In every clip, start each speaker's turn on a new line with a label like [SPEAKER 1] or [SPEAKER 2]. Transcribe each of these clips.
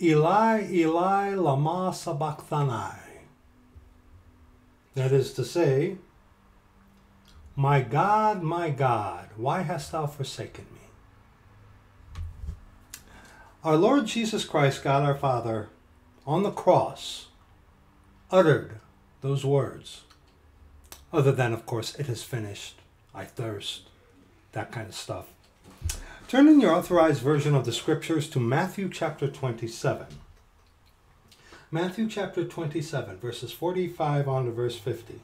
[SPEAKER 1] Eli, Eli, lama sabachthani. That is to say, My God, my God, why hast thou forsaken me? Our Lord Jesus Christ, God our Father, on the cross, uttered those words. Other than, of course, it is finished, I thirst, that kind of stuff. Turn in your authorized version of the scriptures to Matthew chapter 27. Matthew chapter 27, verses 45 on to verse 50.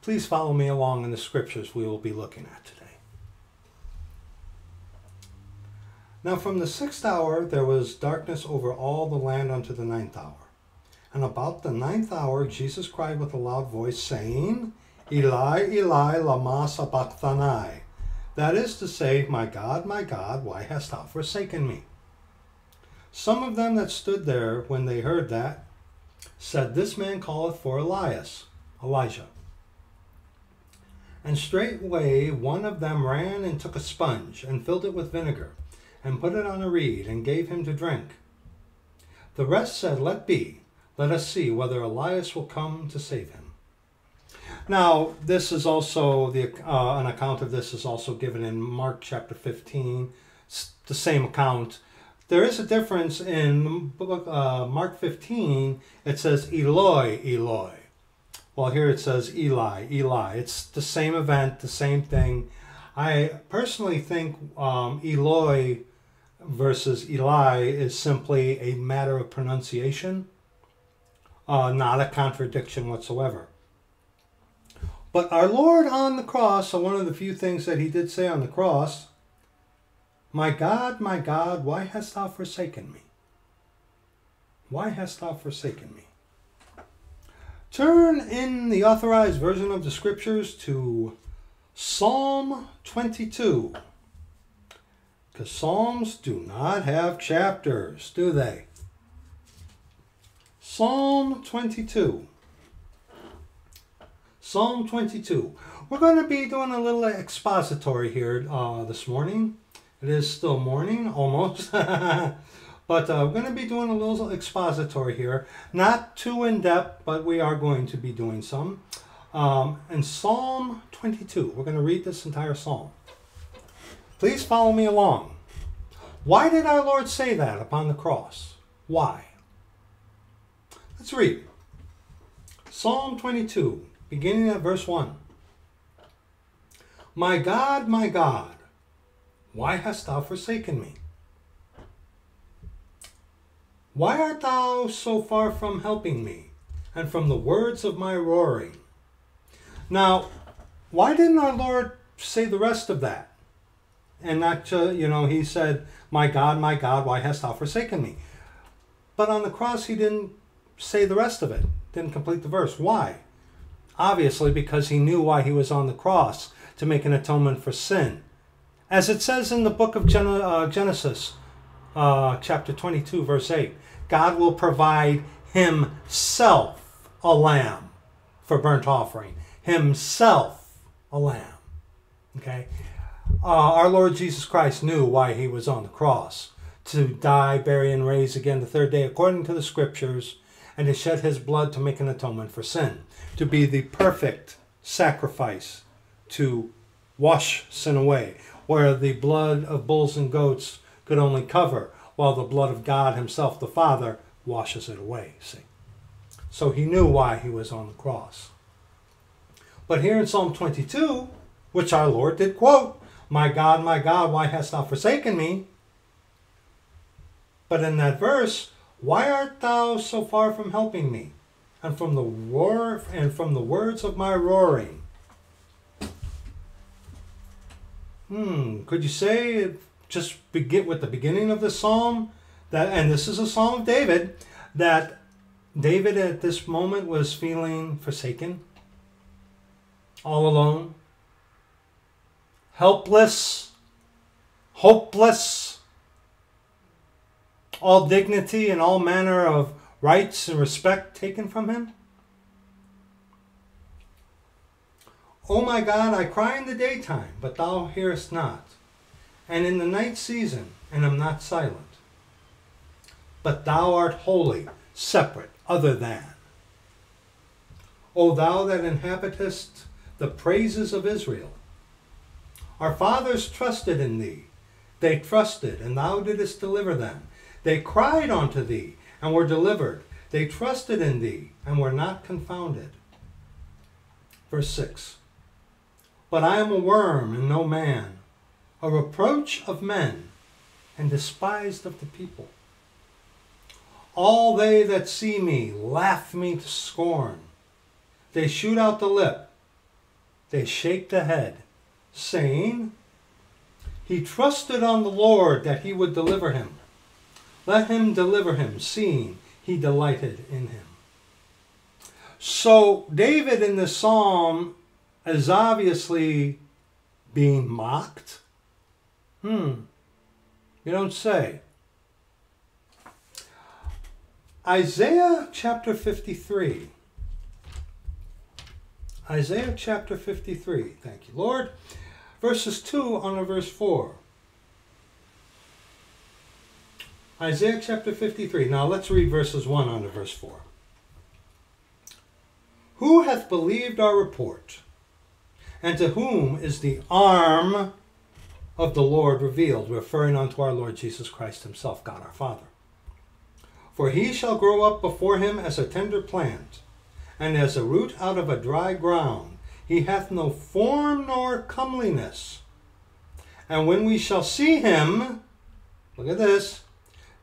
[SPEAKER 1] Please follow me along in the scriptures we will be looking at today. Now from the sixth hour there was darkness over all the land unto the ninth hour. And about the ninth hour Jesus cried with a loud voice, saying, Eli, Eli, lama sabachthani. That is to say, My God, my God, why hast thou forsaken me? Some of them that stood there when they heard that said, This man calleth for Elias, Elijah. And straightway one of them ran and took a sponge and filled it with vinegar and put it on a reed and gave him to drink. The rest said, Let be, let us see whether Elias will come to save him. Now, this is also the uh, an account of this is also given in Mark chapter 15, it's the same account. There is a difference in uh, Mark 15. It says Eloi, Eloi. Well, here it says Eli, Eli. It's the same event, the same thing. I personally think um, Eloi versus Eli is simply a matter of pronunciation, uh, not a contradiction whatsoever. But our Lord on the cross, so one of the few things that he did say on the cross, My God, my God, why hast thou forsaken me? Why hast thou forsaken me? Turn in the authorized version of the scriptures to Psalm 22. Because Psalms do not have chapters, do they? Psalm 22. Psalm 22. We're going to be doing a little expository here uh, this morning. It is still morning, almost. but uh, we're going to be doing a little expository here. Not too in depth, but we are going to be doing some. Um, in Psalm 22, we're going to read this entire psalm. Please follow me along. Why did our Lord say that upon the cross? Why? Let's read. Psalm 22, beginning at verse 1. My God, my God, why hast thou forsaken me? Why art thou so far from helping me, and from the words of my roaring? Now, why didn't our Lord say the rest of that? And not, to, uh, you know, he said, My God, my God, why hast thou forsaken me? But on the cross, he didn't say the rest of it, didn't complete the verse. Why? Obviously, because he knew why he was on the cross to make an atonement for sin. As it says in the book of Gen- uh, Genesis, uh, chapter 22, verse 8, God will provide himself a lamb for burnt offering. Himself a lamb. Okay? Uh, our Lord Jesus Christ knew why he was on the cross to die, bury, and raise again the third day according to the scriptures, and to shed his blood to make an atonement for sin, to be the perfect sacrifice to wash sin away, where the blood of bulls and goats could only cover, while the blood of God Himself, the Father, washes it away. See? So he knew why he was on the cross. But here in Psalm 22, which our Lord did quote, My God, my God, why hast thou forsaken me? But in that verse, why art thou so far from helping me? And from the roar and from the words of my roaring. Hmm, could you say just begin with the beginning of the psalm that and this is a psalm of David that David at this moment was feeling forsaken, all alone, helpless, hopeless, all dignity and all manner of rights and respect taken from him? O my God, I cry in the daytime, but thou hearest not, and in the night season, and am not silent. But thou art holy, separate, other than. O thou that inhabitest the praises of Israel. Our fathers trusted in thee. They trusted, and thou didst deliver them. They cried unto thee, and were delivered. They trusted in thee, and were not confounded. Verse 6 But I am a worm and no man, a reproach of men, and despised of the people. All they that see me laugh me to scorn. They shoot out the lip, they shake the head, saying, He trusted on the Lord that he would deliver him. Let him deliver him, seeing he delighted in him. So, David in the psalm is obviously being mocked. Hmm, you don't say. Isaiah chapter 53. Isaiah chapter 53. Thank you, Lord. Verses 2 on to verse 4. Isaiah chapter 53. Now let's read verses 1 on to verse 4. Who hath believed our report? And to whom is the arm of the Lord revealed, referring unto our Lord Jesus Christ himself, God our Father? For he shall grow up before him as a tender plant and as a root out of a dry ground. He hath no form nor comeliness. And when we shall see him, look at this,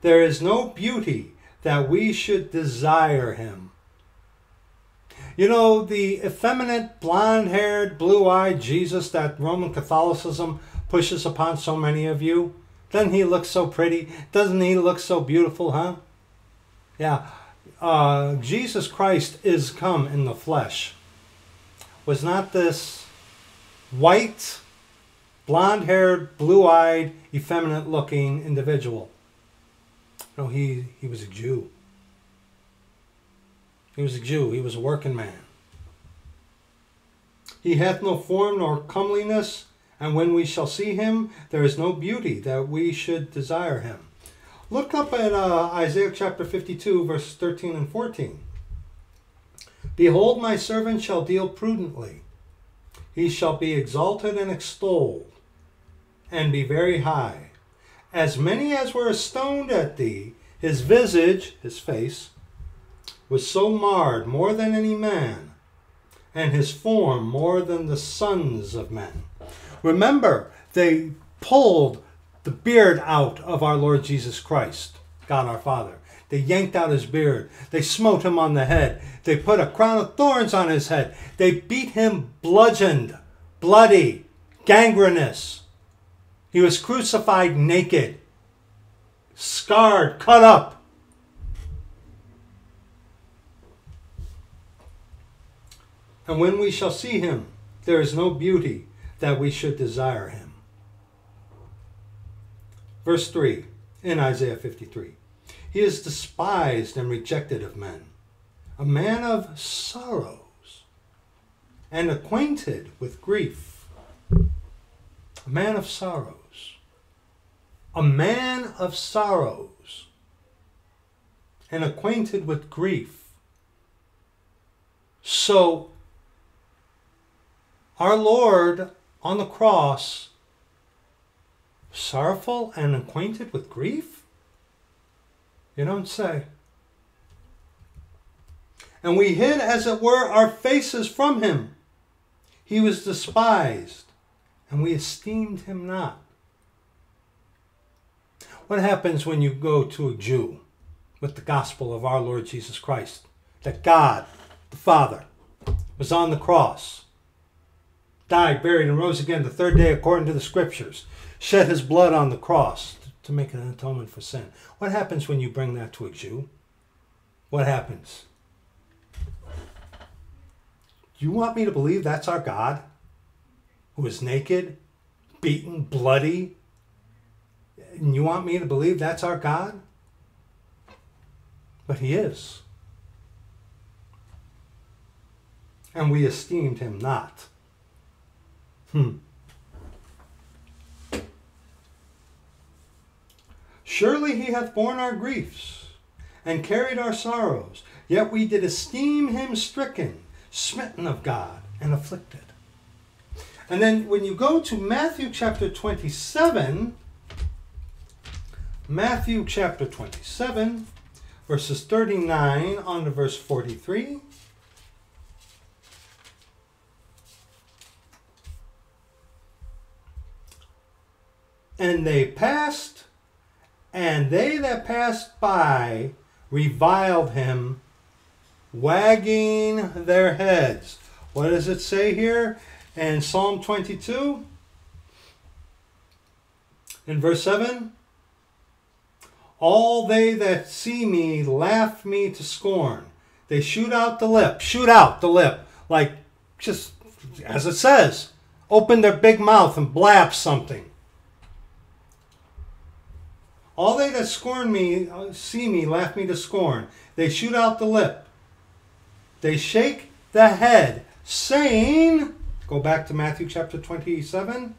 [SPEAKER 1] there is no beauty that we should desire him. You know, the effeminate, blonde haired, blue eyed Jesus that Roman Catholicism pushes upon so many of you, doesn't he look so pretty? Doesn't he look so beautiful, huh? Yeah uh, Jesus Christ is come in the flesh was not this white, blonde haired, blue eyed, effeminate looking individual. No, he, he was a Jew. He was a Jew. He was a working man. He hath no form nor comeliness, and when we shall see him, there is no beauty that we should desire him. Look up at uh, Isaiah chapter 52, verses 13 and 14. Behold, my servant shall deal prudently. He shall be exalted and extolled, and be very high. As many as were stoned at thee, his visage, his face, was so marred more than any man, and his form more than the sons of men. Remember, they pulled the beard out of our Lord Jesus Christ, God our Father. They yanked out his beard. They smote him on the head. They put a crown of thorns on his head. They beat him bludgeoned, bloody, gangrenous. He was crucified naked, scarred, cut up. And when we shall see him, there is no beauty that we should desire him. Verse 3 in Isaiah 53 He is despised and rejected of men, a man of sorrows and acquainted with grief. A man of sorrows. A man of sorrows and acquainted with grief. So, our Lord on the cross sorrowful and acquainted with grief? You don't say. And we hid, as it were, our faces from him. He was despised, and we esteemed him not. What happens when you go to a Jew with the gospel of our Lord Jesus Christ? That God, the Father, was on the cross, died, buried, and rose again the third day according to the scriptures shed his blood on the cross to make an atonement for sin. What happens when you bring that to a Jew? What happens? Do you want me to believe that's our God? Who is naked, beaten, bloody? And you want me to believe that's our God? But he is. And we esteemed him not. Hmm. Surely he hath borne our griefs and carried our sorrows. Yet we did esteem him stricken, smitten of God, and afflicted. And then when you go to Matthew chapter 27, Matthew chapter 27, verses 39 on to verse 43. And they passed, and they that passed by reviled him, wagging their heads. What does it say here in Psalm 22? In verse 7 All they that see me laugh me to scorn. They shoot out the lip, shoot out the lip, like just as it says, open their big mouth and blab something. All they that scorn me, uh, see me, laugh me to scorn. They shoot out the lip. They shake the head, saying, go back to Matthew chapter 27,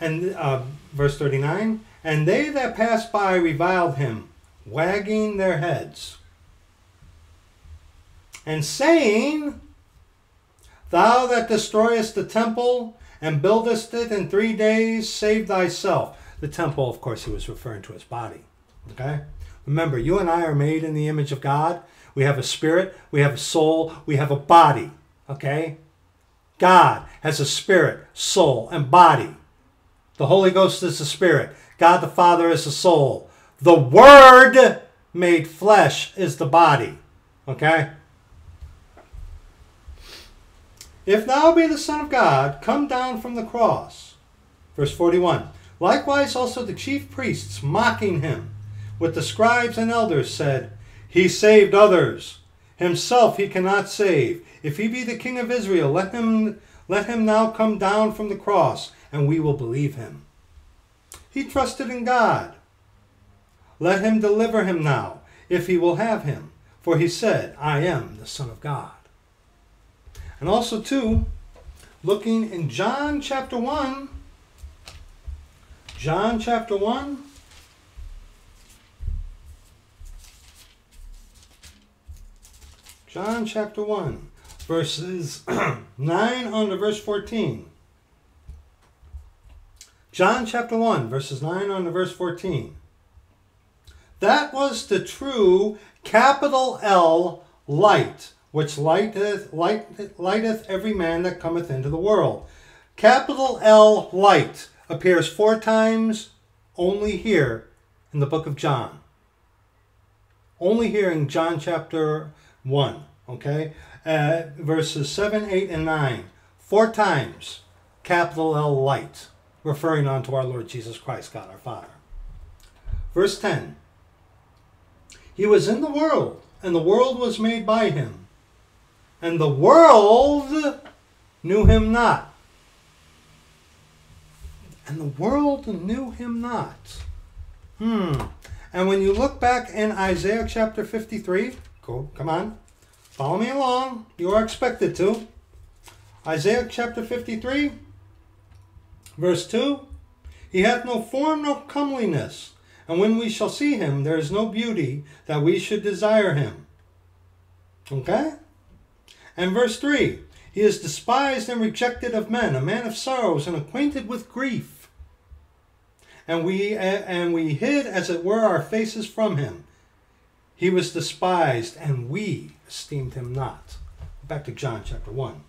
[SPEAKER 1] and uh, verse 39, and they that passed by reviled him, wagging their heads, and saying, Thou that destroyest the temple and buildest it in three days, save thyself. The temple, of course, he was referring to his body. Okay? Remember, you and I are made in the image of God. We have a spirit, we have a soul, we have a body. Okay? God has a spirit, soul, and body. The Holy Ghost is the spirit. God the Father is the soul. The Word made flesh is the body. Okay? If thou be the Son of God, come down from the cross. Verse 41. Likewise also the chief priests, mocking him, with the scribes and elders, said, He saved others. Himself he cannot save. If he be the king of Israel, let him, let him now come down from the cross, and we will believe him. He trusted in God. Let him deliver him now, if he will have him. For he said, I am the Son of God. And also, too, looking in John chapter 1, John chapter 1, John chapter 1, verses 9 on to verse 14. John chapter 1, verses 9 on to verse 14. That was the true capital L light which lighteth, light, lighteth every man that cometh into the world. Capital L light appears four times only here in the book of John. Only here in John chapter 1, okay? Uh, verses 7, 8, and 9. Four times capital L light, referring on to our Lord Jesus Christ, God our Father. Verse 10 He was in the world, and the world was made by him and the world knew him not. And the world knew him not. Hmm. And when you look back in Isaiah chapter 53, go, come on, follow me along. You are expected to. Isaiah chapter 53, verse 2 He hath no form nor comeliness, and when we shall see him, there is no beauty that we should desire him. Okay? And verse 3 He is despised and rejected of men, a man of sorrows and acquainted with grief. And we, and we hid, as it were, our faces from him. He was despised, and we esteemed him not. Back to John chapter 1,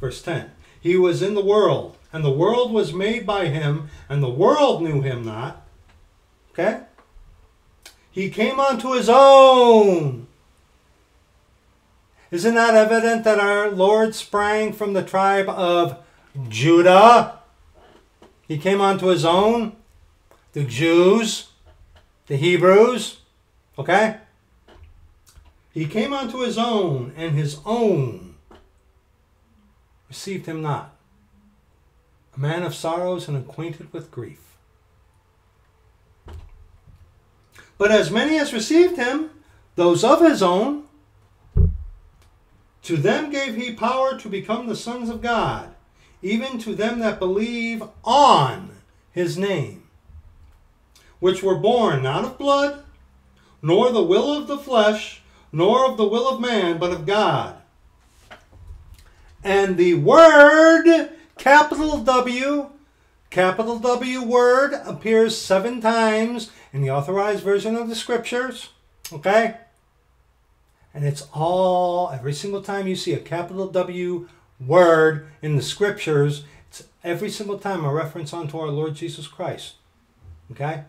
[SPEAKER 1] verse 10. He was in the world, and the world was made by him, and the world knew him not. Okay? He came unto his own, isn't that evident that our Lord sprang from the tribe of Judah? He came onto his own, the Jews, the Hebrews, okay? He came unto his own, and his own received him not. A man of sorrows and acquainted with grief. But as many as received him, those of his own, to them gave he power to become the sons of God, even to them that believe on his name, which were born not of blood, nor the will of the flesh, nor of the will of man, but of God. And the word, capital W, capital W word, appears seven times in the authorized version of the scriptures. Okay? And it's all, every single time you see a capital W word in the scriptures, it's every single time a reference onto our Lord Jesus Christ. Okay?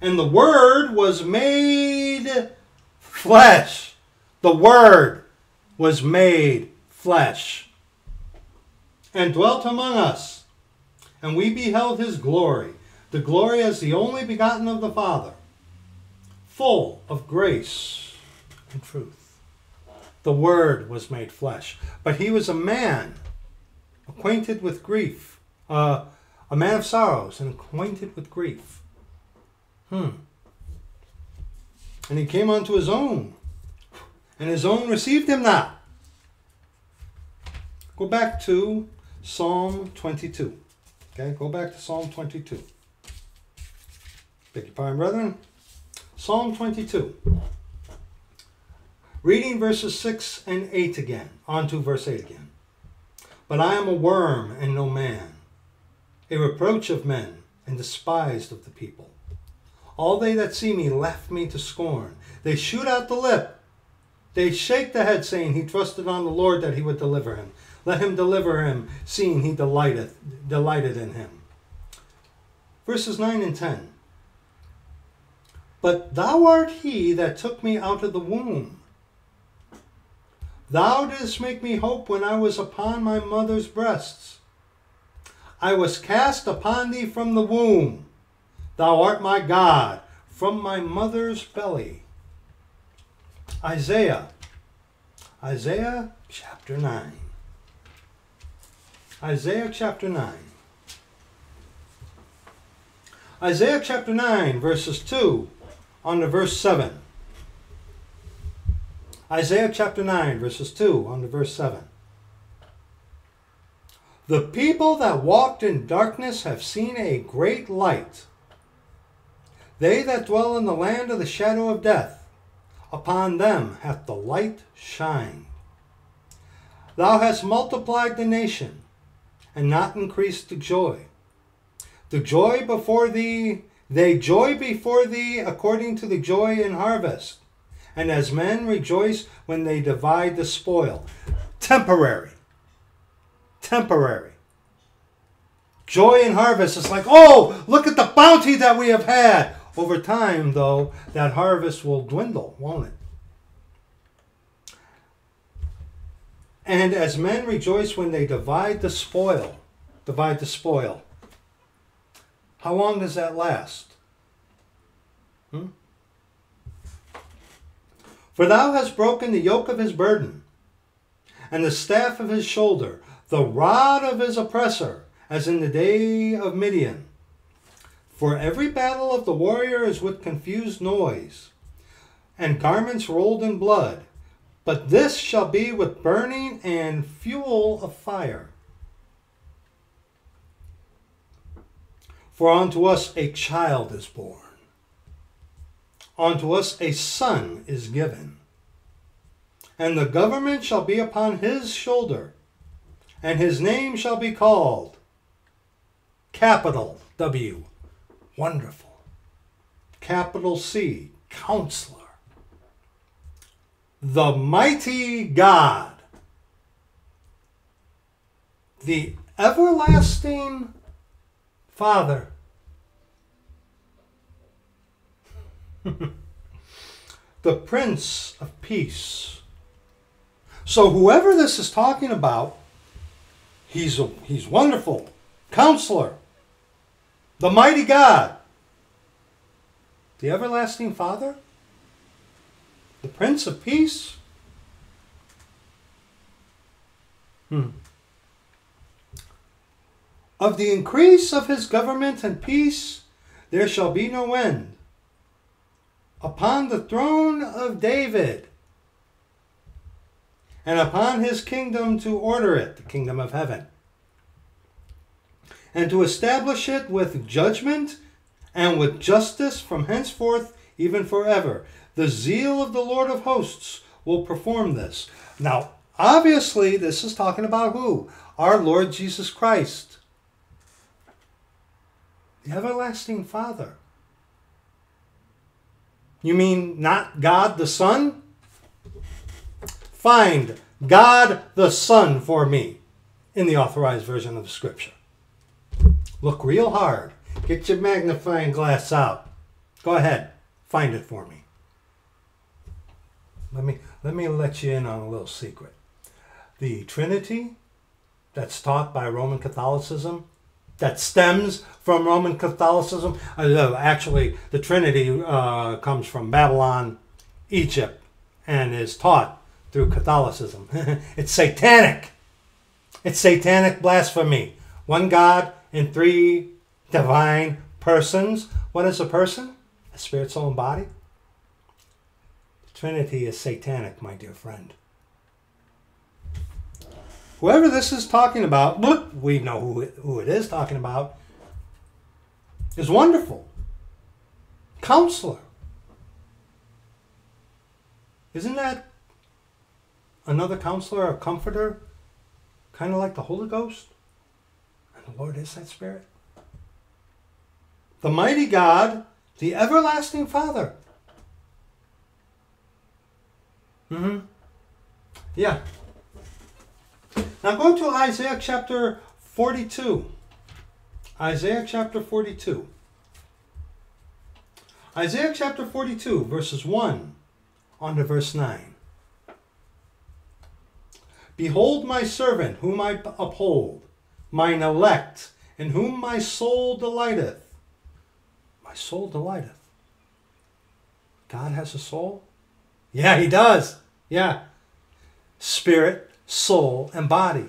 [SPEAKER 1] And the Word was made flesh. The Word was made flesh and dwelt among us. And we beheld his glory, the glory as the only begotten of the Father, full of grace and truth. The Word was made flesh, but he was a man acquainted with grief, uh, a man of sorrows and acquainted with grief. Hmm. And he came unto his own, and his own received him not. Go back to Psalm 22. Okay, go back to Psalm 22. Beg your pardon, brethren. Psalm 22. Reading verses 6 and 8 again, on to verse 8 again. But I am a worm and no man, a reproach of men and despised of the people. All they that see me laugh me to scorn. They shoot out the lip. They shake the head, saying, He trusted on the Lord that he would deliver him. Let him deliver him, seeing he delighteth, delighted in him. Verses 9 and 10. But thou art he that took me out of the womb. Thou didst make me hope when I was upon my mother's breasts. I was cast upon thee from the womb. Thou art my God from my mother's belly. Isaiah. Isaiah chapter 9. Isaiah chapter 9. Isaiah chapter 9, verses 2 on to verse 7. Isaiah chapter 9, verses 2 on to verse 7. The people that walked in darkness have seen a great light. They that dwell in the land of the shadow of death, upon them hath the light shined. Thou hast multiplied the nation, and not increase the joy. The joy before thee, they joy before thee according to the joy in harvest, and as men rejoice when they divide the spoil. Temporary. Temporary. Joy in harvest is like, oh, look at the bounty that we have had. Over time, though, that harvest will dwindle, won't it? And as men rejoice when they divide the spoil, divide the spoil, how long does that last? Hmm? For thou hast broken the yoke of his burden, and the staff of his shoulder, the rod of his oppressor, as in the day of Midian. For every battle of the warrior is with confused noise, and garments rolled in blood. But this shall be with burning and fuel of fire. For unto us a child is born, unto us a son is given, and the government shall be upon his shoulder, and his name shall be called capital W Wonderful. Capital C, Counselor. The Mighty God. The Everlasting Father. the Prince of Peace. So whoever this is talking about, he's a, he's wonderful, counselor, the mighty God, the everlasting Father, the Prince of Peace. Hmm. Of the increase of his government and peace there shall be no end. Upon the throne of David, and upon his kingdom to order it, the kingdom of heaven and to establish it with judgment and with justice from henceforth, even forever. The zeal of the Lord of hosts will perform this. Now, obviously, this is talking about who? Our Lord Jesus Christ, the everlasting Father. You mean not God the Son? Find God the Son for me in the authorized version of scripture. Look real hard. Get your magnifying glass out. Go ahead. Find it for me. Let me let me let you in on a little secret. The Trinity that's taught by Roman Catholicism that stems from Roman Catholicism. Uh, actually, the Trinity uh, comes from Babylon, Egypt, and is taught through Catholicism. it's satanic. It's satanic blasphemy. One God in three divine persons. What is a person? A spirit, soul, and body. Trinity is satanic, my dear friend. Whoever this is talking about, look, we know who it, who it is talking about, is wonderful. Counselor. Isn't that another counselor, a comforter, kind of like the Holy Ghost? And the Lord is that Spirit. The mighty God, the everlasting Father. Mm-hmm. Yeah, now go to Isaiah chapter 42. Isaiah chapter 42. Isaiah chapter 42, verses 1 on to verse 9. Behold my servant, whom I uphold, mine elect, in whom my soul delighteth. My soul delighteth. God has a soul? Yeah, he does. Yeah. Spirit, soul, and body.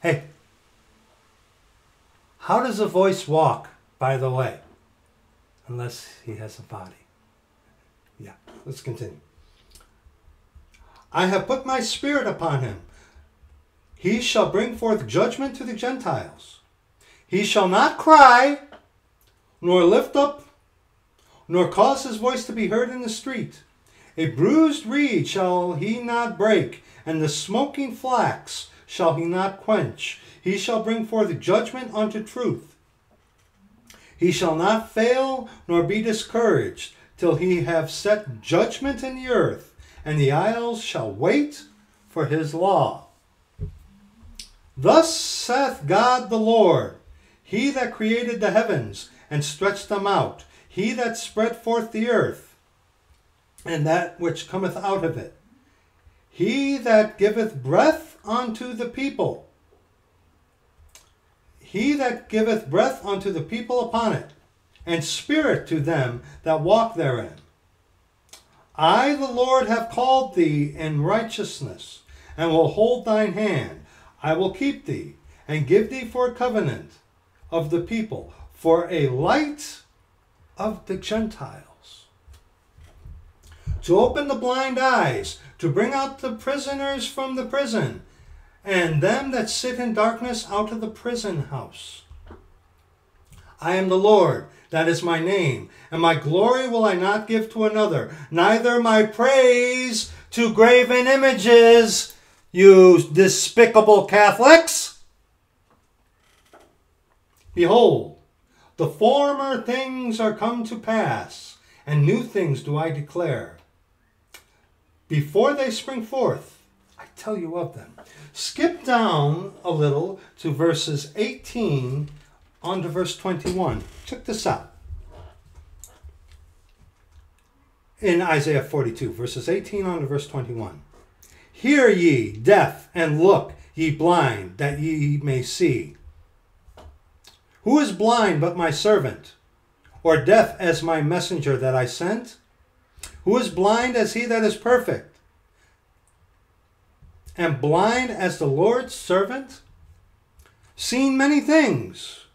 [SPEAKER 1] Hey, how does a voice walk, by the way? Unless he has a body. Yeah, let's continue. I have put my spirit upon him. He shall bring forth judgment to the Gentiles. He shall not cry, nor lift up, nor cause his voice to be heard in the street. A bruised reed shall he not break, and the smoking flax shall he not quench. He shall bring forth judgment unto truth. He shall not fail nor be discouraged till he have set judgment in the earth, and the isles shall wait for his law. Thus saith God the Lord, He that created the heavens and stretched them out, He that spread forth the earth, and that which cometh out of it. He that giveth breath unto the people. He that giveth breath unto the people upon it, and spirit to them that walk therein. I, the Lord, have called thee in righteousness, and will hold thine hand. I will keep thee, and give thee for a covenant of the people, for a light of the Gentiles to open the blind eyes, to bring out the prisoners from the prison, and them that sit in darkness out of the prison house. I am the Lord, that is my name, and my glory will I not give to another, neither my praise to graven images, you despicable Catholics. Behold, the former things are come to pass, and new things do I declare before they spring forth, I tell you of them. Skip down a little to verses 18 on to verse 21. Check this out. In Isaiah 42, verses 18 on to verse 21. Hear ye, deaf, and look, ye blind, that ye may see. Who is blind but my servant, or deaf as my messenger that I sent? Who is blind as he that is perfect? And blind as the Lord's servant? Seen many things,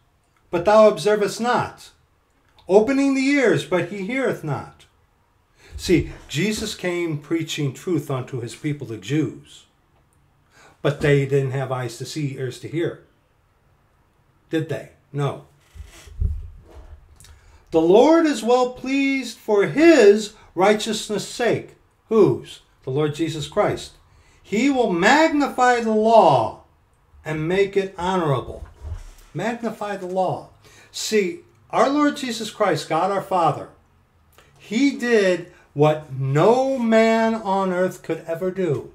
[SPEAKER 1] but thou observest not. Opening the ears, but he heareth not. See, Jesus came preaching truth unto his people, the Jews. But they didn't have eyes to see, ears to hear. did they? No. The Lord is well pleased for his righteousness' sake. Whose? The Lord Jesus Christ. He will magnify the law and make it honorable. Magnify the law. See, our Lord Jesus Christ, God our Father, He did what no man on earth could ever do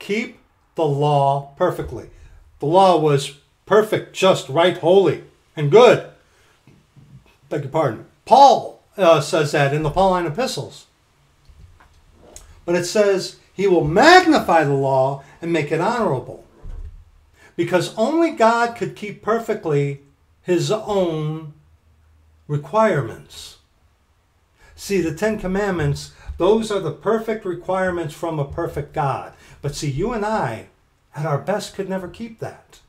[SPEAKER 1] keep the law perfectly. The law was perfect, just, right, holy, and good. Beg your pardon. Paul uh, says that in the Pauline epistles. But it says he will magnify the law and make it honorable. Because only God could keep perfectly his own requirements. See, the Ten Commandments, those are the perfect requirements from a perfect God. But see, you and I, at our best, could never keep that.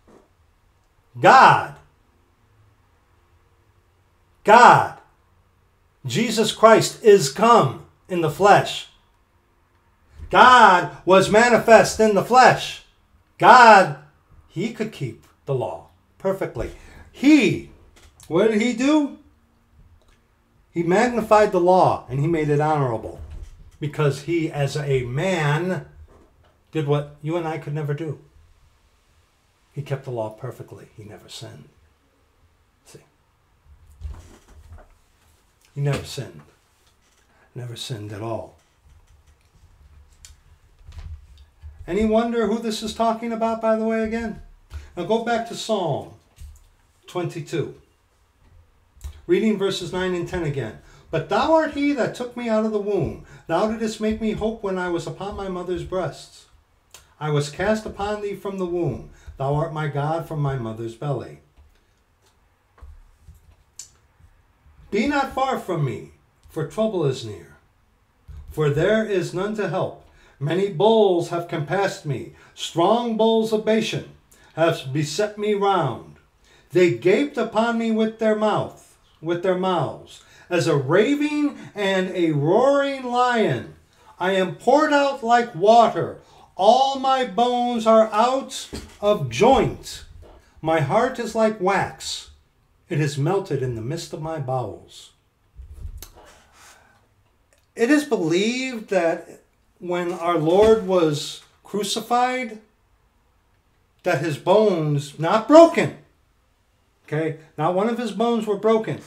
[SPEAKER 1] God, God, Jesus Christ is come in the flesh. God was manifest in the flesh. God, he could keep the law perfectly. He, what did he do? He magnified the law and he made it honorable because he, as a man, did what you and I could never do. He kept the law perfectly. He never sinned. He never sinned. Never sinned at all. Any wonder who this is talking about, by the way, again? Now go back to Psalm 22. Reading verses 9 and 10 again. But thou art he that took me out of the womb. Thou didst make me hope when I was upon my mother's breasts. I was cast upon thee from the womb. Thou art my God from my mother's belly. Be not far from me, for trouble is near. For there is none to help. Many bulls have compassed me, strong bulls of Bashan have beset me round. They gaped upon me with their mouth, with their mouths, as a raving and a roaring lion. I am poured out like water. All my bones are out of joint. My heart is like wax. It is melted in the midst of my bowels. It is believed that when our Lord was crucified, that his bones, not broken, okay, not one of his bones were broken,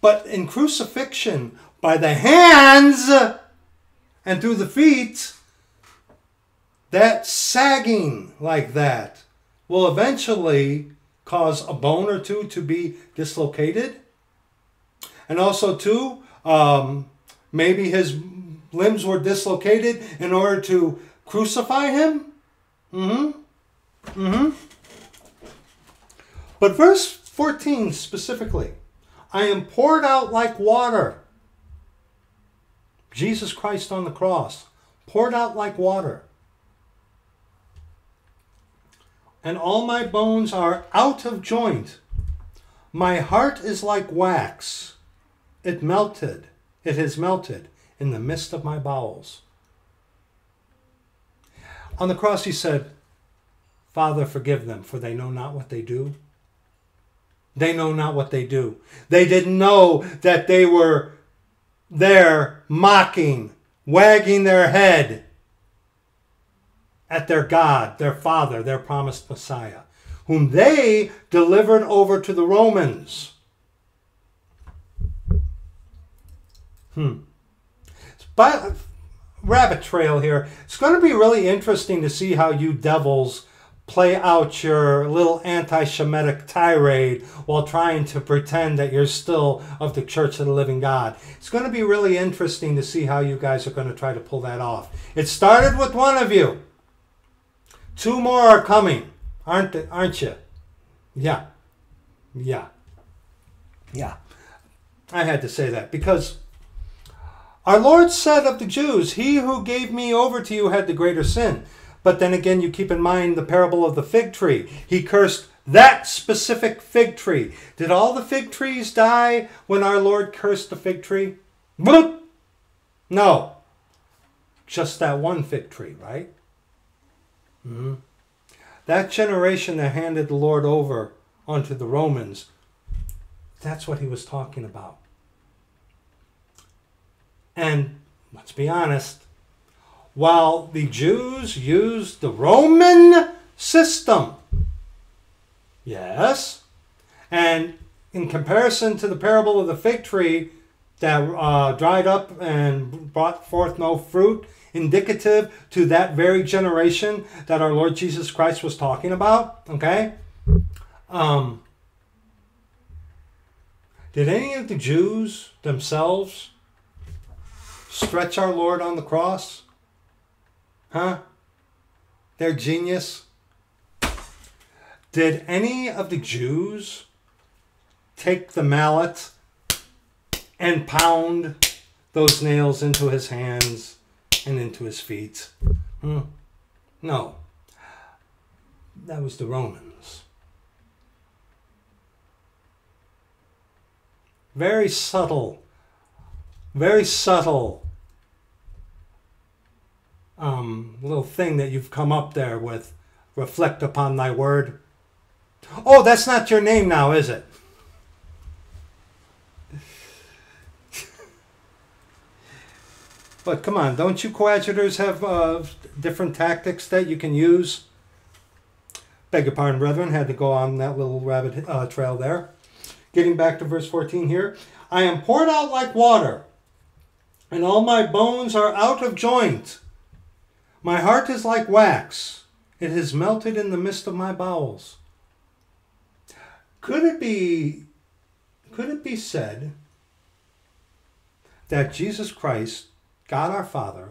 [SPEAKER 1] but in crucifixion, by the hands and through the feet, that sagging like that will eventually cause a bone or two to be dislocated. And also, too, um, maybe his limbs were dislocated in order to crucify him? Mm-hmm. Mm-hmm. But verse 14 specifically, I am poured out like water. Jesus Christ on the cross, poured out like water. And all my bones are out of joint. My heart is like wax. It melted. It has melted in the midst of my bowels. On the cross, he said, Father, forgive them, for they know not what they do. They know not what they do. They didn't know that they were there mocking, wagging their head at their God, their Father, their promised Messiah, whom they delivered over to the Romans. Hmm but rabbit trail here. It's going to be really interesting to see how you devils play out your little anti-Semitic tirade while trying to pretend that you're still of the Church of the Living God. It's going to be really interesting to see how you guys are going to try to pull that off. It started with one of you. Two more are coming, aren't they, aren't you? Yeah. Yeah. Yeah. I had to say that because our Lord said of the Jews, He who gave me over to you had the greater sin. But then again, you keep in mind the parable of the fig tree. He cursed that specific fig tree. Did all the fig trees die when our Lord cursed the fig tree? No. Just that one fig tree, right? Mm-hmm. that generation that handed the Lord over onto the Romans, that's what he was talking about. And let's be honest, while the Jews used the Roman system, yes, and in comparison to the parable of the fig tree that uh, dried up and brought forth no fruit, indicative to that very generation that our Lord Jesus Christ was talking about, okay? Um, did any of the Jews themselves stretch our Lord on the cross? Huh? Their genius? Did any of the Jews take the mallet and pound those nails into his hands and into his feet? Hmm. No. That was the Romans. Very subtle, very subtle um, little thing that you've come up there with. Reflect upon thy word. Oh, that's not your name now, is it? But come on, don't you coadjutors have uh, different tactics that you can use? Beg your pardon, brethren, had to go on that little rabbit uh, trail there. Getting back to verse 14 here. I am poured out like water, and all my bones are out of joint. My heart is like wax, it has melted in the midst of my bowels. Could it be could it be said that Jesus Christ, God our Father,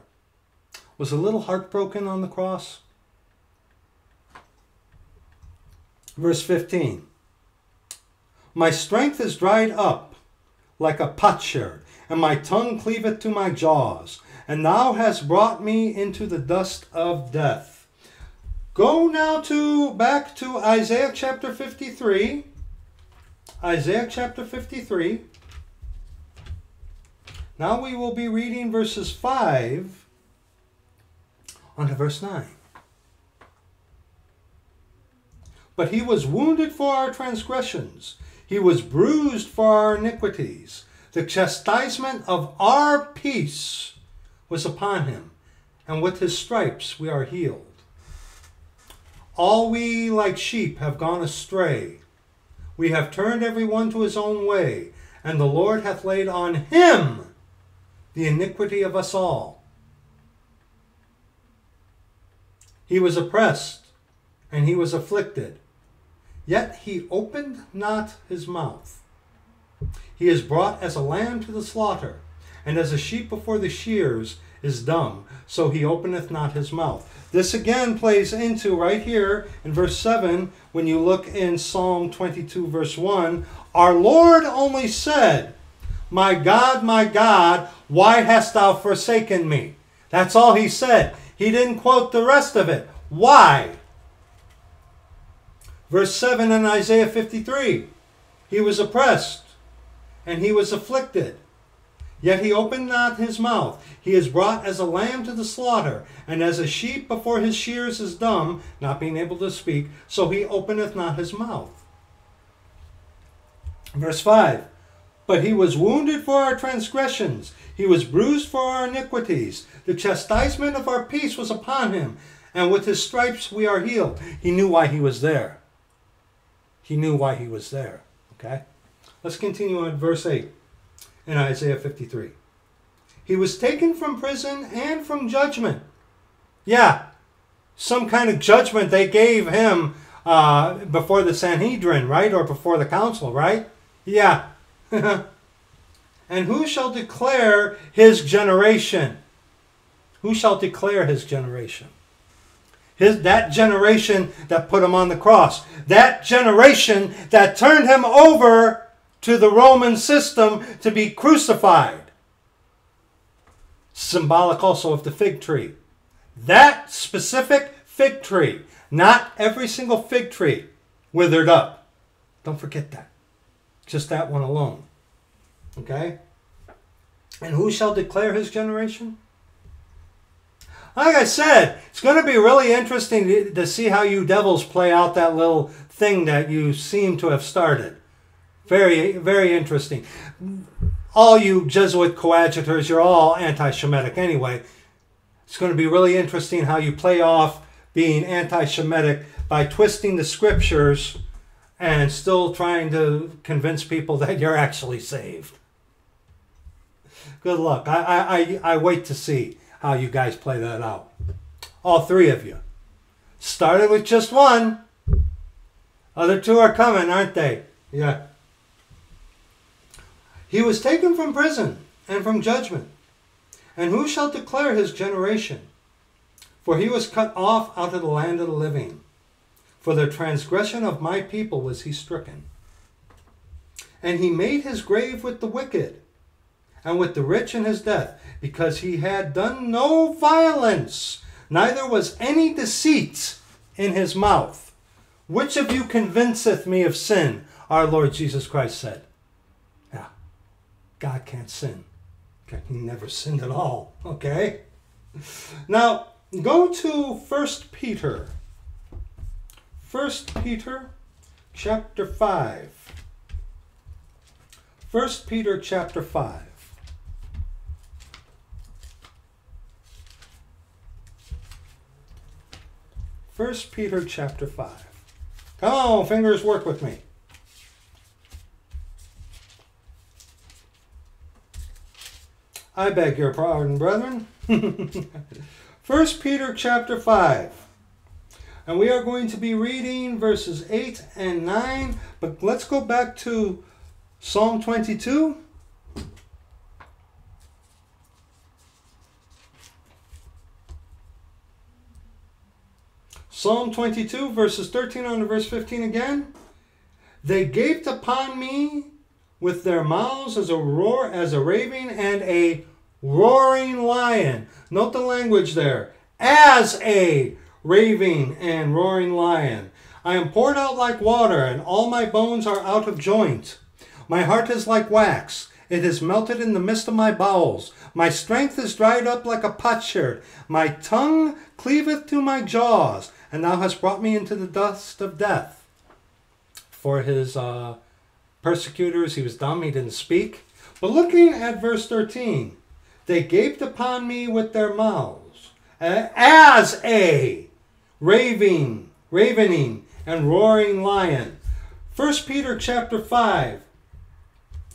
[SPEAKER 1] was a little heartbroken on the cross? Verse 15 My strength is dried up like a potsherd, and my tongue cleaveth to my jaws and thou hast brought me into the dust of death. Go now to back to Isaiah chapter 53. Isaiah chapter 53. Now we will be reading verses 5 on to verse 9. But he was wounded for our transgressions, he was bruised for our iniquities. The chastisement of our peace was upon him, and with his stripes we are healed. All we like sheep have gone astray. We have turned every one to his own way, and the Lord hath laid on him the iniquity of us all. He was oppressed, and he was afflicted, yet he opened not his mouth. He is brought as a lamb to the slaughter and as a sheep before the shears is dumb, so he openeth not his mouth. This again plays into right here in verse 7 when you look in Psalm 22, verse 1. Our Lord only said, My God, my God, why hast thou forsaken me? That's all he said. He didn't quote the rest of it. Why? Verse 7 in Isaiah 53 He was oppressed and he was afflicted Yet he opened not his mouth. He is brought as a lamb to the slaughter, and as a sheep before his shears is dumb, not being able to speak, so he openeth not his mouth. Verse 5 But he was wounded for our transgressions, he was bruised for our iniquities. The chastisement of our peace was upon him, and with his stripes we are healed. He knew why he was there. He knew why he was there. Okay? Let's continue on verse 8 in Isaiah 53. He was taken from prison and from judgment. Yeah, some kind of judgment they gave him uh, before the Sanhedrin, right? Or before the council, right? Yeah. and who shall declare his generation? Who shall declare his generation? His, that generation that put him on the cross. That generation that turned him over to the Roman system to be crucified. Symbolic also of the fig tree. That specific fig tree, not every single fig tree withered up. Don't forget that. Just that one alone. Okay? And who shall declare his generation? Like I said, it's going to be really interesting to, see how you devils play out that little thing that you seem to have started. Very, very interesting. All you Jesuit coadjutors, you're all anti Shemitic anyway. It's going to be really interesting how you play off being anti Shemitic by twisting the scriptures and still trying to convince people that you're actually saved. Good luck. I, I, I, wait to see how you guys play that out. All three of you. Started with just one. Other two are coming, aren't they? Yeah. He was taken from prison and from judgment. And who shall declare his generation? For he was cut off out of the land of the living. For the transgression of my people was he stricken. And he made his grave with the wicked and with the rich in his death, because he had done no violence, neither was any deceit in his mouth. Which of you convinceth me of sin? Our Lord Jesus Christ said. Yeah, God can't sin. He never sinned at all. Okay? Now, go to First Peter. First Peter chapter 5. First Peter chapter 5. First Peter chapter 5. Come on, fingers, work with me. I beg your pardon, brethren. First Peter chapter 5. And we are going to be reading verses 8 and 9. But let's go back to Psalm 22. Psalm 22, verses 13 on to verse 15 again. They gaped upon me with their mouths as a roar, as a raving and a roaring lion. Note the language there. As a raving and roaring lion. I am poured out like water, and all my bones are out of joint. My heart is like wax. It is melted in the midst of my bowels. My strength is dried up like a potsherd. My tongue cleaveth to my jaws and thou hast brought me into the dust of death. For his uh, persecutors, he was dumb, he didn't speak. But looking at verse 13, they gaped upon me with their mouths, as a raving, ravening, and roaring lion. 1 Peter chapter 5,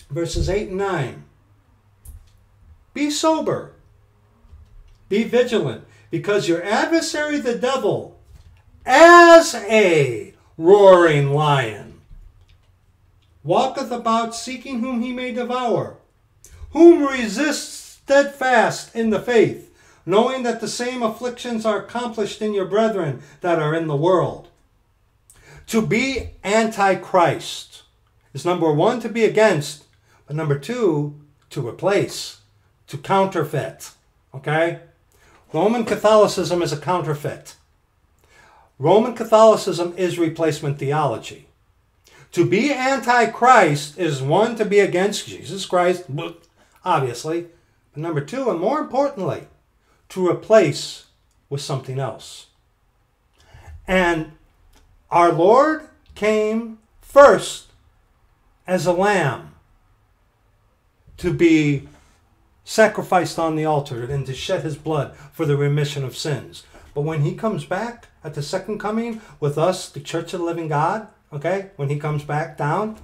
[SPEAKER 1] verses 8 and 9. Be sober, be vigilant, because your adversary, the devil, as a roaring lion, walketh about seeking whom he may devour, whom resists steadfast in the faith, knowing that the same afflictions are accomplished in your brethren that are in the world. To be antichrist is number one, to be against, but number two, to replace, to counterfeit. Okay? Roman Catholicism is a counterfeit. Roman Catholicism is replacement theology. To be antichrist is one to be against Jesus Christ, obviously, but number two, and more importantly, to replace with something else. And our Lord came first as a lamb to be sacrificed on the altar and to shed his blood for the remission of sins. But when he comes back, at the second coming with us, the Church of the Living God, okay, when he comes back down,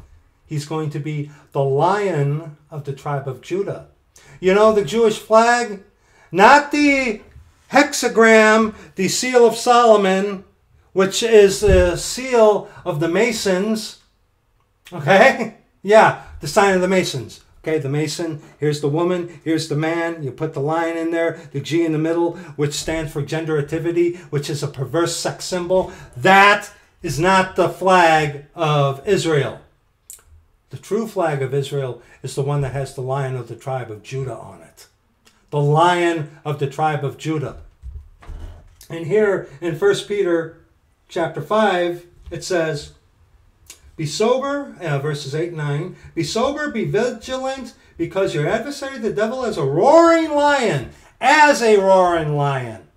[SPEAKER 1] he's going to be the lion of the tribe of Judah. You know, the Jewish flag, not the hexagram, the seal of Solomon, which is the seal of the Masons, okay? Yeah, the sign of the Masons. Okay, the mason, here's the woman, here's the man. You put the lion in there, the G in the middle, which stands for generativity, which is a perverse sex symbol. That is not the flag of Israel. The true flag of Israel is the one that has the lion of the tribe of Judah on it. The lion of the tribe of Judah. And here in 1 Peter chapter 5, it says, be sober, uh, verses 8 and 9. Be sober, be vigilant, because your adversary, the devil, is a roaring lion, as a roaring lion.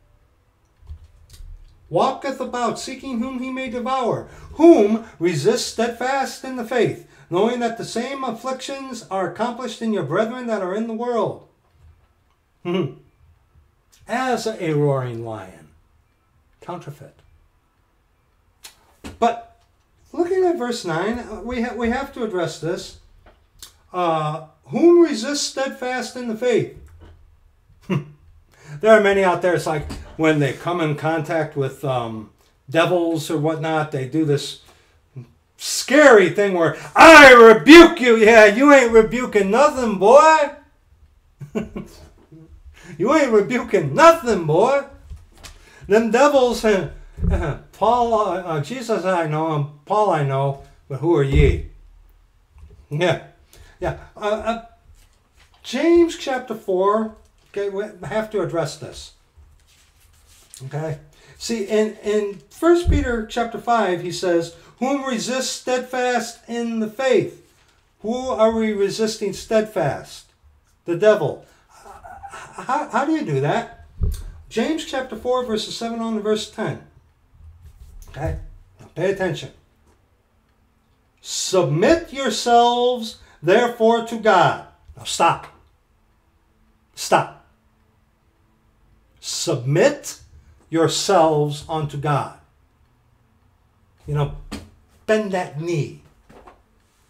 [SPEAKER 1] walketh about, seeking whom he may devour, whom resist steadfast in the faith, knowing that the same afflictions are accomplished in your brethren that are in the world. Hmm. As a roaring lion, counterfeit. But looking at verse 9, uh, we, ha- we have to address this. Uh, whom resist steadfast in the faith? there are many out there, it's like when they come in contact with um, devils or whatnot, they do this scary thing where I rebuke you. Yeah, you ain't rebuking nothing, boy. you ain't rebuking nothing, boy. Them devils, uh, uh, Paul, uh, Jesus, I know him. Paul, I know, but who are ye? Yeah, yeah. Uh, uh, James chapter four. Okay, we have to address this. Okay. See, in in First Peter chapter five, he says, "Whom resist steadfast in the faith." Who are we resisting steadfast? The devil. How, how do you do that? James chapter 4, verses 7 on to verse 10. Okay? Now pay attention. Submit yourselves, therefore, to God. Now stop. Stop. Submit yourselves unto God. You know, bend that knee.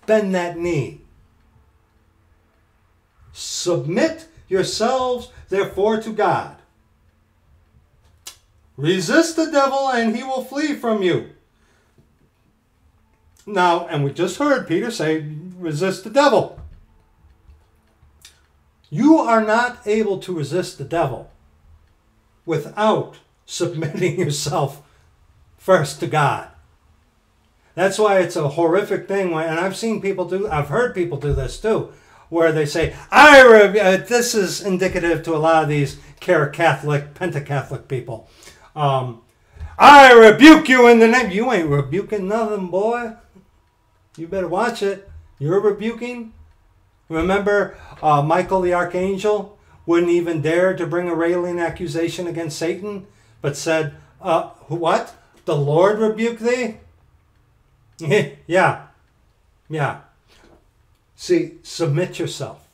[SPEAKER 1] Bend that knee. Submit yourselves, therefore, to God. Resist the devil, and he will flee from you. Now, and we just heard Peter say, resist the devil. You are not able to resist the devil without submitting yourself first to God. That's why it's a horrific thing. And I've seen people do, I've heard people do this too, where they say, I uh, this is indicative to a lot of these care Catholic, Pentacatholic people. Um, I rebuke you in the name. You ain't rebuking nothing, boy. You better watch it. You're rebuking. Remember, uh, Michael the archangel wouldn't even dare to bring a railing accusation against Satan, but said, uh, What? The Lord rebuke thee? yeah. Yeah. See, submit yourself.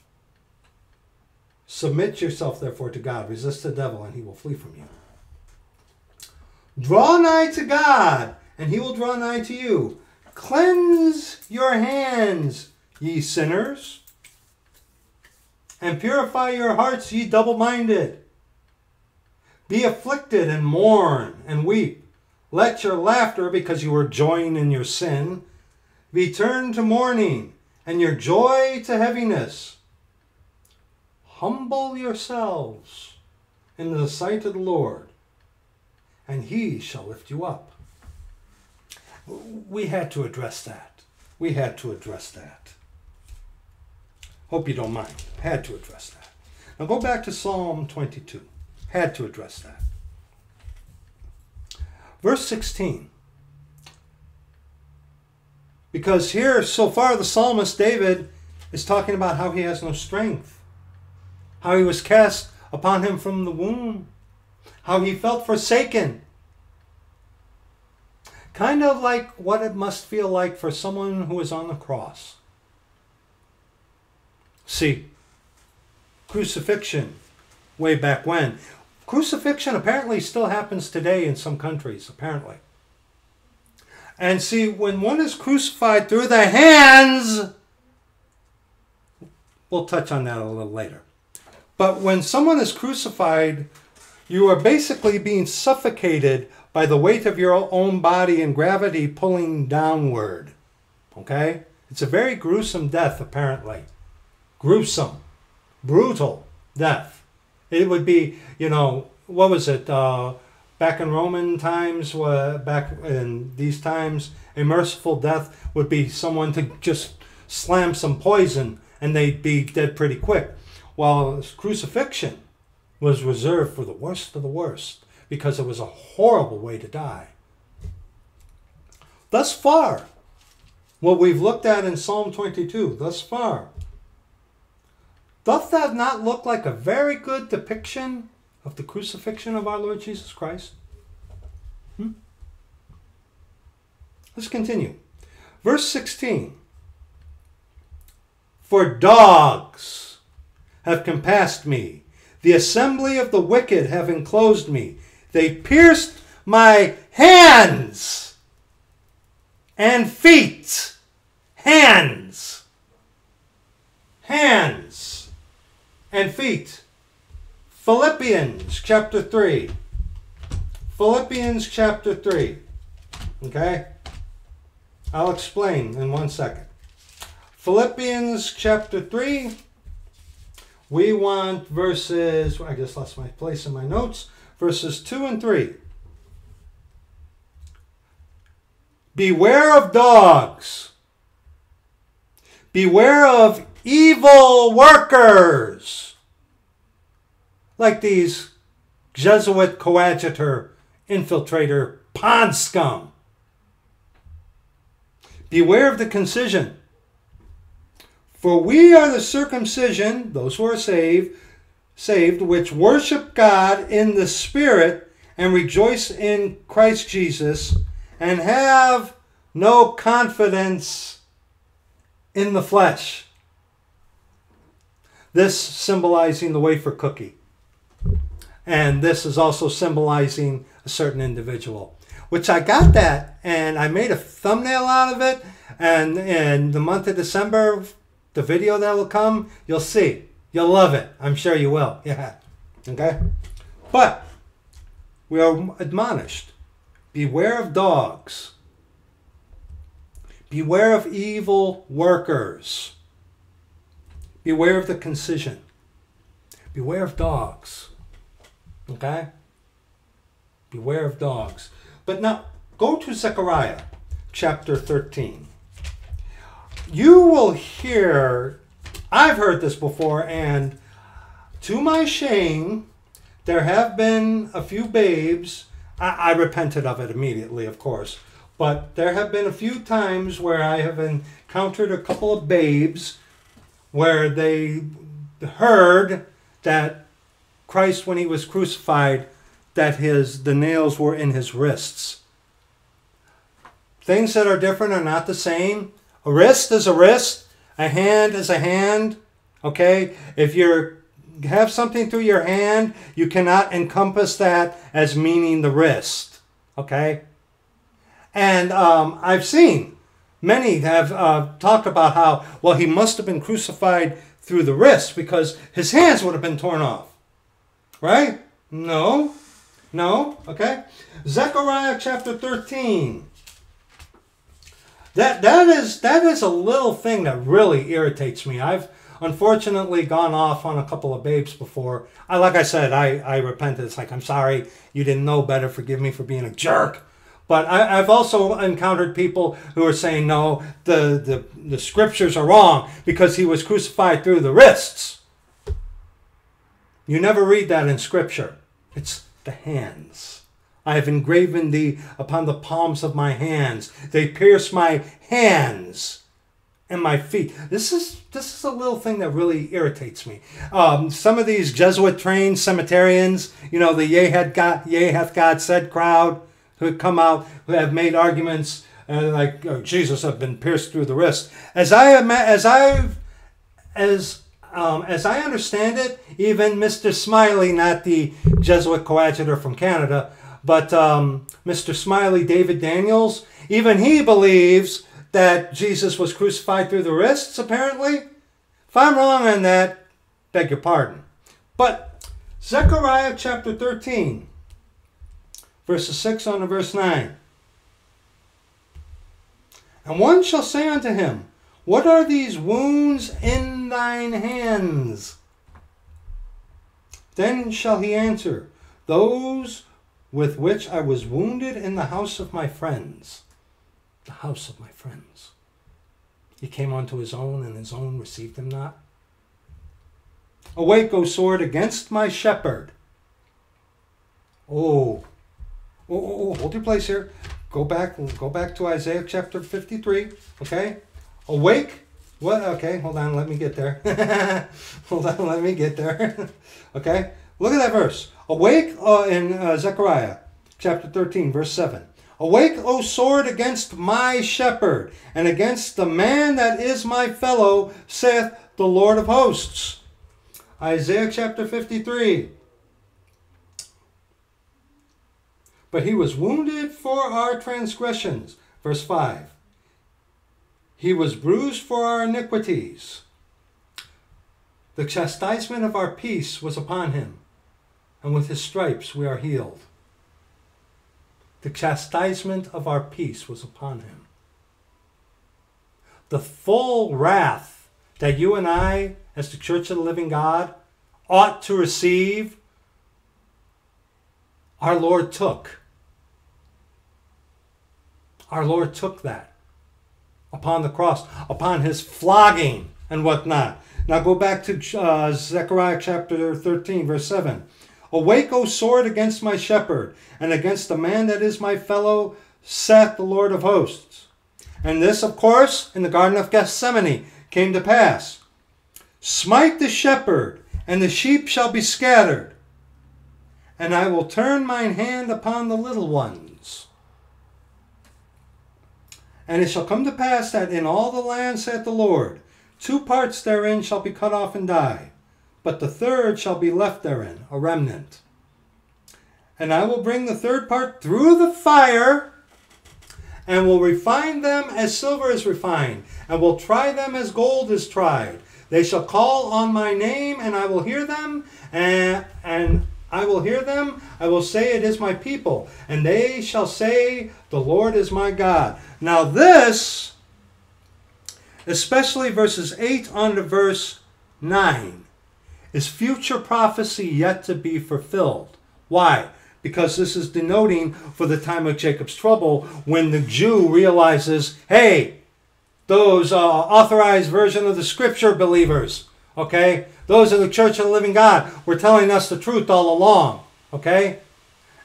[SPEAKER 1] Submit yourself, therefore, to God. Resist the devil, and he will flee from you. Draw nigh to God, and he will draw nigh to you. Cleanse your hands, ye sinners, and purify your hearts, ye double minded. Be afflicted and mourn and weep. Let your laughter, because you were joined in your sin, be turned to mourning, and your joy to heaviness. Humble yourselves in the sight of the Lord, and he shall lift you up. We had to address that. We had to address that. Hope you don't mind. Had to address that. Now go back to Psalm 22. Had to address that. Verse 16. Because here, so far, the psalmist David is talking about how he has no strength, how he was cast upon him from the womb, how he felt forsaken. Kind of like what it must feel like for someone who is on the cross. See, crucifixion, way back when, Crucifixion apparently still happens today in some countries, apparently. And see, when one is crucified through the hands, we'll touch on that a little later. But when someone is crucified, you are basically being suffocated by the weight of your own body and gravity pulling downward. Okay? It's a very gruesome death, apparently. Gruesome, brutal death. It would be, you know, what was it? Uh, back in Roman times, uh, back in these times, a merciful death would be someone to just slam some poison and they'd be dead pretty quick. While crucifixion was reserved for the worst of the worst because it was a horrible way to die. Thus far, what we've looked at in Psalm 22, thus far, Doth that not look like a very good depiction of the crucifixion of our Lord Jesus Christ? Hmm? Let's continue. Verse 16 For dogs have compassed me, the assembly of the wicked have enclosed me. They pierced my hands and feet. Hands. Hands and feet. Philippians chapter 3. Philippians chapter 3. Okay? I'll explain in one second. Philippians chapter 3. We want verses, I just lost my place in my notes, verses 2 and 3. Beware of dogs. Beware of evil workers. Like these Jesuit coadjutor, infiltrator, pond scum. Beware of the concision. For we are the circumcision, those who are saved, saved, which worship God in the Spirit and rejoice in Christ Jesus and have no confidence in the flesh. This symbolizing the wafer cookie. And this is also symbolizing a certain individual. Which I got that and I made a thumbnail out of it. And in the month of December, the video that will come, you'll see. You'll love it. I'm sure you will. Yeah. Okay? But we are admonished Beware of dogs. Beware of evil workers. Beware of the concision. Beware of dogs. Okay? Beware of dogs. But now, go to Zechariah chapter 13. You will hear, I've heard this before, and to my shame, there have been a few babes I, I repented of it immediately, of course. But there have been a few times where I have encountered a couple of babes where they heard that Christ, when he was crucified, that his the nails were in his wrists. Things that are different are not the same. A wrist is a wrist. A hand is a hand. Okay? If you're have something through your hand, you cannot encompass that as meaning the wrist. Okay? And um, I've seen many have uh, talked about how, well, he must have been crucified through the wrist because his hands would have been torn off. Right? No. No. Okay? Zechariah chapter 13. That, that, is, that is a little thing that really irritates me. I've unfortunately gone off on a couple of babes before. I like I said, I, I repented. It's like I'm sorry, you didn't know better. Forgive me for being a jerk. But I, have also encountered people who are saying no, the, the the scriptures are wrong because he was crucified through the wrists. You never read that in scripture. It's the hands. I have engraven thee upon the palms of my hands. They pierce my hands and my feet. This is this is a little thing that really irritates me. Um, some of these Jesuit trained cemeterians, you know, the yea had God, yea hath God said crowd, who come out who have made arguments uh, like oh, Jesus have been pierced through the wrist. As I as I've, as um, as I understand it, even Mr. Smiley, not the Jesuit coadjutor from Canada, but um, Mr. Smiley, David Daniels, even he believes that Jesus was crucified through the wrists, apparently. If I'm wrong on that, beg your pardon. But Zechariah chapter 13, verses 6 on to verse 9. And one shall say unto him, What are these wounds in thine hands? Then shall he answer, Those with which I was wounded in the house of my friends the house of my friends. He came unto his own, and his own received him not. Awake, O sword, against my shepherd. Oh, oh, oh, oh, hold your place here. Go back, go back to Isaiah chapter 53, okay? Awake, what? Okay, hold on, let me get there. hold on, let me get there. okay, look at that verse. Awake uh, in uh, Zechariah chapter 13, verse 7. Awake, O sword, against my shepherd, and against the man that is my fellow, saith the Lord of hosts. Isaiah chapter 53. But he was wounded for our transgressions. Verse 5. He was bruised for our iniquities. The chastisement of our peace was upon him, and with his stripes we are healed. The chastisement of our peace was upon him. The full wrath that you and I, as the Church of the Living God, ought to receive, our Lord took. Our Lord took that upon the cross, upon his flogging and whatnot. Now go back to uh, Zechariah chapter 13, verse 7. Awake, O sword, against my shepherd, and against the man that is my fellow, saith the Lord of hosts. And this, of course, in the Garden of Gethsemane came to pass. Smite the shepherd, and the sheep shall be scattered. And I will turn mine hand upon the little ones. And it shall come to pass that in all the land, saith the Lord, two parts therein shall be cut off and die but the third shall be left therein, a remnant. And I will bring the third part through the fire, and will refine them as silver is refined, and will try them as gold is tried. They shall call on my name, and I will hear them, and, and I will hear them. I will say, It is my people. And they shall say, The Lord is my God. Now, this, especially verses 8 on to verse 9, is future prophecy yet to be fulfilled. Why? Because this is denoting for the time of Jacob's trouble when the Jew realizes, hey, those uh, authorized version of the scripture believers, okay, those of the church of the living God were telling us the truth all along, okay?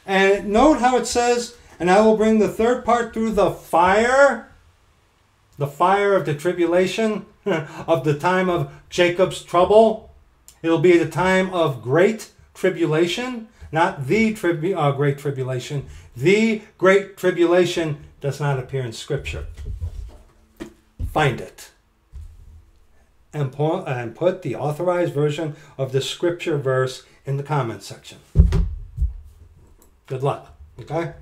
[SPEAKER 1] And note how it says, and I will bring the third part through the fire, the fire of the tribulation of the time of Jacob's trouble. It'll be the time of great tribulation, not the tribu- uh, great tribulation. The great tribulation does not appear in Scripture. Find it. And, put the authorized version of the Scripture verse in the comment section. Good luck. Okay?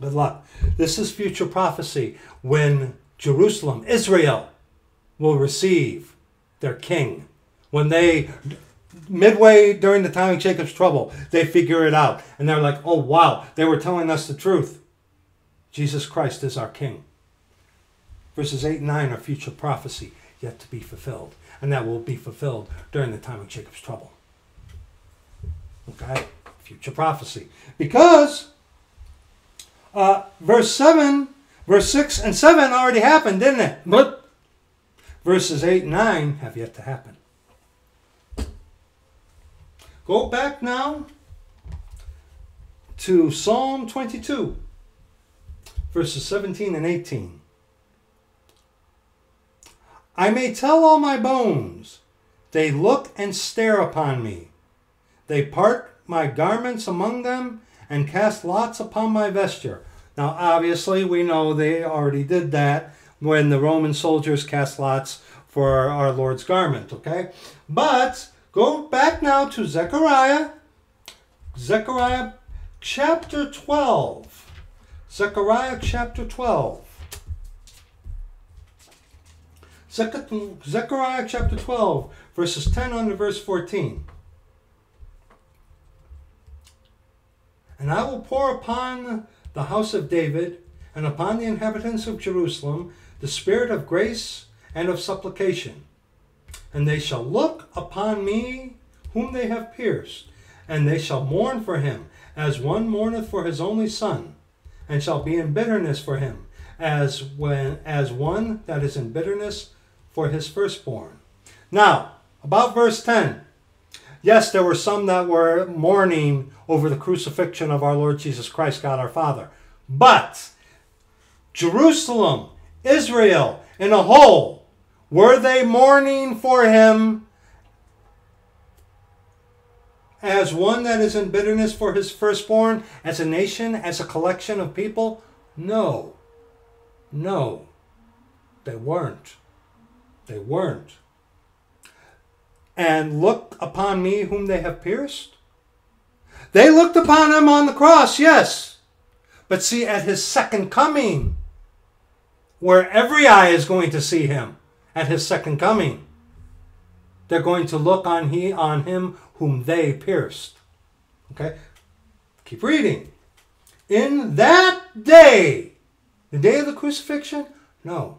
[SPEAKER 1] Good luck. This is future prophecy when Jerusalem, Israel, will receive their king when they midway during the time of Jacob's trouble, they figure it out. And they're like, oh, wow, they were telling us the truth. Jesus Christ is our King. Verses 8 and 9 are future prophecy yet to be fulfilled. And that will be fulfilled during the time of Jacob's trouble. Okay? Future prophecy. Because uh, verse 7, verse 6 and 7 already happened, didn't it? But verses 8 and 9 have yet to happen. Go back now to Psalm 22, verses 17 and 18. I may tell all my bones, they look and stare upon me. They part my garments among them and cast lots upon my vesture. Now, obviously, we know they already did that when the Roman soldiers cast lots for our Lord's garment, okay? But Go back now to Zechariah, Zechariah chapter 12. Zechariah chapter 12. Zechariah chapter 12, verses 10 on to verse 14. And I will pour upon the house of David and upon the inhabitants of Jerusalem the spirit of grace and of supplication and they shall look upon me whom they have pierced, and they shall mourn for him, as one mourneth for his only son, and shall be in bitterness for him, as when as one that is in bitterness for his firstborn. Now, about verse 10. Yes, there were some that were mourning over the crucifixion of our Lord Jesus Christ, God our Father. But Jerusalem, Israel, in a whole, were they mourning for him as one that is in bitterness for his firstborn, as a nation, as a collection of people? No. No. They weren't. They weren't. And look upon me whom they have pierced? They looked upon him on the cross, yes. But see, at his second coming, where every eye is going to see him at his second coming, they're going to look on he on him whom they pierced. Okay? Keep reading. In that day, the day of the crucifixion? No.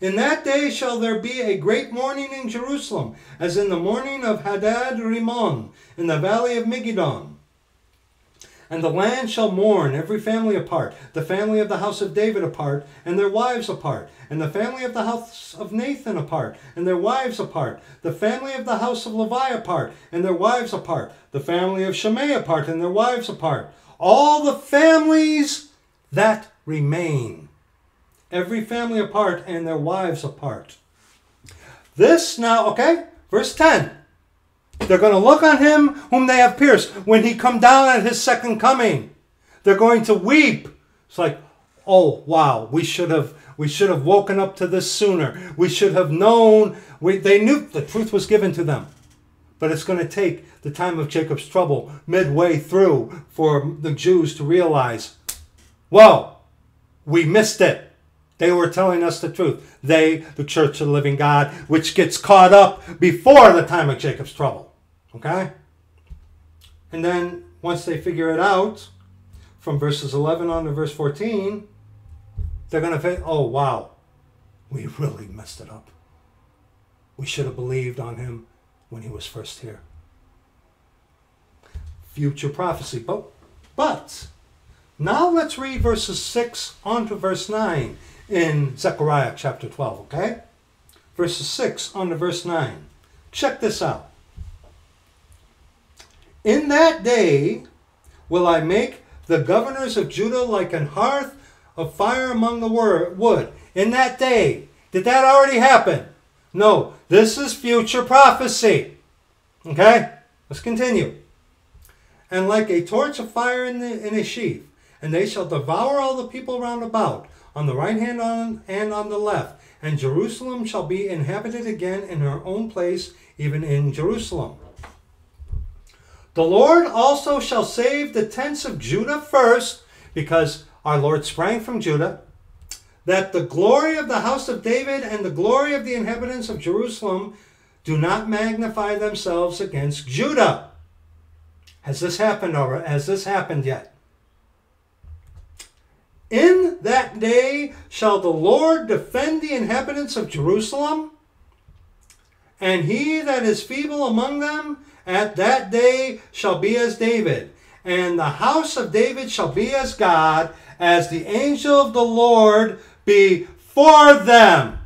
[SPEAKER 1] In that day shall there be a great mourning in Jerusalem, as in the morning of Hadad Rimmon, in the valley of Megiddon. And the land shall mourn, every family apart, the family of the house of David apart, and their wives apart, and the family of the house of Nathan apart, and their wives apart, the family of the house of Levi apart, and their wives apart, the family of Shimei apart, and their wives apart, all the families that remain, every family apart, and their wives apart. This now, okay, verse 10. They're going to look on him whom they have pierced when he come down at his second coming. They're going to weep. It's like, oh wow, we should have we should have woken up to this sooner. We should have known. We, they knew the truth was given to them. But it's going to take the time of Jacob's trouble midway through for the Jews to realize, whoa, we missed it. They were telling us the truth. They, the church of the living God, which gets caught up before the time of Jacob's trouble. Okay? And then once they figure it out, from verses 11 on to verse 14, they're going to say, oh, wow, we really messed it up. We should have believed on him when he was first here. Future prophecy. But, but now let's read verses 6 on to verse 9 in Zechariah chapter 12, okay? Verses 6 on to verse 9. Check this out. In that day will I make the governors of Judah like an hearth of fire among the wood. In that day. Did that already happen? No. This is future prophecy. Okay? Let's continue. And like a torch of fire in, the, in a sheath, and they shall devour all the people round about, on the right hand on, and on the left. And Jerusalem shall be inhabited again in her own place, even in Jerusalem. The Lord also shall save the tents of Judah first, because our Lord sprang from Judah, that the glory of the house of David and the glory of the inhabitants of Jerusalem do not magnify themselves against Judah. Has this happened or has this happened yet? In day shall the Lord defend the inhabitants of Jerusalem, and he that is feeble among them at that day shall be as David, and the house of David shall be as God, as the angel of the Lord be for them.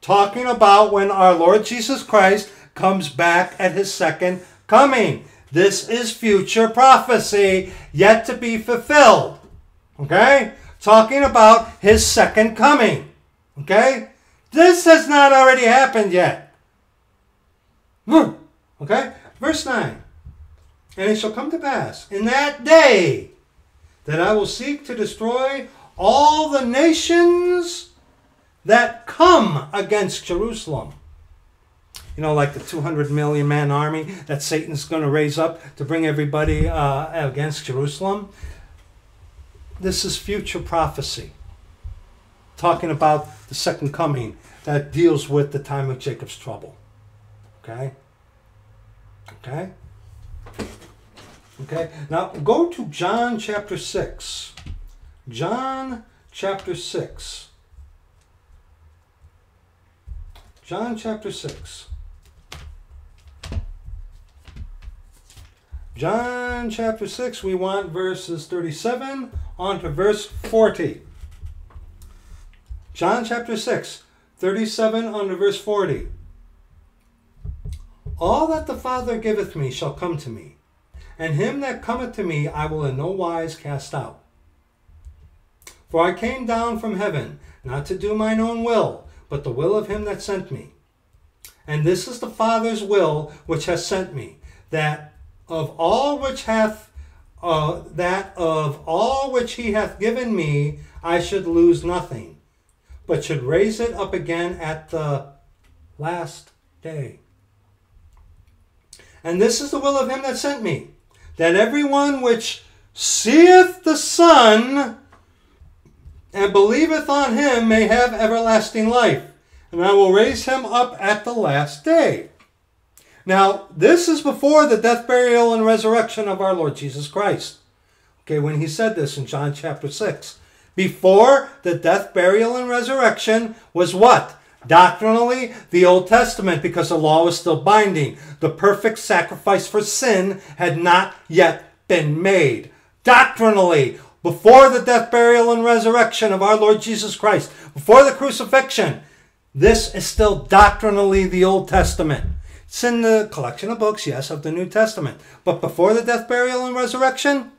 [SPEAKER 1] Talking about when our Lord Jesus Christ comes back at his second coming. This is future prophecy yet to be fulfilled. Okay? Talking about his second coming. Okay? This has not already happened yet. Okay? Verse 9. And it shall come to pass in that day that I will seek to destroy all the nations that come against Jerusalem. You know, like the 200 million man army that Satan's going to raise up to bring everybody uh, against Jerusalem. This is future prophecy, talking about the second coming that deals with the time of Jacob's trouble. Okay? Okay? Okay? Now go to John chapter 6. John chapter 6. John chapter 6. John chapter 6, we want verses 37 on to verse 40. John chapter 6, 37 on to verse 40. All that the Father giveth me shall come to me, and him that cometh to me I will in no wise cast out. For I came down from heaven, not to do mine own will, but the will of him that sent me. And this is the Father's will which has sent me, that of all which hath uh, that of all which he hath given me I should lose nothing, but should raise it up again at the last day. And this is the will of him that sent me, that every one which seeth the Son and believeth on him may have everlasting life, and I will raise him up at the last day. Now, this is before the death, burial, and resurrection of our Lord Jesus Christ. Okay, when he said this in John chapter 6. Before the death, burial, and resurrection was what? Doctrinally, the Old Testament, because the law was still binding. The perfect sacrifice for sin had not yet been made. Doctrinally, before the death, burial, and resurrection of our Lord Jesus Christ, before the crucifixion, this is still doctrinally the Old Testament. It's in the collection of books, yes, of the New Testament. But before the death, burial, and resurrection,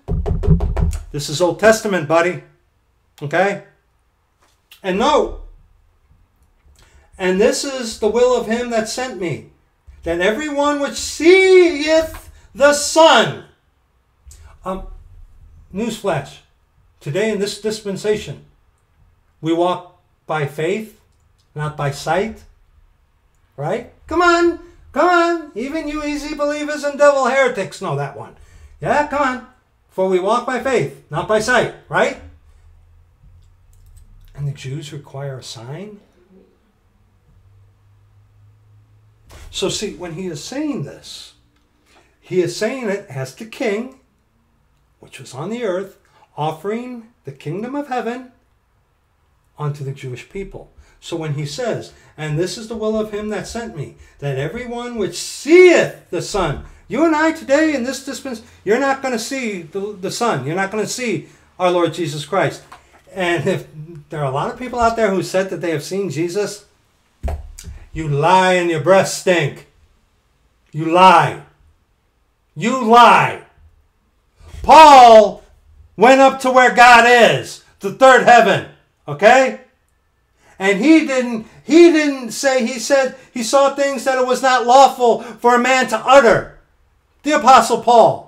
[SPEAKER 1] this is Old Testament, buddy. Okay? And note, and this is the will of him that sent me, that everyone which seeth the Son. Um, newsflash. Today in this dispensation, we walk by faith, not by sight. Right? Come on. Come on. Even you easy believers and devil heretics know that one. Yeah, come on. For we walk by faith, not by sight. Right? And the Jews require a sign? So, see, when he is saying this, he is saying it as the king, which was on the earth, offering the kingdom of heaven unto the Jewish people. So when he says, And this is the will of him that sent me, that everyone which seeth the Son, you and I today in this dispensation, you're not going to see the, the Son. You're not going to see our Lord Jesus Christ. And if there are a lot of people out there who said that they have seen Jesus, you lie and your breasts stink. You lie. You lie. Paul went up to where God is, the third heaven. Okay? And he didn't he didn't say he said he saw things that it was not lawful for a man to utter. The apostle Paul.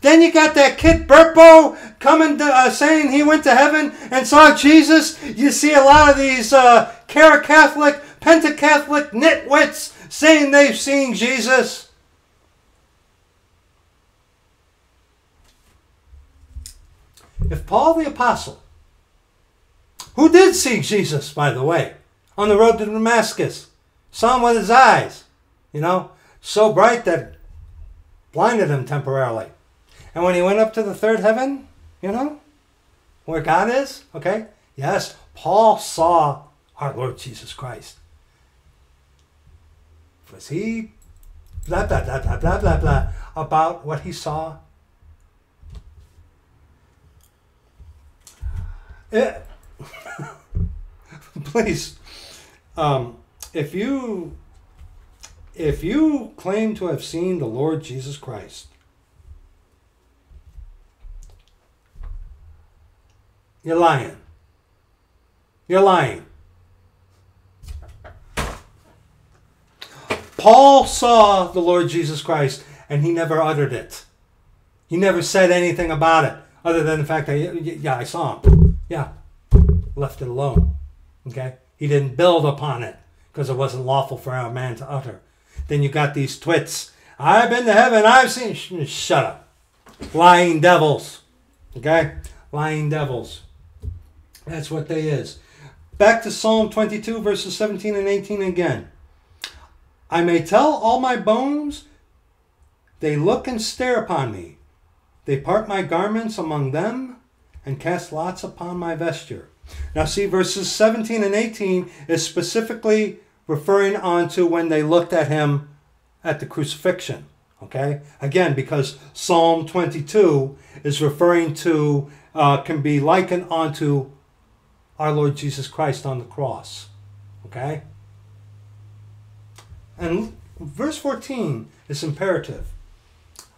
[SPEAKER 1] Then you got that kid Burpo coming to, uh, saying he went to heaven and saw Jesus. You see a lot of these uh, Catholic, Pentacatholic nitwits saying they've seen Jesus. If Paul the Apostle, who did see Jesus, by the way, on the road to Damascus, saw him with his eyes, you know, so bright that blinded him temporarily. And when he went up to the third heaven, you know, where God is, okay? Yes, Paul saw our Lord Jesus Christ. Was he blah, blah, blah, blah, blah, blah, blah about what he saw? It, please, um, if you if you claim to have seen the Lord Jesus Christ, You're lying. You're lying. Paul saw the Lord Jesus Christ and he never uttered it. He never said anything about it other than the fact that, yeah, I saw him. Yeah, left it alone. Okay? He didn't build upon it because it wasn't lawful for a man to utter. Then you got these twits. I've been to heaven. I've seen. Shut up. Lying devils. Okay? Lying devils. That's what they is. Back to Psalm 22, verses 17 and 18 again. I may tell all my bones, they look and stare upon me. They part my garments among them and cast lots upon my vesture. Now, see, verses 17 and 18 is specifically referring on to when they looked at him at the crucifixion. Okay? Again, because Psalm 22 is referring to, uh, can be likened onto our Lord Jesus Christ on the cross. Okay? And verse 14 is imperative.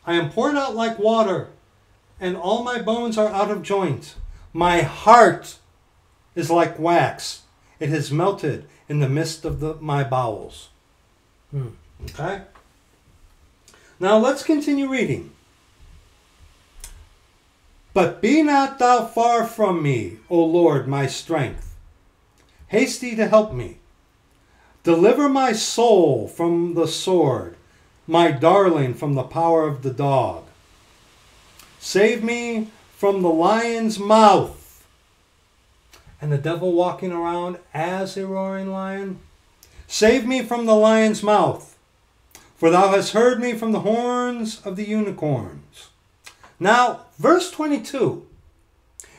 [SPEAKER 1] I am poured out like water, and all my bones are out of joint. My heart is like wax, it has melted in the midst of the, my bowels. Hmm. Okay? Now let's continue reading. But be not thou far from me, O Lord, my strength. Haste thee to help me. Deliver my soul from the sword, my darling from the power of the dog. Save me from the lion's mouth. And the devil walking around as a roaring lion. Save me from the lion's mouth, for thou hast heard me from the horns of the unicorns. Now, verse 22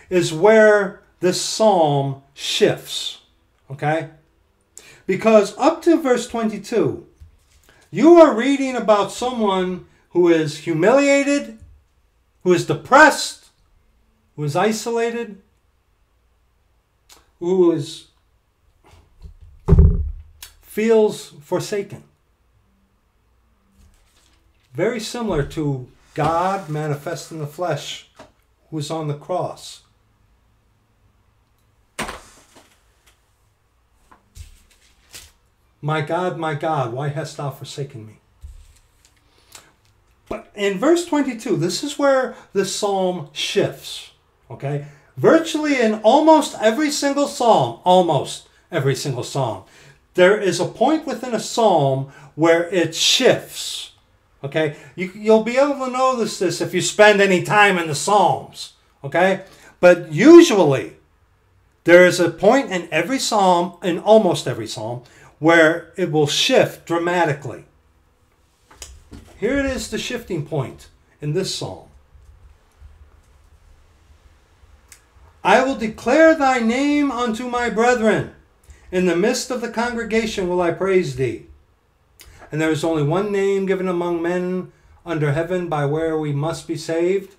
[SPEAKER 1] is where this psalm shifts. Okay? Because up to verse 22, you are reading about someone who is humiliated, who is depressed, who is isolated, who is feels forsaken. Very similar to God manifest in the flesh who's on the cross. My God, my God, why hast thou forsaken me? But in verse 22, this is where the psalm shifts. Okay? Virtually in almost every single psalm, almost every single psalm, there is a point within a psalm where it shifts. Okay? You, you'll be able to notice this if you spend any time in the Psalms. Okay? But usually, there is a point in every psalm, in almost every psalm, where it will shift dramatically. Here it is the shifting point in this psalm. I will declare thy name unto my brethren. In the midst of the congregation will I praise thee. And there is only one name given among men under heaven by where we must be saved.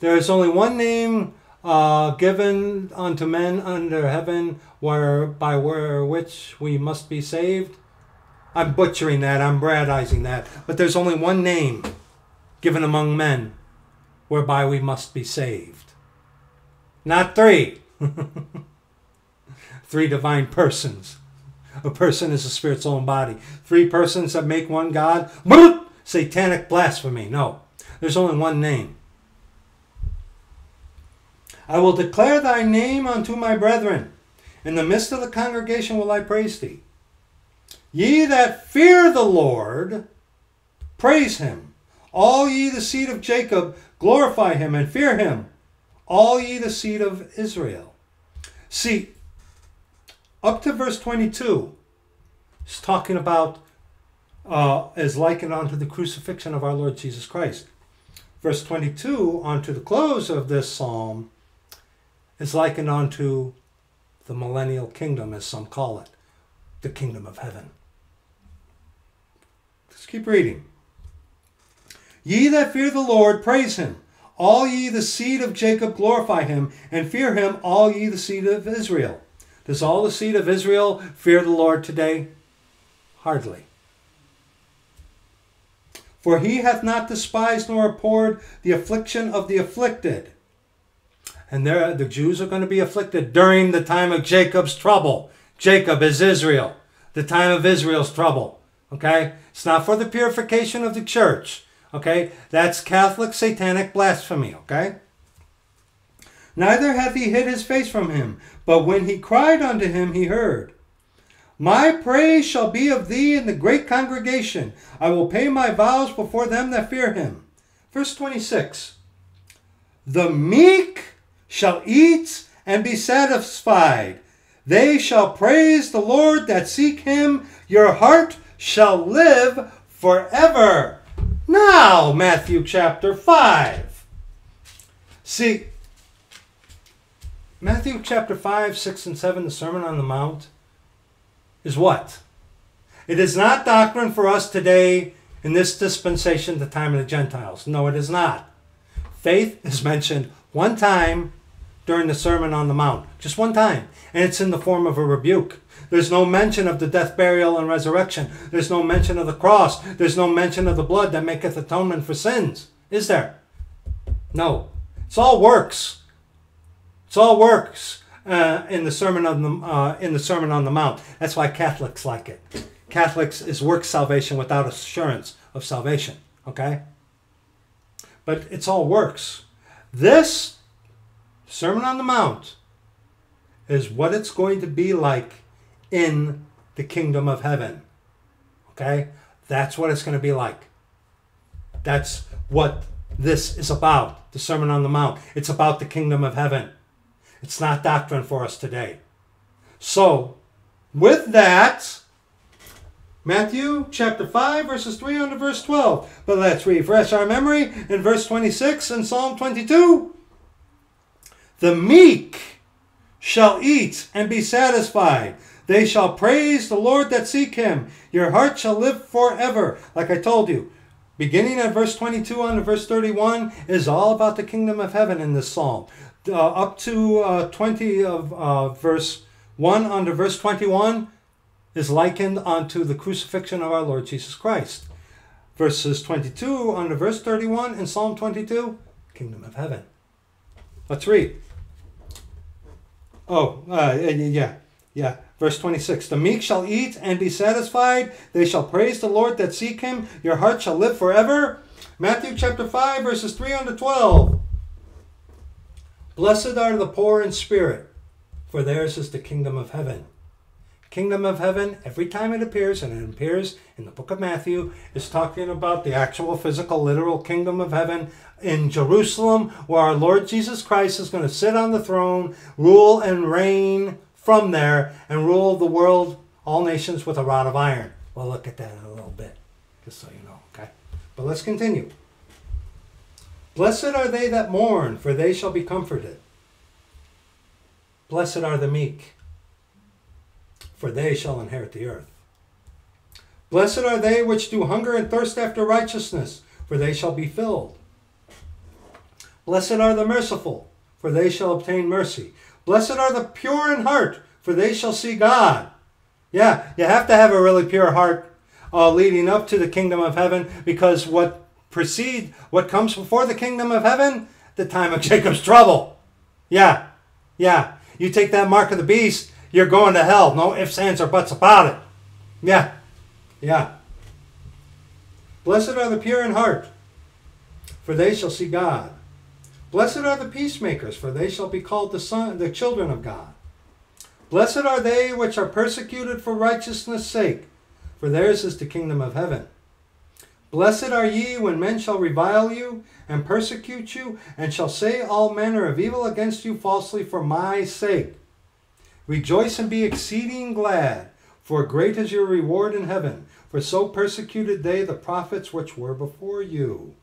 [SPEAKER 1] There is only one name uh, given unto men under heaven where by where which we must be saved. I'm butchering that, I'm Bradizing that, but there's only one name given among men whereby we must be saved. Not three. three divine persons. A person is a spirit, soul, and body. Three persons that make one God. Satanic blasphemy. No. There's only one name. I will declare thy name unto my brethren. In the midst of the congregation will I praise thee. Ye that fear the Lord, praise him. All ye the seed of Jacob, glorify him and fear him. All ye the seed of Israel. See, up to verse 22 is talking about uh, is likened unto the crucifixion of our Lord Jesus Christ. Verse 22 on to the close of this psalm is likened unto the millennial kingdom, as some call it, the kingdom of heaven. Let's keep reading. Ye that fear the Lord, praise him. All ye the seed of Jacob, glorify him, and fear him, all ye the seed of Israel. Does all the seed of Israel fear the Lord today? Hardly. For he hath not despised nor abhorred the affliction of the afflicted. And there, the Jews are going to be afflicted during the time of Jacob's trouble. Jacob is Israel, the time of Israel's trouble. Okay? It's not for the purification of the church. Okay? That's Catholic satanic blasphemy. Okay? Neither hath he hid his face from him, but when he cried unto him, he heard. My praise shall be of thee in the great congregation. I will pay my vows before them that fear him. Verse 26 The meek shall eat and be satisfied. They shall praise the Lord that seek him. Your heart shall live forever. Now, Matthew chapter 5. See, Matthew chapter 5, 6, and 7, the Sermon on the Mount, is what? It is not doctrine for us today in this dispensation, the time of the Gentiles. No, it is not. Faith is mentioned one time during the Sermon on the Mount, just one time, and it's in the form of a rebuke. There's no mention of the death, burial, and resurrection. There's no mention of the cross. There's no mention of the blood that maketh atonement for sins. Is there? No. It's all works. It's all works uh, in the sermon on the uh, in the Sermon on the Mount. That's why Catholics like it. Catholics is work salvation without assurance of salvation. Okay? But it's all works. This Sermon on the Mount is what it's going to be like in the kingdom of heaven. Okay? That's what it's going to be like. That's what this is about the Sermon on the Mount. It's about the kingdom of heaven. It's not doctrine for us today. So, with that, Matthew chapter 5, verses 3 on verse 12. But let's refresh our memory in verse 26 and Psalm 22. The meek shall eat and be satisfied. They shall praise the Lord that seek him. Your heart shall live forever. Like I told you, beginning at verse 22 on to verse 31 is all about the kingdom of heaven in this psalm. Uh, up to uh, 20 of uh, verse 1 on to verse 21 is likened unto the crucifixion of our Lord Jesus Christ. Verses 22 on to verse 31 in Psalm 22, kingdom of heaven. Let's read. Oh, uh, yeah, yeah. Verse 26 The meek shall eat and be satisfied. They shall praise the Lord that seek him. Your heart shall live forever. Matthew chapter 5, verses 3 on to 12. Blessed are the poor in spirit, for theirs is the kingdom of heaven. Kingdom of heaven, every time it appears, and it appears in the book of Matthew, is talking about the actual physical, literal kingdom of heaven in Jerusalem, where our Lord Jesus Christ is going to sit on the throne, rule and reign from there, and rule the world, all nations, with a rod of iron. We'll look at that in a little bit, just so you know, okay? But let's continue. Blessed are they that mourn, for they shall be comforted. Blessed are the meek, for they shall inherit the earth. Blessed are they which do hunger and thirst after righteousness, for they shall be filled. Blessed are the merciful, for they shall obtain mercy. Blessed are the pure in heart, for they shall see God. Yeah, you have to have a really pure heart uh, leading up to the kingdom of heaven because what precede, what comes before the kingdom of heaven? The time of Jacob's trouble. Yeah, yeah. You take that mark of the beast, you're going to hell. No ifs, ands, or buts about it. Yeah, yeah. Blessed are the pure in heart, for they shall see God. Blessed are the peacemakers, for they shall be called the son, the children of God. Blessed are they which are persecuted for righteousness' sake, for theirs is the kingdom of heaven. Blessed are ye when men shall revile you and persecute you, and shall say all manner of evil against you falsely for my sake. Rejoice and be exceeding glad, for great is your reward in heaven, for so persecuted they the prophets which were before you.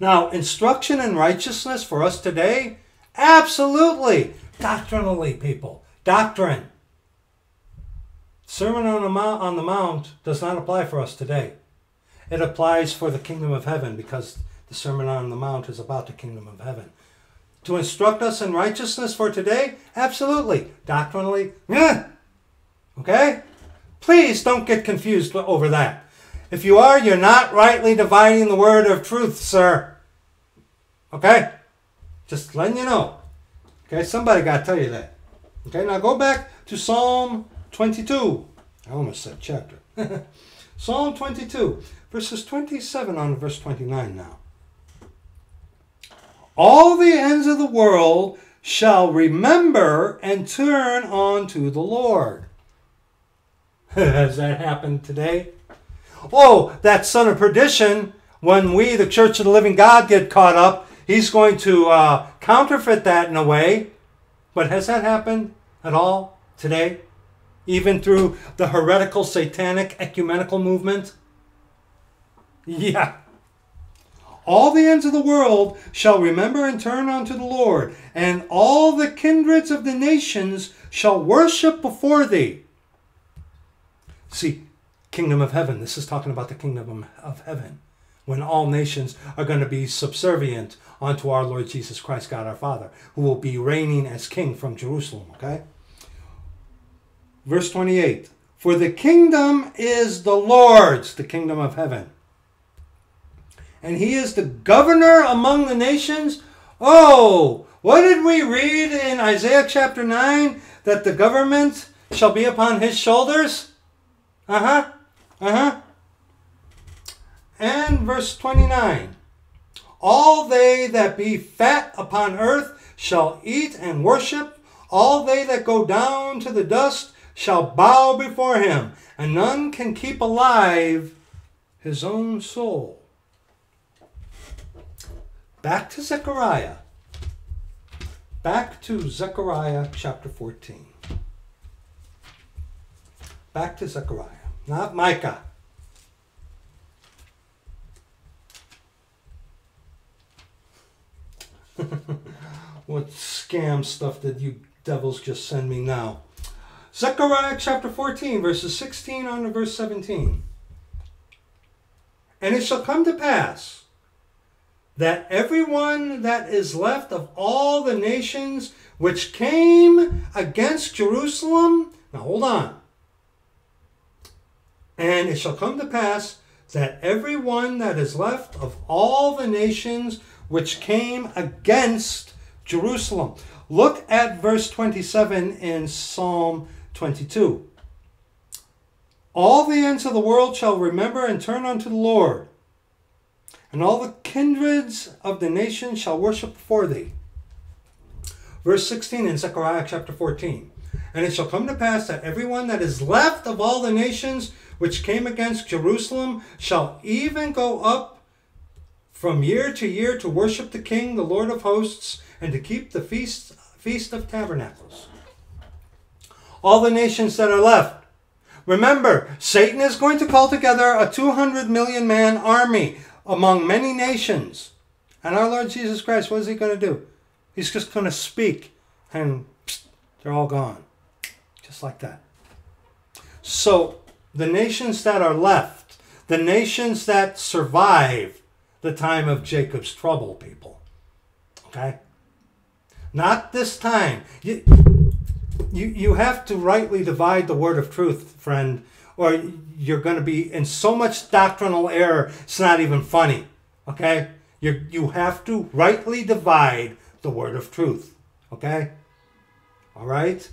[SPEAKER 1] Now, instruction in righteousness for us today? Absolutely. Doctrinally, people. Doctrine. Sermon on the, Mount, on the Mount does not apply for us today. It applies for the kingdom of heaven because the Sermon on the Mount is about the kingdom of heaven. To instruct us in righteousness for today? Absolutely. Doctrinally? Yeah. Okay? Please don't get confused over that. If you are, you're not rightly dividing the word of truth, sir. Okay? Just letting you know. Okay, somebody got to tell you that. Okay, now go back to Psalm 22. I almost said chapter. Psalm 22, verses 27 on verse 29 now. All the ends of the world shall remember and turn unto the Lord. Has that happened today? Oh, that son of perdition, when we, the Church of the Living God, get caught up, he's going to uh, counterfeit that in a way. But has that happened at all today? Even through the heretical, satanic, ecumenical movement? Yeah. All the ends of the world shall remember and turn unto the Lord, and all the kindreds of the nations shall worship before thee. See, kingdom of heaven. This is talking about the kingdom of heaven when all nations are going to be subservient unto our Lord Jesus Christ, God our Father, who will be reigning as king from Jerusalem. Okay? Verse 28 For the kingdom is the Lord's, the kingdom of heaven. And he is the governor among the nations. Oh, what did we read in Isaiah chapter 9? That the government shall be upon his shoulders? Uh huh. Uh huh. and verse 29. All they that be fat upon earth shall eat and worship. All they that go down to the dust shall bow before him, and none can keep alive his own soul. Back to Zechariah. Back to Zechariah chapter 14. Back to Zechariah, not Micah. what scam stuff did you devils just send me now? Zechariah chapter 14, verses 16 on to verse 17. And it shall come to pass that everyone that is left of all the nations which came against Jerusalem, now hold on. And it shall come to pass that everyone that is left of all the nations which came against Jerusalem. Look at verse 27 in Psalm 22. All the ends of the world shall remember and turn unto the Lord, and all the kindreds of the nations shall worship before thee. Verse 16 in Zechariah chapter 14. And it shall come to pass that everyone that is left of all the nations which came against Jerusalem shall even go up from year to year to worship the King, the Lord of hosts, and to keep the feast, feast of tabernacles. All the nations that are left. Remember, Satan is going to call together a 200 million man army among many nations. And our Lord Jesus Christ, what is he going to do? He's just going to speak, and they're all gone. Just like that. So, the nations that are left, the nations that survive the time of Jacob's trouble, people. Okay? Not this time. You, you, you have to rightly divide the word of truth, friend, or you're going to be in so much doctrinal error, it's not even funny. Okay? You, you have to rightly divide the word of truth. Okay? All right?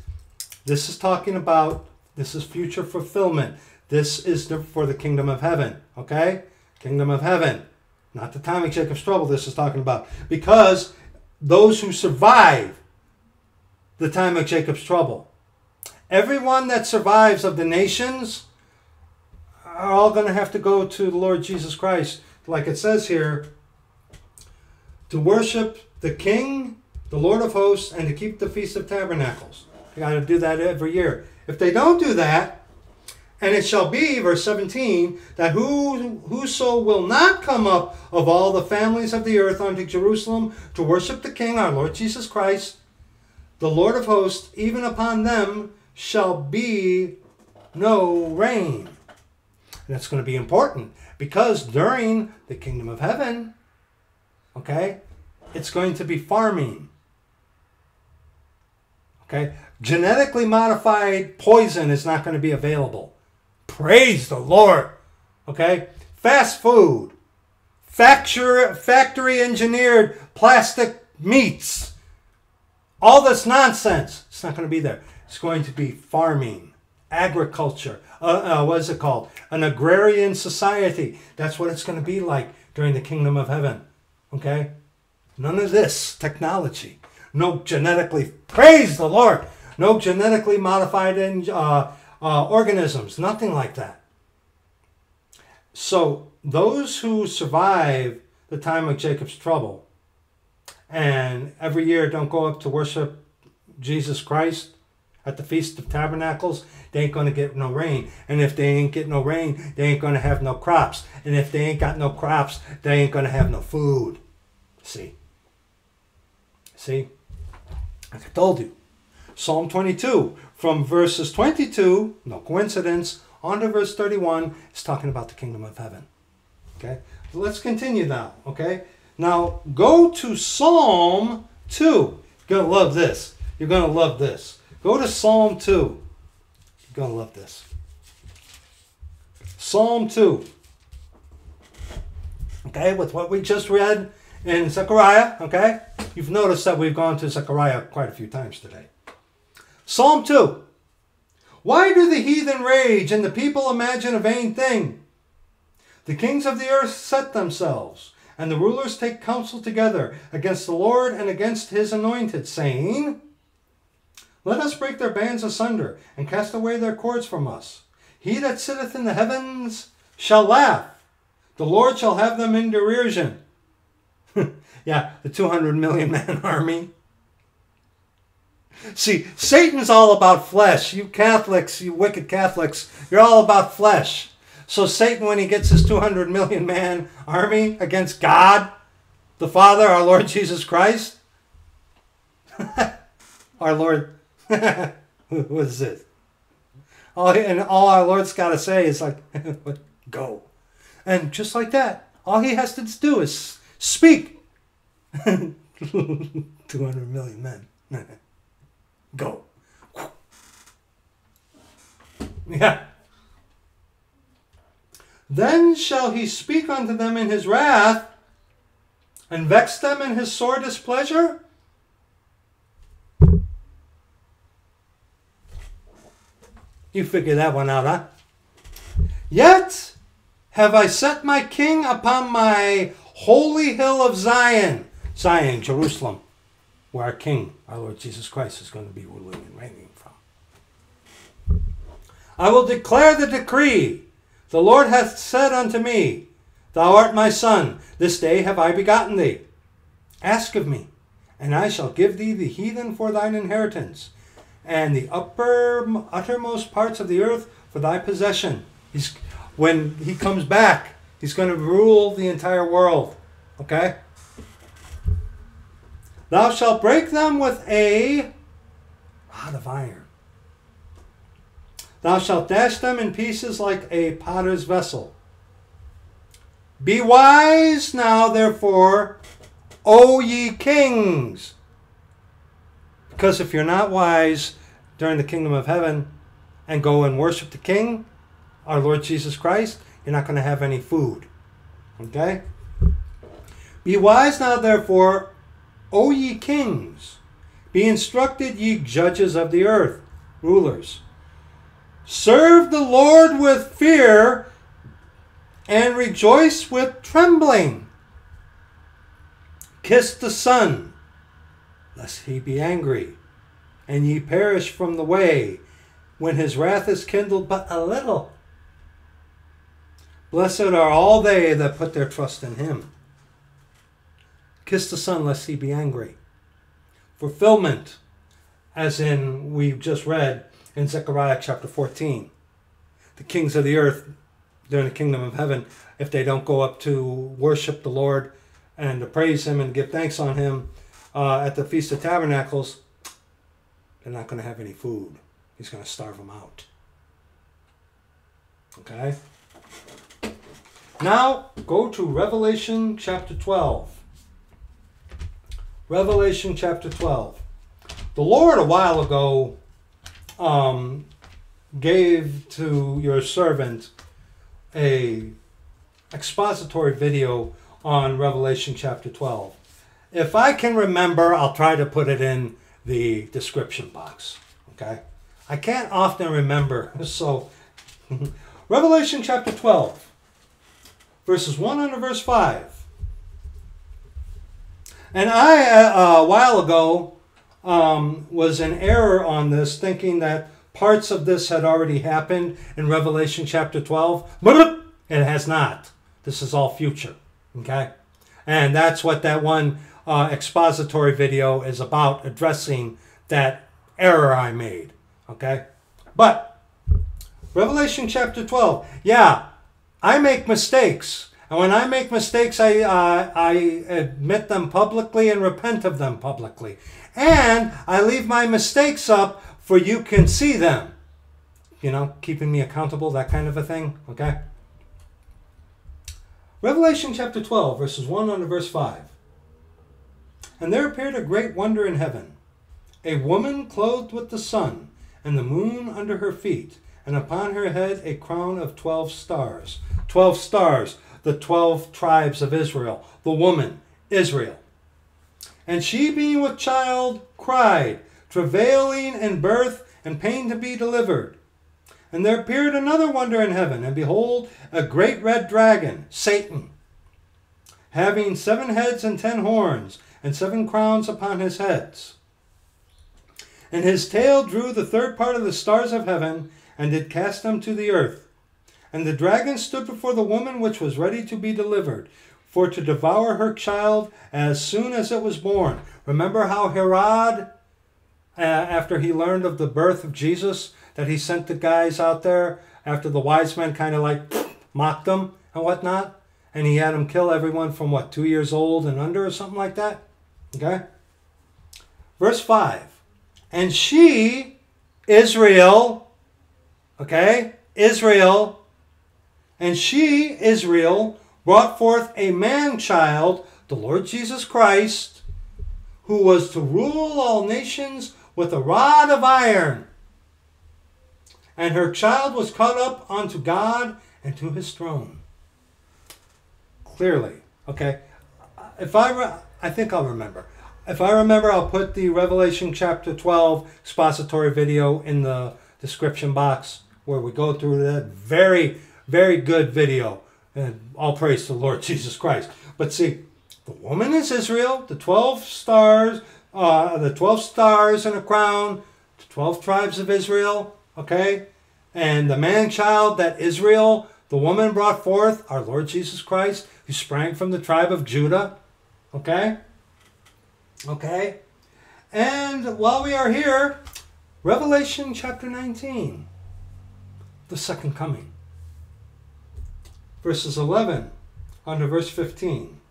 [SPEAKER 1] This is talking about, this is future fulfillment. This is the, for the kingdom of heaven. Okay? Kingdom of heaven. Not the time of Jacob's trouble, this is talking about. Because those who survive the time of Jacob's trouble, everyone that survives of the nations are all going to have to go to the Lord Jesus Christ, like it says here, to worship the King, the Lord of hosts, and to keep the Feast of Tabernacles. You got to do that every year. If they don't do that, and it shall be, verse 17, that who, whoso will not come up of all the families of the earth unto Jerusalem to worship the King, our Lord Jesus Christ, the Lord of hosts, even upon them shall be no rain. And that's going to be important because during the kingdom of heaven, okay, it's going to be farming. Okay, genetically modified poison is not going to be available. Praise the Lord. Okay? Fast food, factory, factory engineered plastic meats, all this nonsense, it's not going to be there. It's going to be farming, agriculture. Uh, uh, what is it called? An agrarian society. That's what it's going to be like during the kingdom of heaven. Okay? None of this technology. No genetically, praise the Lord, no genetically modified uh, uh, organisms, nothing like that. So those who survive the time of Jacob's trouble and every year don't go up to worship Jesus Christ at the Feast of Tabernacles, they ain't going to get no rain. And if they ain't get no rain, they ain't going to have no crops. And if they ain't got no crops, they ain't going to have no food. See? See? Like I told you. Psalm 22, from verses 22, no coincidence, on to verse 31, is talking about the kingdom of heaven. Okay? Let's continue now. Okay? Now go to Psalm 2. You're to love this. You're going to love this. Go to Psalm 2. You're to love this. Psalm 2. Okay, with what we just read in Zechariah, okay? You've noticed that we've gone to Zechariah quite a few times today. Psalm 2. Why do the heathen rage and the people imagine a vain thing? The kings of the earth set themselves, and the rulers take counsel together against the Lord and against his anointed, saying, Let us break their bands asunder, and cast away their cords from us. He that sitteth in the heavens shall laugh. The Lord shall have them in derision. yeah, the 200 million man army. See, Satan's all about flesh. You Catholics, you wicked Catholics, you're all about flesh. So Satan, when he gets his 200 million man army against God, the Father, our Lord Jesus Christ, our Lord, what is it? All, and all our Lord's got to say is like, go. And just like that, all he has to do is speak. 200 million men. Go. Yeah. Then shall he speak unto them in his wrath, and vex them in his sore displeasure? You figure that one out, huh? Yet have I set my king upon my holy hill of Zion. Zion, Jerusalem, where our king, our Lord Jesus Christ, is going to be ruling and reigning from. I will declare the decree. The Lord hath said unto me, Thou art my son, this day have I begotten thee. Ask of me, and I shall give thee the heathen for thine inheritance, and the upper uttermost parts of the earth for thy possession. He's when he comes back, he's going to rule the entire world. Okay? Thou shalt break them with a rod of iron. Thou shalt dash them in pieces like a potter's vessel. Be wise now, therefore, O ye kings. Because if you're not wise during the kingdom of heaven and go and worship the king, our Lord Jesus Christ, you're not going to have any food. Okay? Be wise now, therefore, O ye kings. Be instructed, ye judges of the earth, rulers. Serve the Lord with fear and rejoice with trembling. Kiss the Son, lest he be angry, and ye perish from the way, when his wrath is kindled but a little. Blessed are all they that put their trust in him. Kiss the Son, lest he be angry. Fulfillment, as in we've just read in Zechariah chapter 14. The kings of the earth during the kingdom of heaven, if they don't go up to worship the Lord and to praise him and give thanks on him uh, at the Feast of Tabernacles, they're not going to have any food. He's going to starve them out. Okay? Now, go to Revelation chapter 12. Revelation chapter 12. The Lord, a while ago, um, gave to your servant a expository video on Revelation chapter 12. If I can remember, I'll try to put it in the description box. Okay? I can't often remember, so Revelation chapter 12 verses 1 under verse 5. And I, uh, a while ago, um, was in error on this, thinking that parts of this had already happened in Revelation chapter 12. But it has not. This is all future. Okay? And that's what that one uh, expository video is about, addressing that error I made. Okay? But, Revelation chapter 12. Yeah, I make mistakes. And when I make mistakes, I, uh, I admit them publicly and repent of them publicly. And I leave my mistakes up for you can see them. You know, keeping me accountable, that kind of a thing. Okay? Revelation chapter 12, verses 1 on to verse 5. And there appeared a great wonder in heaven a woman clothed with the sun, and the moon under her feet, and upon her head a crown of twelve stars. 12 stars, the 12 tribes of Israel, the woman, Israel. And she, being with child, cried, travailing in birth and pain to be delivered. And there appeared another wonder in heaven, and behold, a great red dragon, Satan, having seven heads and ten horns, and seven crowns upon his heads. And his tail drew the third part of the stars of heaven, and did cast them to the earth. And the dragon stood before the woman which was ready to be delivered, for to devour her child as soon as it was born. Remember how Herod, uh, after he learned of the birth of Jesus, that he sent the guys out there after the wise men kind of like mocked them and whatnot? And he had them kill everyone from what, two years old and under or something like that? Okay? Verse 5 And she, Israel, okay, Israel, and she, Israel, brought forth a man child, the Lord Jesus Christ, who was to rule all nations with a rod of iron. And her child was caught up unto God and to his throne. Clearly, okay. If I, I think I'll remember. If I remember, I'll put the Revelation chapter 12 expository video in the description box where we go through that very, very good video. And all praise to the Lord Jesus Christ. But see, the woman is Israel, the 12 stars, uh, the 12 stars and a crown, the 12 tribes of Israel, okay? And the man child that Israel, the woman brought forth, our Lord Jesus Christ, who sprang from the tribe of Judah, okay? Okay? And while we are here, Revelation chapter 19, the second coming. Verses 11 under verse 15.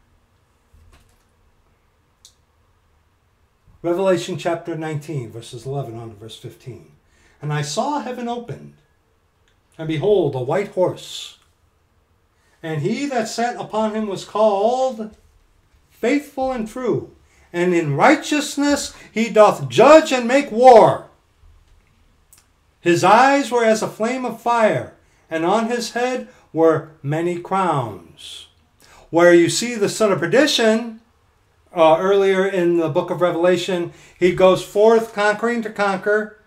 [SPEAKER 1] Revelation chapter 19, verses 11 on to verse 15. And I saw heaven opened, and behold, a white horse. And he that sat upon him was called Faithful and True, and in righteousness he doth judge and make war. His eyes were as a flame of fire, and on his head were many crowns. Where you see the son of perdition, uh, earlier in the book of Revelation, he goes forth conquering to conquer.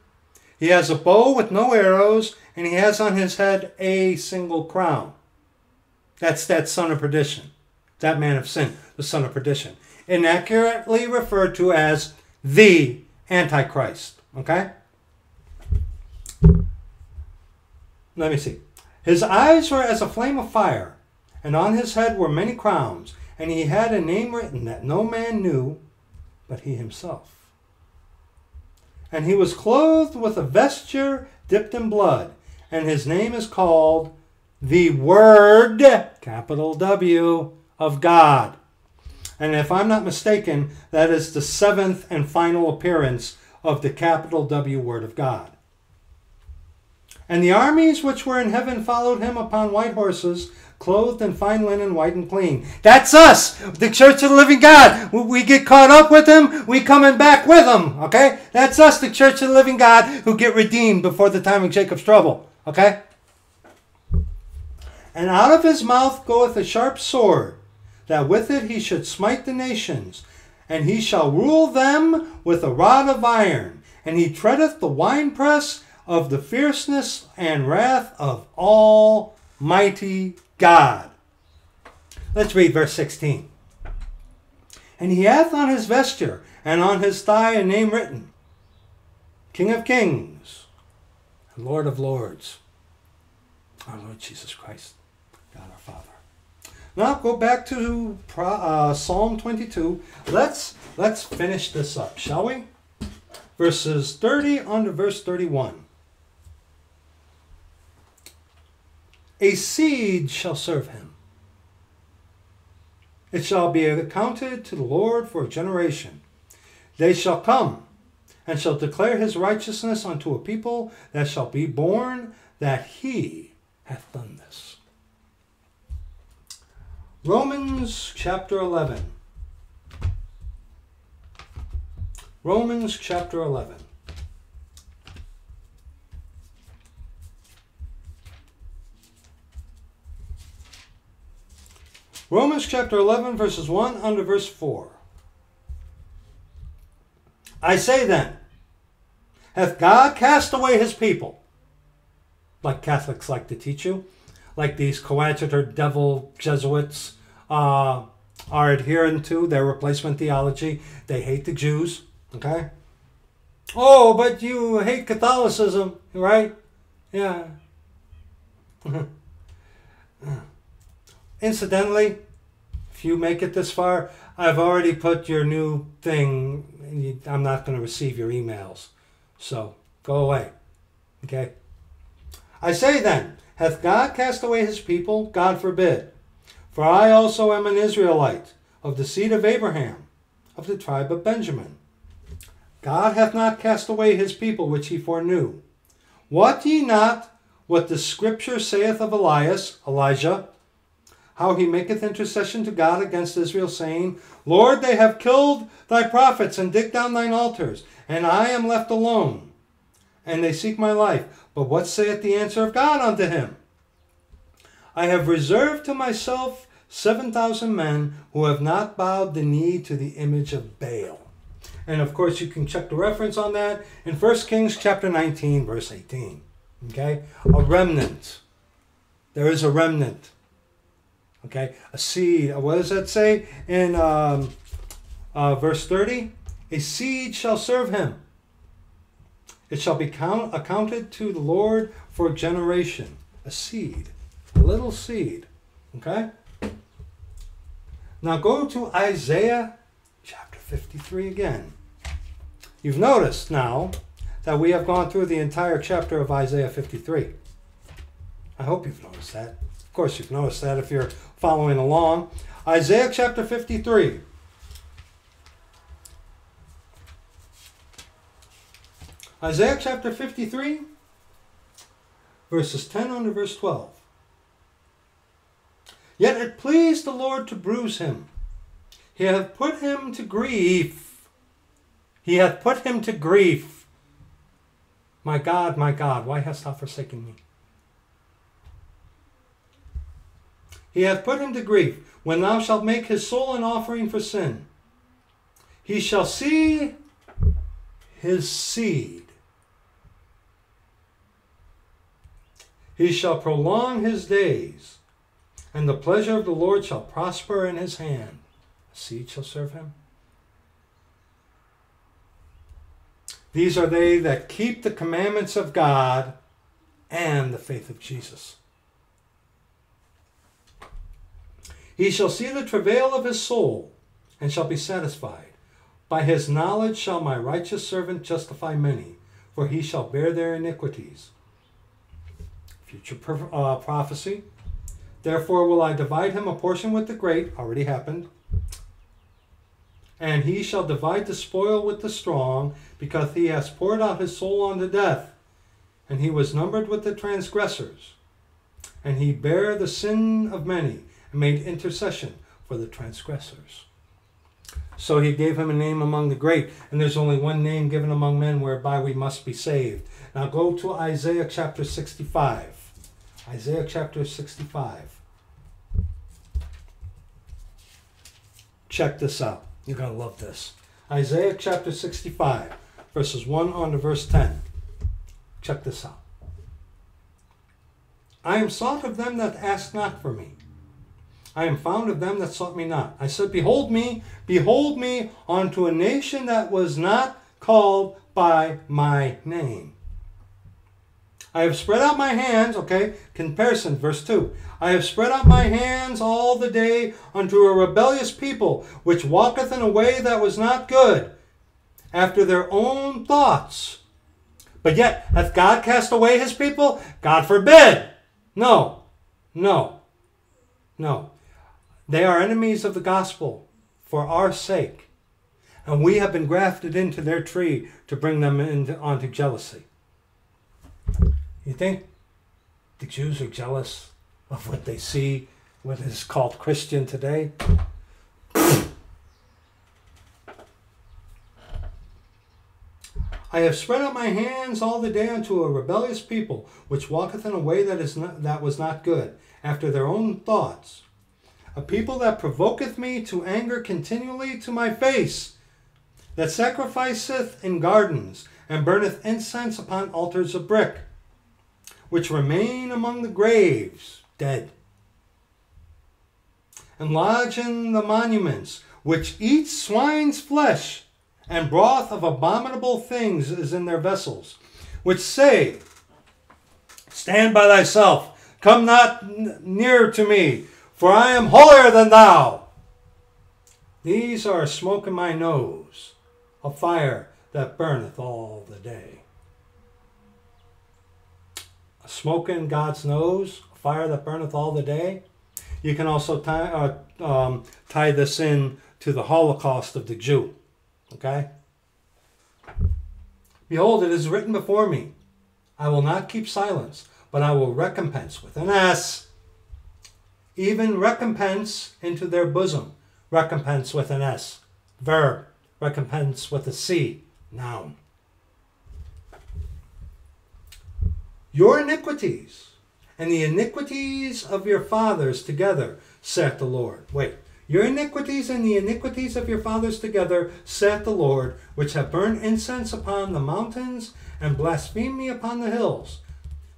[SPEAKER 1] He has a bow with no arrows, and he has on his head a single crown. That's that son of perdition, that man of sin, the son of perdition. Inaccurately referred to as the Antichrist. Okay? Let me see. His eyes were as a flame of fire, and on his head were many crowns and he had a name written that no man knew but he himself. And he was clothed with a vesture dipped in blood, and his name is called the Word, capital W, of God. And if I'm not mistaken, that is the seventh and final appearance of the capital W Word of God. And the armies which were in heaven followed him upon white horses, clothed in fine linen, white and clean. That's us, the Church of the Living God. We get caught up with Him, we coming back with Him. Okay, that's us, the Church of the Living God, who get redeemed before the time of Jacob's trouble. Okay. And out of his mouth goeth a sharp sword, that with it he should smite the nations, and he shall rule them with a rod of iron, and he treadeth the winepress of the fierceness and wrath of Almighty God. Let's read verse 16. And he hath on his vesture and on his thigh a name written King of Kings and Lord of Lords, our Lord Jesus Christ, God our Father. Now go back to uh, Psalm 22. Let's let's finish this up, shall we? Verses 30 on to verse 31. A seed shall serve him. It shall be accounted to the Lord for a generation. They shall come and shall declare his righteousness unto a people that shall be born, that he hath done this. Romans chapter 11. Romans chapter 11. Romans chapter 11, verses 1 under verse 4. I say then, hath God cast away his people? like Catholics like to teach you, like these coadjutor devil Jesuits uh, are adhering to their replacement theology. They hate the Jews, okay? Oh, but you hate Catholicism, right? Yeah. Incidentally, if you make it this far, I've already put your new thing. I'm not going to receive your emails. So go away. Okay? I say then, hath God cast away his people? God forbid. For I also am an Israelite, of the seed of Abraham, of the tribe of Benjamin. God hath not cast away his people which he foreknew. Wot ye not what the scripture saith of Elias, Elijah, how he maketh intercession to God against Israel, saying, Lord, they have killed thy prophets and digged down thine altars, and I am left alone, and they seek my life. But what saith the answer of God unto him? I have reserved to myself seven thousand men who have not bowed the knee to the image of Baal. And of course, you can check the reference on that in 1 Kings chapter 19, verse 18. Okay? A remnant. There is a remnant. Okay, a seed. What does that say in um, uh, verse 30? A seed shall serve him. It shall be count, accounted to the Lord for a generation. A seed. A little seed. Okay? Now go to Isaiah chapter 53 again. You've noticed now that we have gone through the entire chapter of Isaiah 53. I hope you've noticed that. Of course, you've noticed that if you're following along. Isaiah chapter 53. Isaiah chapter 53, verses 10 on to verse 12. Yet it pleased the Lord to bruise him. He hath put him to grief. He hath put him to grief. My God, my God, why hast thou forsaken me? He hath put him to grief, when thou shalt make his soul an offering for sin. He shall see his seed. He shall prolong his days, and the pleasure of the Lord shall prosper in his hand. A seed shall serve him. These are they that keep the commandments of God and the faith of Jesus. He shall see the travail of his soul, and shall be satisfied. By his knowledge shall my righteous servant justify many, for he shall bear their iniquities. Future uh, prophecy. Therefore will I divide him a portion with the great, already happened. And he shall divide the spoil with the strong, because he has poured out his soul unto death, and he was numbered with the transgressors. And he bare the sin of many, and made intercession for the transgressors. So he gave him a name among the great, and there's only one name given among men whereby we must be saved. Now go to Isaiah chapter 65. Isaiah chapter 65. Check this out. You're going to love this. Isaiah chapter 65, verses 1 on to verse 10. Check this out. I am sought of them that ask not for me. I am found of them that sought me not. I said, Behold me, behold me unto a nation that was not called by my name. I have spread out my hands, okay, comparison, verse 2. I have spread out my hands all the day unto a rebellious people, which walketh in a way that was not good, after their own thoughts. But yet, hath God cast away his people? God forbid! No, no, no. They are enemies of the gospel for our sake. And we have been grafted into their tree to bring them into, onto jealousy. You think the Jews are jealous of what they see, what is called Christian today? I have spread out my hands all the day unto a rebellious people, which walketh in a way that is not, that was not good, after their own thoughts a people that provoketh me to anger continually to my face, that sacrificeth in gardens, and burneth incense upon altars of brick. which remain among the graves, dead. And lodge in the monuments, which eat swine's flesh, and broth of abominable things is in their vessels, which say, Stand by thyself, come not near to me, for I am holier than thou. These are a smoke in my nose, a fire that burneth all the day. A smoke in God's nose, a fire that burneth all the day. You can also tie, uh, um, tie this in to the Holocaust of the Jew. Okay? Behold, it is written before me, I will not keep silence, but I will recompense with an S, even recompense into their bosom. Recompense with an S. Verb. Recompense with a C. Noun. Your iniquities and the iniquities of your fathers together, saith the Lord. Wait. Your iniquities and the iniquities of your fathers together, saith the Lord, which have burned incense upon the mountains and blasphemed me upon the hills.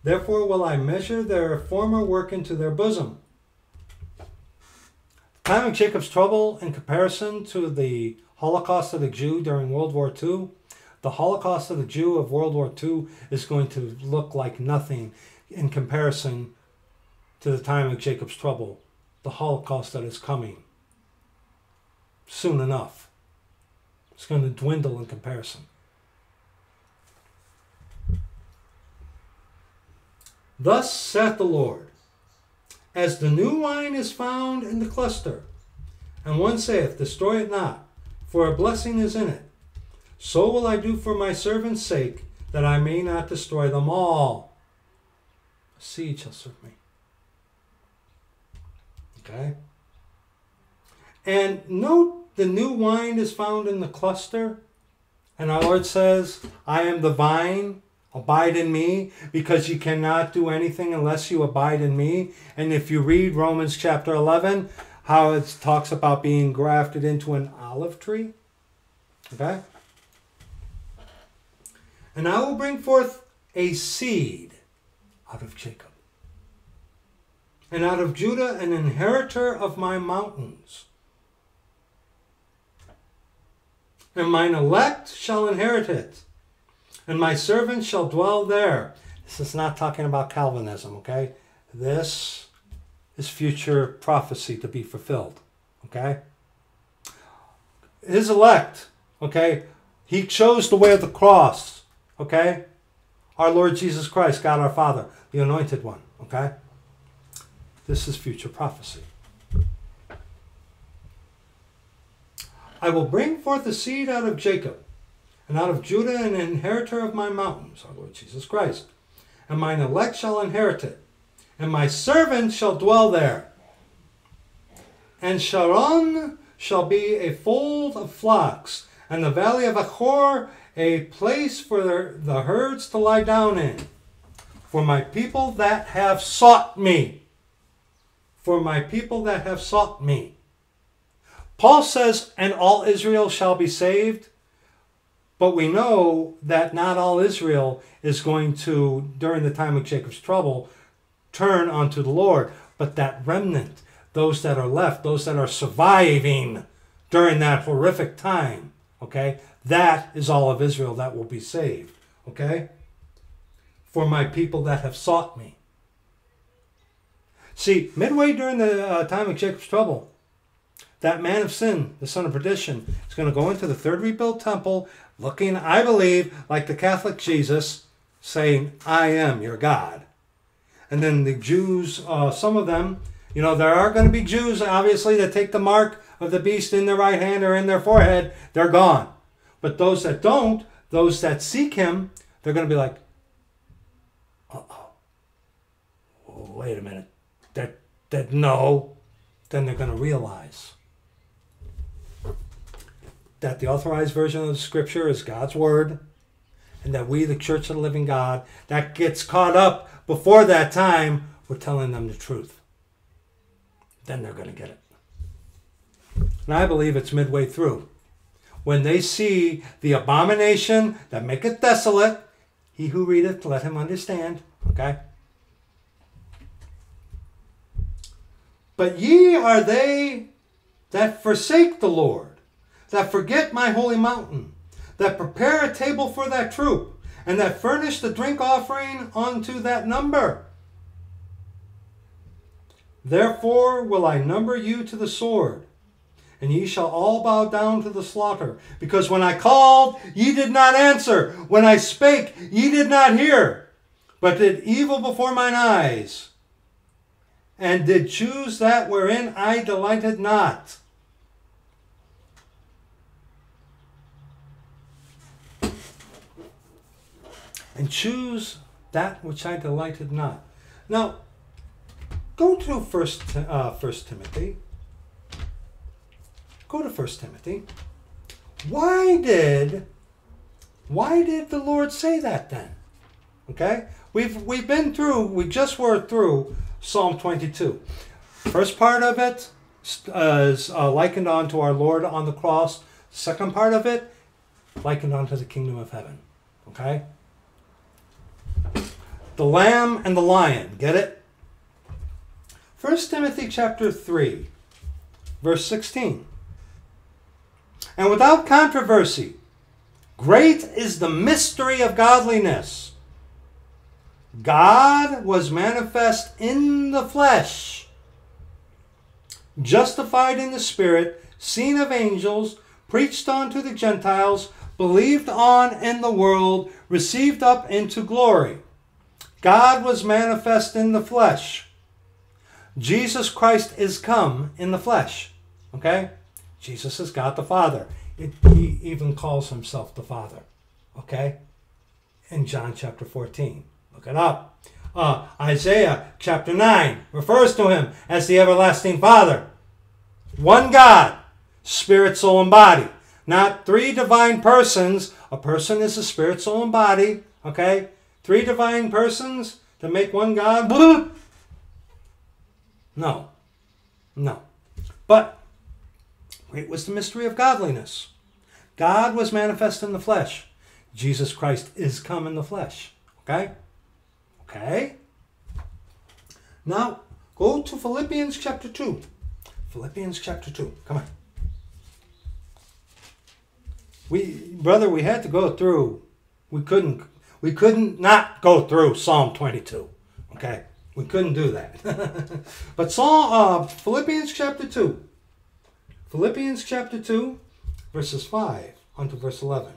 [SPEAKER 1] Therefore will I measure their former work into their bosom. Time of Jacob's trouble in comparison to the Holocaust of the Jew during World War II, the Holocaust of the Jew of World War II is going to look like nothing in comparison to the time of Jacob's trouble, the Holocaust that is coming soon enough. It's going to dwindle in comparison. Thus saith the Lord, as the new wine is found in the cluster, and one saith, Destroy it not, for a blessing is in it, so will I do for my servant's sake, that I may not destroy them all. A seed shall serve me. Okay? And note the new wine is found in the cluster. And our Lord says, I am the vine, abide in me, because you cannot do anything unless you abide in me. And if you read Romans chapter 11, how it talks about being grafted into an olive tree. Okay? And I will bring forth a seed out of Jacob, and out of Judah an inheritor of my mountains. And mine elect shall inherit it, and my servants shall dwell there. This is not talking about Calvinism, okay? This is future prophecy to be fulfilled, okay? His elect, okay? He chose the way of the cross, okay? Our Lord Jesus Christ, God our Father, the anointed one, okay? This is future prophecy. I will bring forth a seed out of Jacob, and out of Judah an inheritor of my mountains, our Lord Jesus Christ. And mine elect shall inherit it, and my servants shall dwell there. And Sharon shall be a fold of flocks, and the valley of Achor a place for the herds to lie down in. For my people that have sought me. For my people that have sought me. Paul says, and all Israel shall be saved. But we know that not all Israel is going to, during the time of Jacob's trouble, turn unto the Lord. But that remnant, those that are left, those that are surviving during that horrific time, okay, that is all of Israel that will be saved, okay? For my people that have sought me. See, midway during the uh, time of Jacob's trouble, that man of sin, the son of perdition, is going to go into the third rebuilt temple, looking, I believe, like the Catholic Jesus, saying, I am your God. And then the Jews, uh, some of them, you know, there are going to be Jews, obviously, that take the mark of the beast in their right hand or in their forehead. They're gone. But those that don't, those that seek him, they're going to be like, uh oh, wait a minute. That, that, no. Then they're going to realize that the authorized version of the Scripture is God's Word, and that we, the Church of the Living God, that gets caught up before that time, we're telling them the truth. Then they're going to get it. And I believe it's midway through. When they see the abomination that maketh desolate, he who readeth, let him understand. Okay? But ye are they that forsake the Lord that forget my holy mountain, that prepare a table for that troop, and that furnish the drink offering unto that number. Therefore will I number you to the sword, and ye shall all bow down to the slaughter. Because when I called, ye did not answer. When I spake, ye did not hear, but did evil before mine eyes, and did choose that wherein I delighted not. And choose that which I delighted not. Now, go to First, uh, First Timothy. Go to First Timothy. Why did why did the Lord say that then? Okay? We've we've been through, we just were through Psalm 22. First part of it is uh, likened on to our Lord on the cross. Second part of it, likened on to the kingdom of heaven. Okay? The lamb and the lion. Get it? First Timothy chapter 3, verse 16. And without controversy, great is the mystery of godliness. God was manifest in the flesh, justified in the spirit, seen of angels, preached unto the Gentiles, believed on in the world, received up into glory. God was manifest in the flesh. Jesus Christ is come in the flesh. Okay? Jesus is God the Father. It, he even calls himself the Father. Okay? In John chapter 14. Look it up. Uh, Isaiah chapter 9 refers to him as the everlasting Father. One God, spirit, soul, and body. Not three divine persons. A person is a spirit, soul, and body. Okay? Three divine persons to make one God. No. No. But Great was the mystery of godliness. God was manifest in the flesh. Jesus Christ is come in the flesh. Okay? Okay? Now, go to Philippians chapter 2. Philippians chapter 2. Come on. We brother, we had to go through. We couldn't we couldn't not go through Psalm 22. Okay? We couldn't do that. but Psalm uh, Philippians chapter 2. Philippians chapter 2, verses 5 unto verse 11.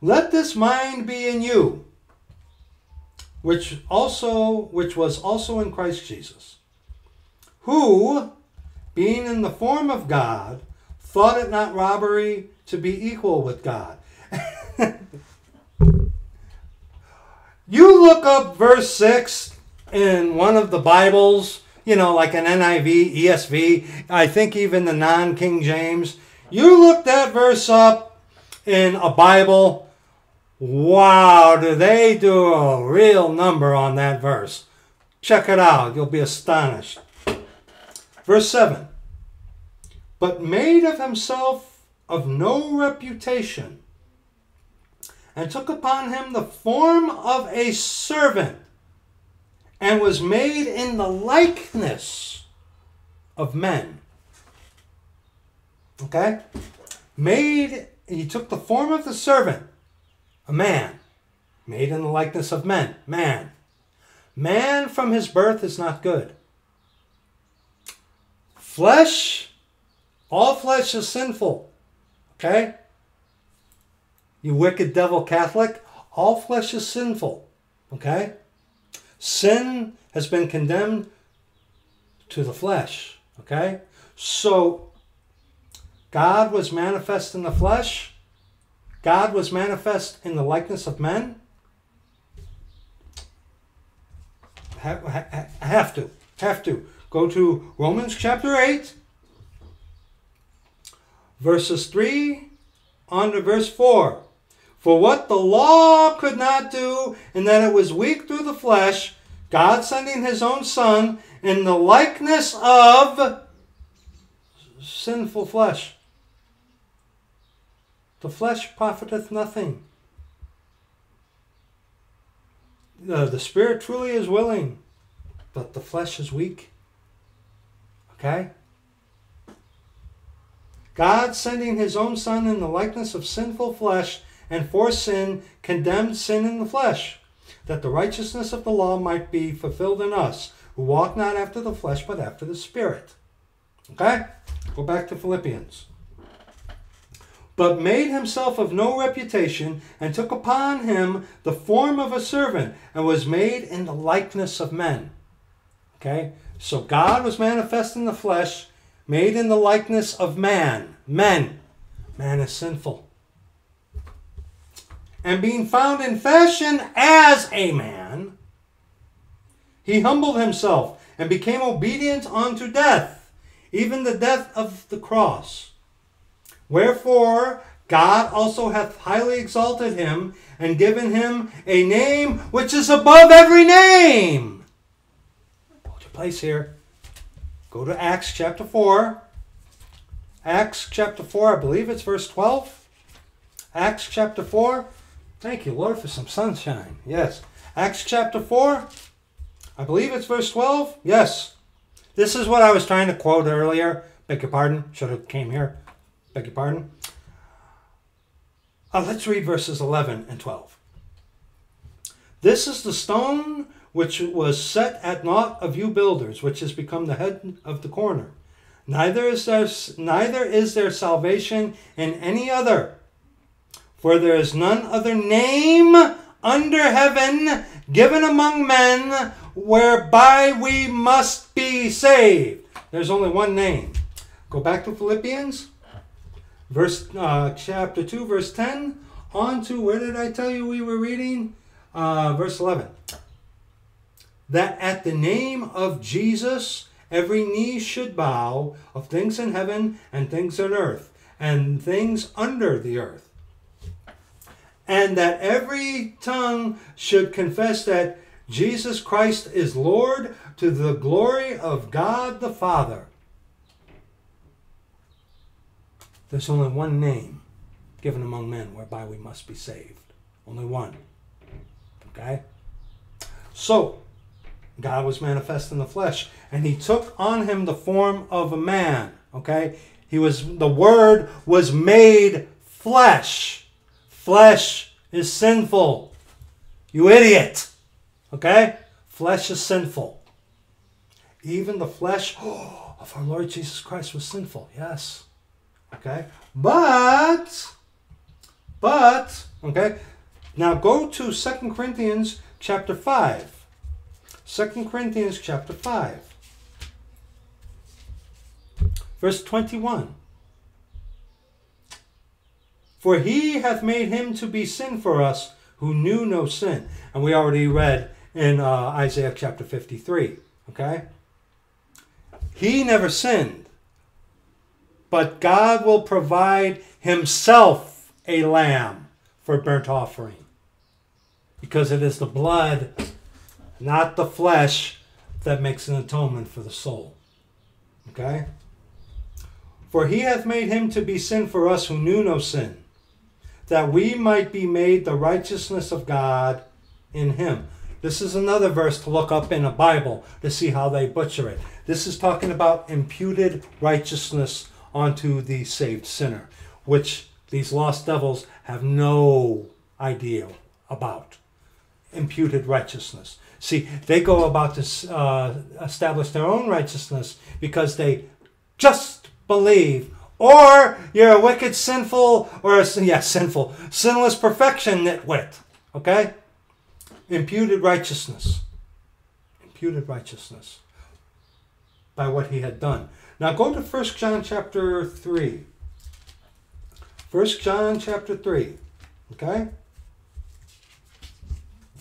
[SPEAKER 1] Let this mind be in you, which also which was also in Christ Jesus, who, being in the form of God, thought it not robbery to be equal with God. You look up verse 6 in one of the Bibles you know, like an NIV, ESV, I think even the non King James. You look that verse up in a Bible, wow, do they do a real number on that verse? Check it out, you'll be astonished. Verse 7 But made of himself of no reputation, and took upon him the form of a servant and was made in the likeness of men. Okay? Made, he took the form of the servant, a man, made in the likeness of men, man. Man from his birth is not good. Flesh, all flesh is sinful. Okay? You wicked devil Catholic, all flesh is sinful. Okay? Sin has been condemned to the flesh. Okay? So, God was manifest in the flesh. God was manifest in the likeness of men. I have to. Have to. Go to Romans chapter 8, verses 3 on to verse 4. For what the law could not do, in that it was weak through the flesh, God sending his own Son in the likeness of sinful flesh. The flesh profiteth nothing. Uh, the Spirit truly is willing, but the flesh is weak. Okay? God sending his own Son in the likeness of sinful flesh and for sin condemned sin in the flesh, that the righteousness of the law might be fulfilled in us, who walk not after the flesh, but after the Spirit. Okay? Go back to Philippians. But made himself of no reputation, and took upon him the form of a servant, and was made in the likeness of men. Okay? So God was manifest in the flesh, made in the likeness of man. Men. Man is sinful. And being found in fashion as a man, he humbled himself and became obedient unto death, even the death of the cross. Wherefore God also hath highly exalted him and given him a name which is above every name. Hold your place here. Go to Acts chapter 4. Acts chapter 4, I believe it's verse 12. Acts chapter 4. Thank you, Lord, for some sunshine. Yes. Acts chapter 4. I believe it's verse 12. Yes. This is what I was trying to quote earlier. Beg your pardon. Should have came here. Beg your pardon. Uh, let's read verses 11 and 12. This is the stone which was set at naught of you builders, which has become the head of the corner. Neither is there, neither is there salvation in any other, for there is none other name under heaven given among men whereby we must be saved. There's only one name. Go back to Philippians, verse uh, chapter two, verse ten. On to where did I tell you we were reading? Uh, verse eleven. That at the name of Jesus every knee should bow of things in heaven and things on earth and things under the earth, and that every tongue should confess that Jesus Christ is Lord to the glory of God the Father. There's only one name given among men whereby we must be saved. Only one. Okay? So, God was manifest in the flesh, and he took on him the form of a man. Okay? He was the word was made flesh. Flesh is sinful. You idiot. Okay? Flesh is sinful. Even the flesh of our Lord Jesus Christ was sinful. Yes. Okay? But, but, okay? Now go to Second Corinthians chapter 5. 2 Corinthians chapter 5. Verse 21. For he hath made him to be sin for us who knew no sin. And we already read in uh, Isaiah chapter 53. Okay? He never sinned, but God will provide himself a lamb for burnt offering. Because it is the blood, not the flesh, that makes an atonement for the soul. Okay? For he hath made him to be sin for us who knew no sin, that we might be made the righteousness of God in him. This is another verse to look up in a Bible to see how they butcher it. This is talking about imputed righteousness onto the saved sinner, which these lost devils have no idea about. Imputed righteousness. See, they go about to uh, establish their own righteousness because they just believe or you're a wicked, sinful, or a, yeah, sinful, sinless perfection nitwit. Okay? imputed righteousness. Imputed righteousness by what he had done. Now go to 1 John chapter 3. 1 John chapter 3. Okay?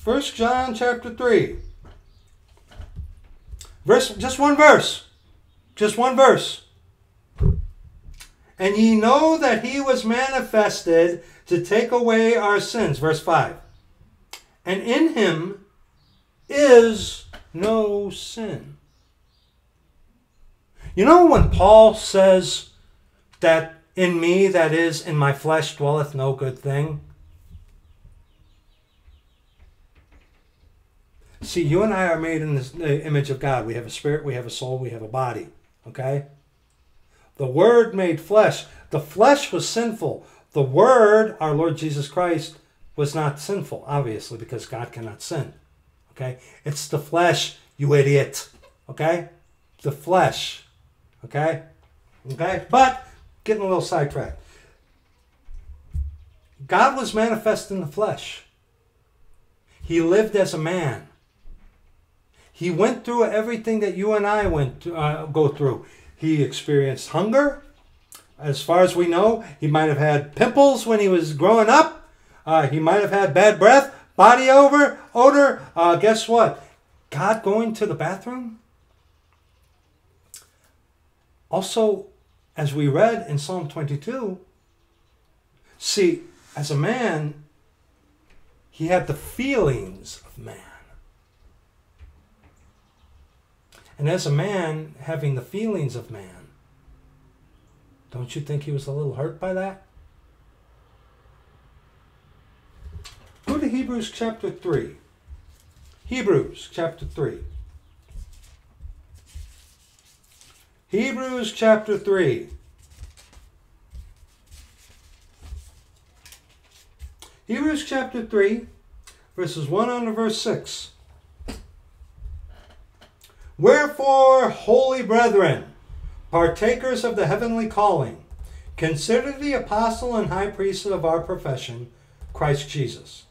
[SPEAKER 1] 1 John chapter 3. Verse just one verse. Just one verse. And ye know that he was manifested to take away our sins. Verse 5 and in him is no sin. You know when Paul says that in me, that is, in my flesh, dwelleth no good thing? See, you and I are made in the image of God. We have a spirit, we have a soul, we have a body. Okay? The Word made flesh. The flesh was sinful. The Word, our Lord Jesus Christ, was not sinful, obviously, because God cannot sin. Okay? It's the flesh, you idiot. Okay? The flesh. Okay? Okay? But getting a little sidetracked. God was manifest in the flesh. He lived as a man. He went through everything that you and I went to, uh, go through. He experienced hunger. As far as we know, he might have had pimples when he was growing up. Uh, he might have had bad breath, body over odor. Uh, guess what? God going to the bathroom. Also, as we read in Psalm 22, see, as a man, he had the feelings of man. And as a man having the feelings of man, don't you think he was a little hurt by that? Go to Hebrews chapter 3. Hebrews chapter 3. Hebrews chapter 3. Hebrews chapter 3, verses 1 on to verse 6. Wherefore, holy brethren, partakers of the heavenly calling, consider the apostle and high priest of our profession, Christ Jesus,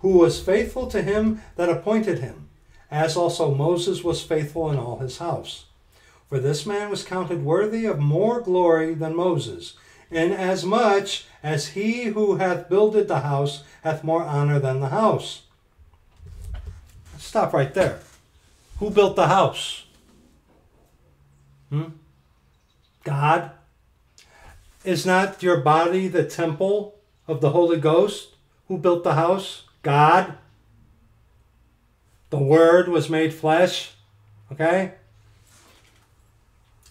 [SPEAKER 1] who was faithful to him that appointed him, as also Moses was faithful in all his house. For this man was counted worthy of more glory than Moses, inasmuch as he who hath builded the house hath more honor than the house. Stop right there. Who built the house? Hmm? God? Is not your body the temple of the Holy Ghost? Who built the house? God. The Word was made flesh. Okay?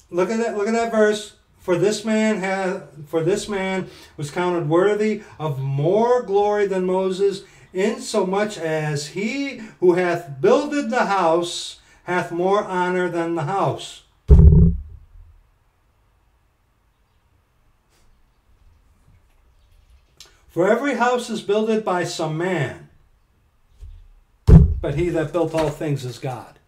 [SPEAKER 1] Look at that, look at that verse. For this man had for this man was counted worthy of more glory than Moses, insomuch as he who hath builded the house hath more honor than the house. For every house is builded by some man, but he that built all things is God.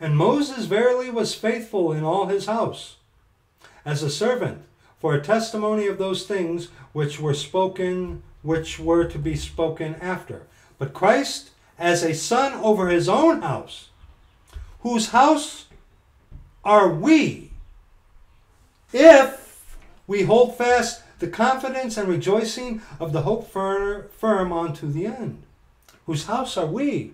[SPEAKER 1] And Moses verily was faithful in all his house, as a servant, for a testimony of those things which were spoken, which were to be spoken after. But Christ as a son over his own house, whose house are we, if we hold fast the confidence and rejoicing of the hope firm unto the end. Whose house are we?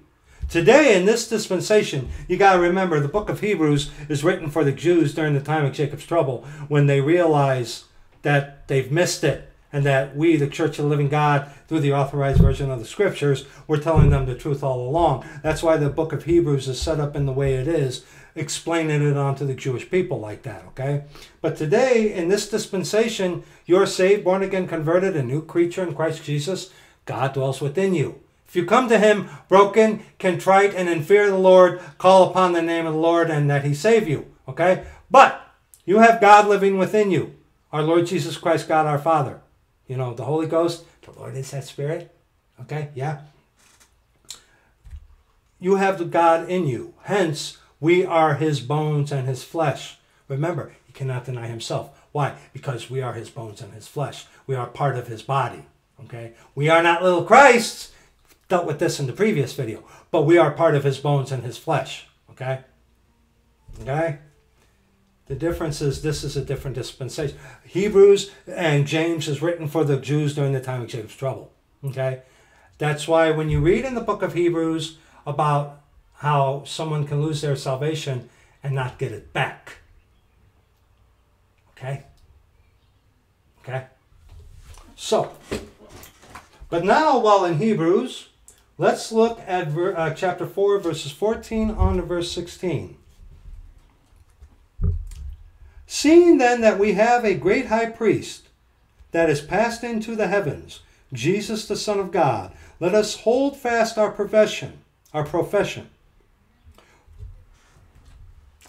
[SPEAKER 1] Today, in this dispensation, you got to remember the book of Hebrews is written for the Jews during the time of Jacob's trouble when they realize that they've missed it and that we, the Church of the Living God, through the authorized version of the Scriptures, we're telling them the truth all along. That's why the book of Hebrews is set up in the way it is, explaining it onto the Jewish people like that, okay? But today, in this dispensation, you're saved, born again, converted, a new creature in Christ Jesus. God dwells within you. If you come to him broken, contrite, and in fear of the Lord, call upon the name of the Lord and that he save you. Okay? But you have God living within you. Our Lord Jesus Christ, God our Father. You know, the Holy Ghost, the Lord is that Spirit. Okay? Yeah? You have the God in you. Hence, we are his bones and his flesh. Remember, he cannot deny himself. Why? Because we are his bones and his flesh. We are part of his body. Okay? We are not little Christs dealt with this in the previous video, but we are part of his bones and his flesh. Okay? Okay? The difference is this is a different dispensation. Hebrews and James is written for the Jews during the time of Jacob's trouble. Okay? That's why when you read in the book of Hebrews about how someone can lose their salvation and not get it back. Okay? Okay? So, but now while in Hebrews, Let's look at ver, uh, chapter 4, verses 14 on to verse 16. Seeing then that we have a great high priest that is passed into the heavens, Jesus the Son of God. Let us hold fast our profession, our profession.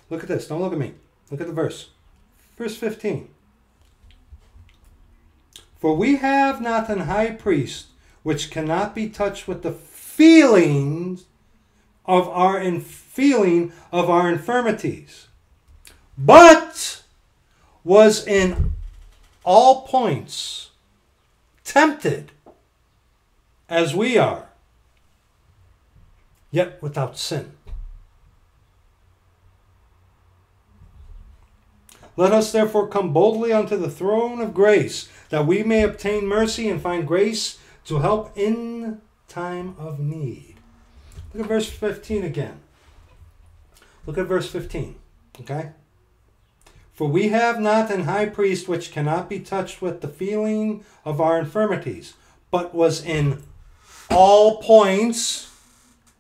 [SPEAKER 1] Look at this. Don't look at me. Look at the verse. Verse 15. For we have not an high priest which cannot be touched with the feelings of our in feeling of our infirmities, but was in all points tempted as we are, yet without sin. Let us therefore come boldly unto the throne of grace, that we may obtain mercy and find grace to help in time of need. Look at verse 15 again. Look at verse 15. Okay? For we have not an high priest which cannot be touched with the feeling of our infirmities, but was in all points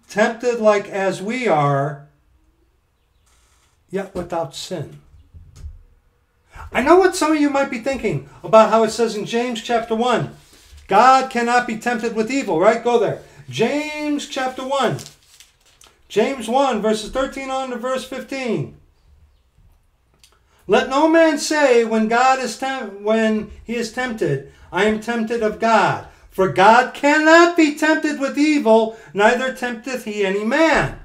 [SPEAKER 1] tempted like as we are, yet without sin. I know what some of you might be thinking about how it says in James chapter 1 God cannot be tempted with evil, right? Go there. James chapter 1. James 1, verses 13 on to verse 15. Let no man say when God is when he is tempted, I am tempted of God. For God cannot be tempted with evil, neither tempteth he any man.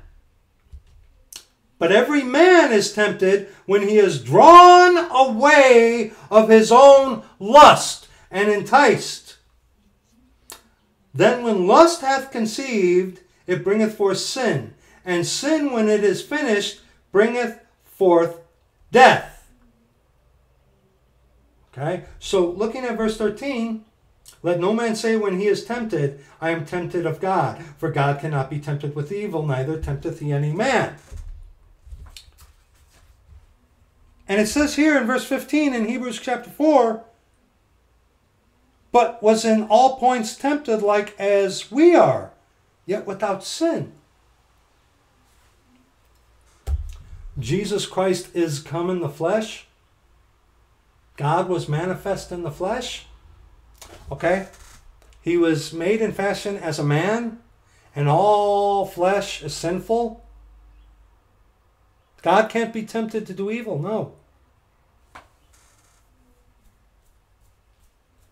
[SPEAKER 1] But every man is tempted when he is drawn away of his own lust and enticed. Then when lust hath conceived, it bringeth forth sin, and sin, when it is finished, bringeth forth death. Okay, so looking at verse 13, let no man say when he is tempted, I am tempted of God. For God cannot be tempted with evil, neither tempteth he any man. And it says here in verse 15 in Hebrews chapter 4 but was in all points tempted like as we are, yet without sin. Jesus Christ is come in the flesh. God was manifest in the flesh. Okay? He was made in fashion as a man, and all flesh is sinful. God can't be tempted to do evil, no.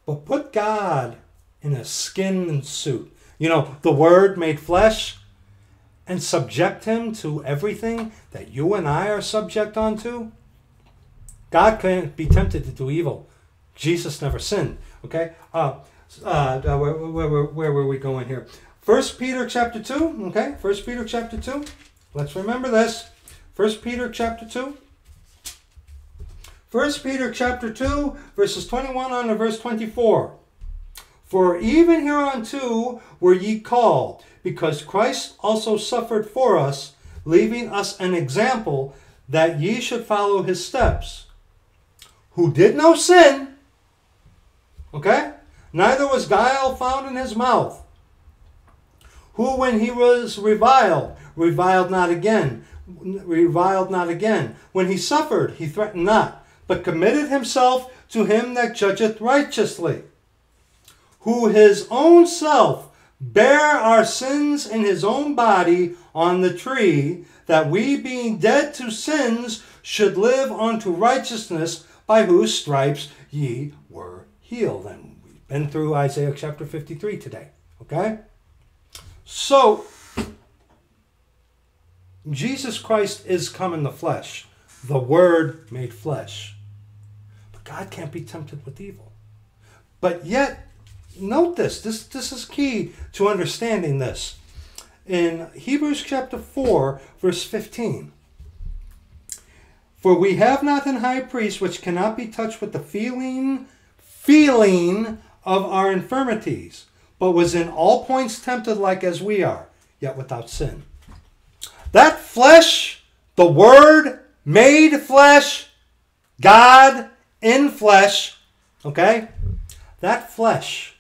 [SPEAKER 1] But put God in a skin suit, you know, the Word made flesh, and subject him to everything that you and I are subject unto. God can't be tempted to do evil. Jesus never sinned. Okay? Uh, uh, where, where, where, where were we going here? First Peter chapter 2. Okay? First Peter chapter 2. Let's remember this. First Peter chapter 2. First Peter chapter 2, verses 21 on to verse 24. For even hereunto were ye called, because Christ also suffered for us, leaving us an example that ye should follow his steps, who did no sin, okay? Neither was guile found in his mouth, who when he was reviled, reviled not again, reviled not again. When he suffered, he threatened not, but committed himself to him that judgeth righteously, who his own self bare our sins in his own body on the tree, that we being dead to sins should live unto righteousness, by whose stripes ye were healed. And we've been through Isaiah chapter 53 today. Okay? So, Jesus Christ is come in the flesh, the Word made flesh. But God can't be tempted with evil. But yet, note this, this, this is key to understanding this. In Hebrews chapter 4, verse 15. For we have not an high priest which cannot be touched with the feeling, feeling of our infirmities, but was in all points tempted like as we are, yet without sin. That flesh, the Word made flesh, God in flesh, okay? That flesh,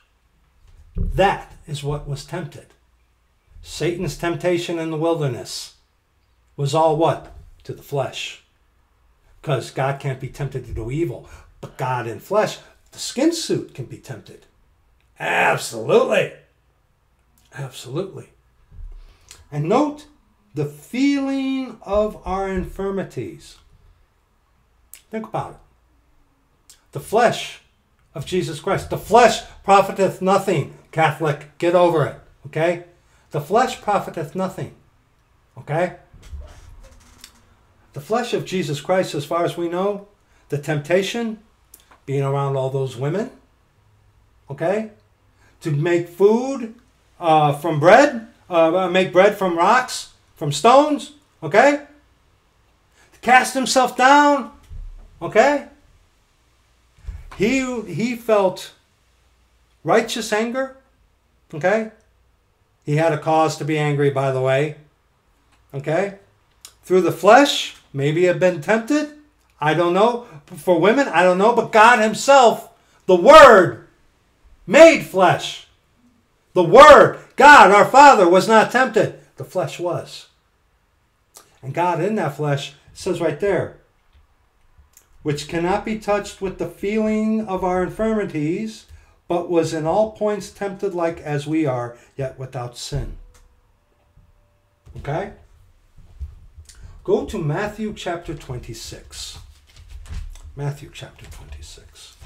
[SPEAKER 1] that is what was tempted. Satan's temptation in the wilderness was all what? To the flesh. Because God can't be tempted to do evil. But God in flesh, the skin suit can be tempted Absolutely. Absolutely. And note the feeling of our infirmities. Think about it. The flesh of Jesus Christ. The flesh profiteth nothing. Catholic, get over it. Okay? The flesh profiteth nothing. Okay? The flesh of Jesus Christ, as far as we know, the temptation, being around all those women, okay? To make food uh, from bread, uh, make bread from rocks, from stones, okay? To cast himself down, okay? He, he felt righteous anger, okay? He had a cause to be angry, by the way, okay? Through the flesh, maybe have been tempted, I don't know. For women, I don't know. But God Himself, the Word, made flesh. The Word, God, our Father, was not tempted. The flesh was. And God in that flesh says right there, which cannot be touched with the feeling of our infirmities, but was in all points tempted like as we are, yet without sin. Okay? Go to Matthew chapter 26. Matthew chapter 26.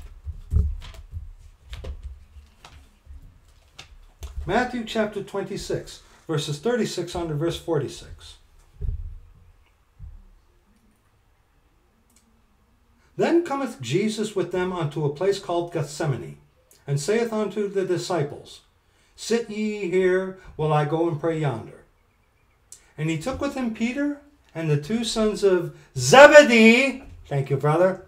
[SPEAKER 1] Matthew chapter 26, verses 36 on to verse 46. Then cometh Jesus with them unto a place called Gethsemane, and saith unto the disciples, Sit ye here while I go and pray yonder. And he took with him Peter and the two sons of Zebedee, thank you, brother,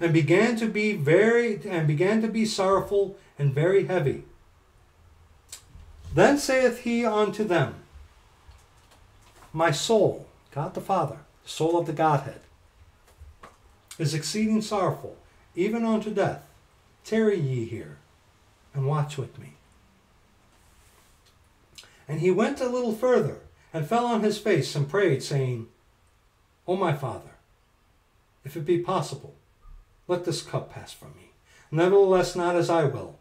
[SPEAKER 1] and began to be very and began to be sorrowful and very heavy. Then saith he unto them, My soul, God the Father, soul of the Godhead, is exceeding sorrowful, even unto death. Tarry ye here, and watch with me. And he went a little further, and fell on his face, and prayed, saying, O my Father, if it be possible, let this cup pass from me. Nevertheless, not as I will,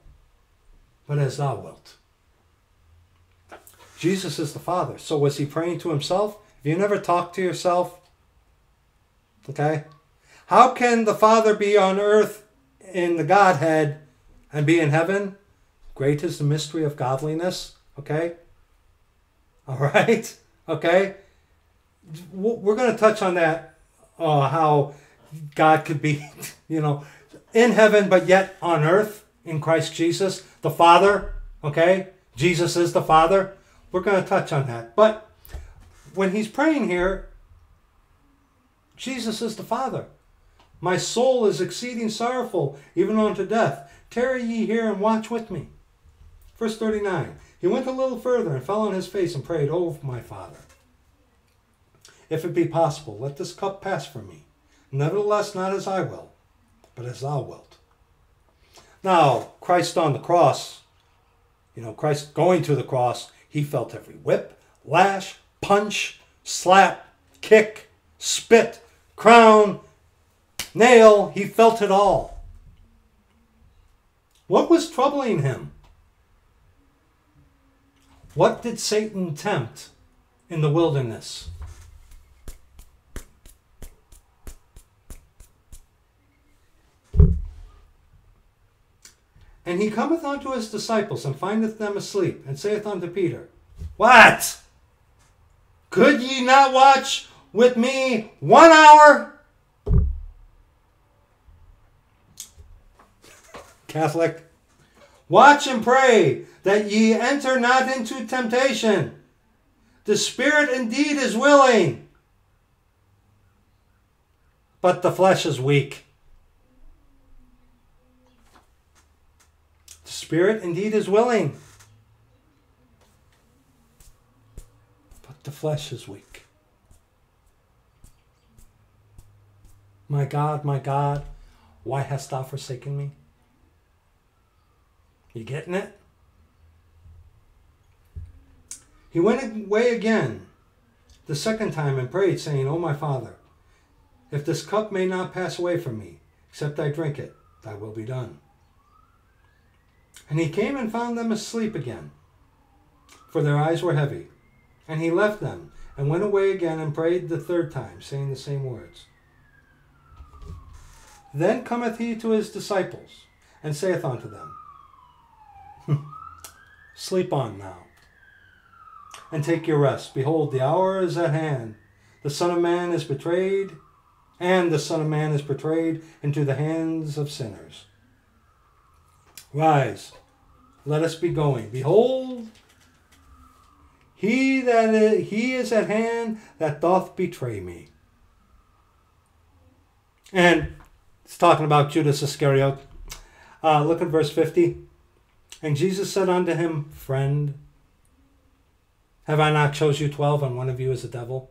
[SPEAKER 1] but as thou wilt. Jesus is the Father. So was he praying to himself? Have you never talked to yourself, okay? How can the Father be on earth in the Godhead and be in heaven? Great is the mystery of godliness, okay? All right? Okay? We're going to touch on that, uh, how God could be, you know, in heaven, but yet on earth in Christ Jesus, the Father. Okay? Jesus is the Father. We're going to touch on that. But when he's praying here, Jesus is the Father. My soul is exceeding sorrowful, even unto death. Tarry ye here and watch with me. Verse 39 He went a little further and fell on his face and prayed, Oh, my Father, if it be possible, let this cup pass from me. Nevertheless, not as I will, but as thou wilt. Now, Christ on the cross, you know, Christ going to the cross, he felt every whip, lash, punch, slap, kick, spit, crown, nail. He felt it all. What was troubling him? What did Satan tempt in the wilderness? And he cometh unto his disciples, and findeth them asleep, and saith unto Peter, What? Could ye not watch with me one hour? Catholic. Watch and pray that ye enter not into temptation. The spirit indeed is willing, but the flesh is weak. The spirit indeed is willing, but the flesh is weak. My God, my God, why hast thou forsaken me? You getting it? He went away again the second time and prayed, saying, O my Father, if this cup may not pass away from me, except I drink it, thy will be done. And he came and found them asleep again, for their eyes were heavy. And he left them and went away again and prayed the third time, saying the same words. Then cometh he to his disciples, and saith unto them, Sleep on now, and take your rest. Behold, the hour is at hand. The Son of Man is betrayed, and the Son of Man is betrayed into the hands of sinners. Rise, let us be going. Behold, he that is, he is at hand that doth betray me. And it's talking about Judas Iscariot. Uh, look at verse 50. And Jesus said unto him, Friend, have I not chose you twelve, and one of you is a devil?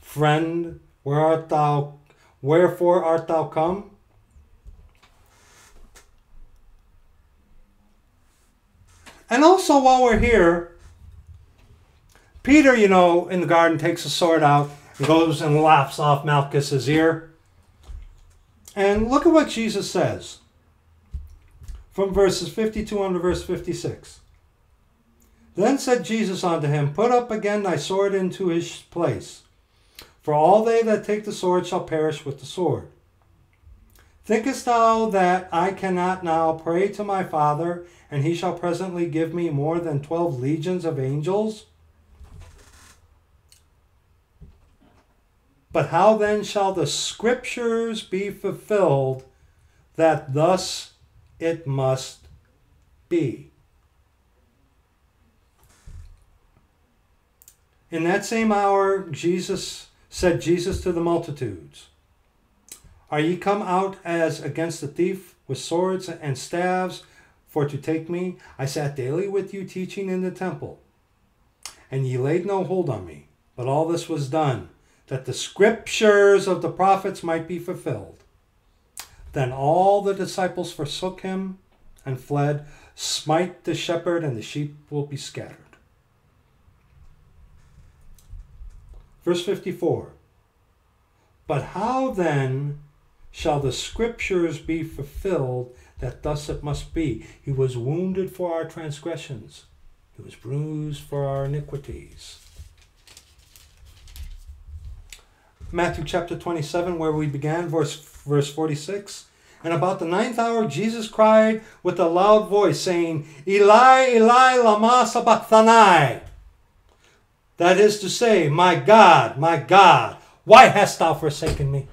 [SPEAKER 1] Friend, where art thou? Wherefore art thou come? And also, while we're here, Peter, you know, in the garden takes a sword out and goes and lops off Malchus's ear. And look at what Jesus says from verses 52 on to verse 56. Then said Jesus unto him, Put up again thy sword into his place, for all they that take the sword shall perish with the sword. Thinkest thou that I cannot now pray to my Father, and he shall presently give me more than twelve legions of angels? But how then shall the scriptures be fulfilled that thus it must be? In that same hour, Jesus said Jesus to the multitudes, Are ye come out as against a thief with swords and staves for to take me? I sat daily with you teaching in the temple, and ye laid no hold on me. But all this was done, that the scriptures of the prophets might be fulfilled. Then all the disciples forsook him and fled. Smite the shepherd, and the sheep will be scattered. Verse 54 But how then shall the scriptures be fulfilled that thus it must be? He was wounded for our transgressions, he was bruised for our iniquities. Matthew chapter 27, where we began, verse, verse 46. And about the ninth hour, Jesus cried with a loud voice, saying, Eli, Eli, lama sabachthani. That is to say, My God, my God, why hast thou forsaken me?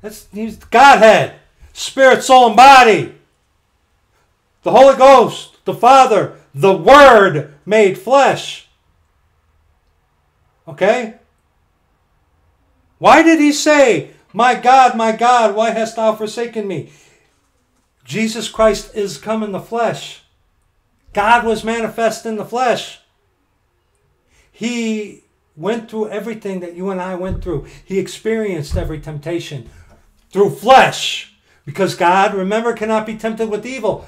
[SPEAKER 1] That's he's Godhead, spirit, soul, and body. The Holy Ghost, the Father, the Word made flesh. Okay? Why did he say, My God, my God, why hast thou forsaken me? Jesus Christ is come in the flesh. God was manifest in the flesh. He went through everything that you and I went through. He experienced every temptation through flesh. Because God, remember, cannot be tempted with evil.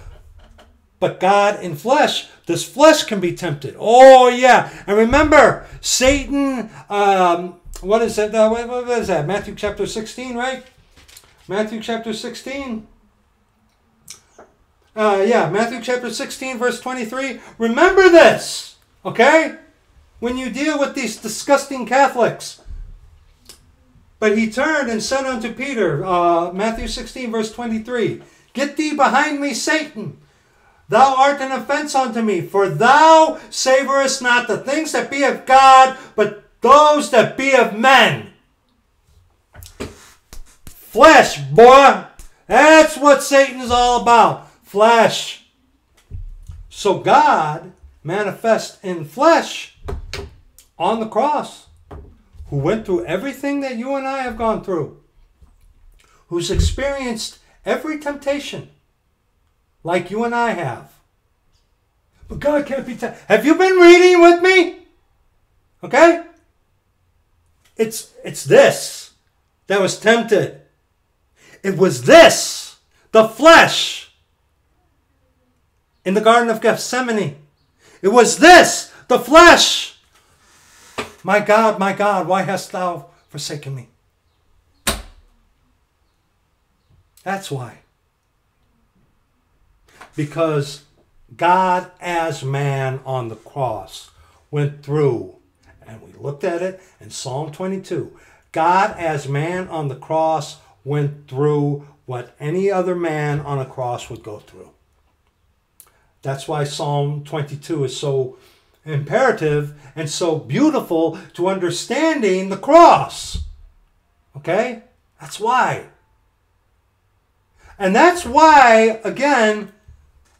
[SPEAKER 1] But God in flesh, this flesh can be tempted. Oh, yeah. And remember, Satan, um, what is it? Uh, what, what is that? Matthew chapter 16, right? Matthew chapter 16. Uh, yeah, Matthew chapter 16, verse 23. Remember this, okay? when you deal with these disgusting Catholics. But he turned and said unto Peter, uh, Matthew 16, verse 23, Get thee behind me, Satan. Thou art an offense unto me, for thou savorest not the things that be of God, but those that be of men. Flesh, boy. That's what Satan's all about. Flesh. So God manifest in flesh on the cross, who went through everything that you and I have gone through, who's experienced every temptation like you and I have. But God can't be tempted. Have you been reading with me? Okay? It's it's this that was tempted. It was this, the flesh in the Garden of Gethsemane. It was this, the flesh my God, my God, why hast thou forsaken me? That's why. Because God as man on the cross went through, and we looked at it in Psalm 22. God as man on the cross went through what any other man on a cross would go through. That's why Psalm 22 is so imperative and so beautiful to understanding the cross. Okay? That's why. And that's why, again,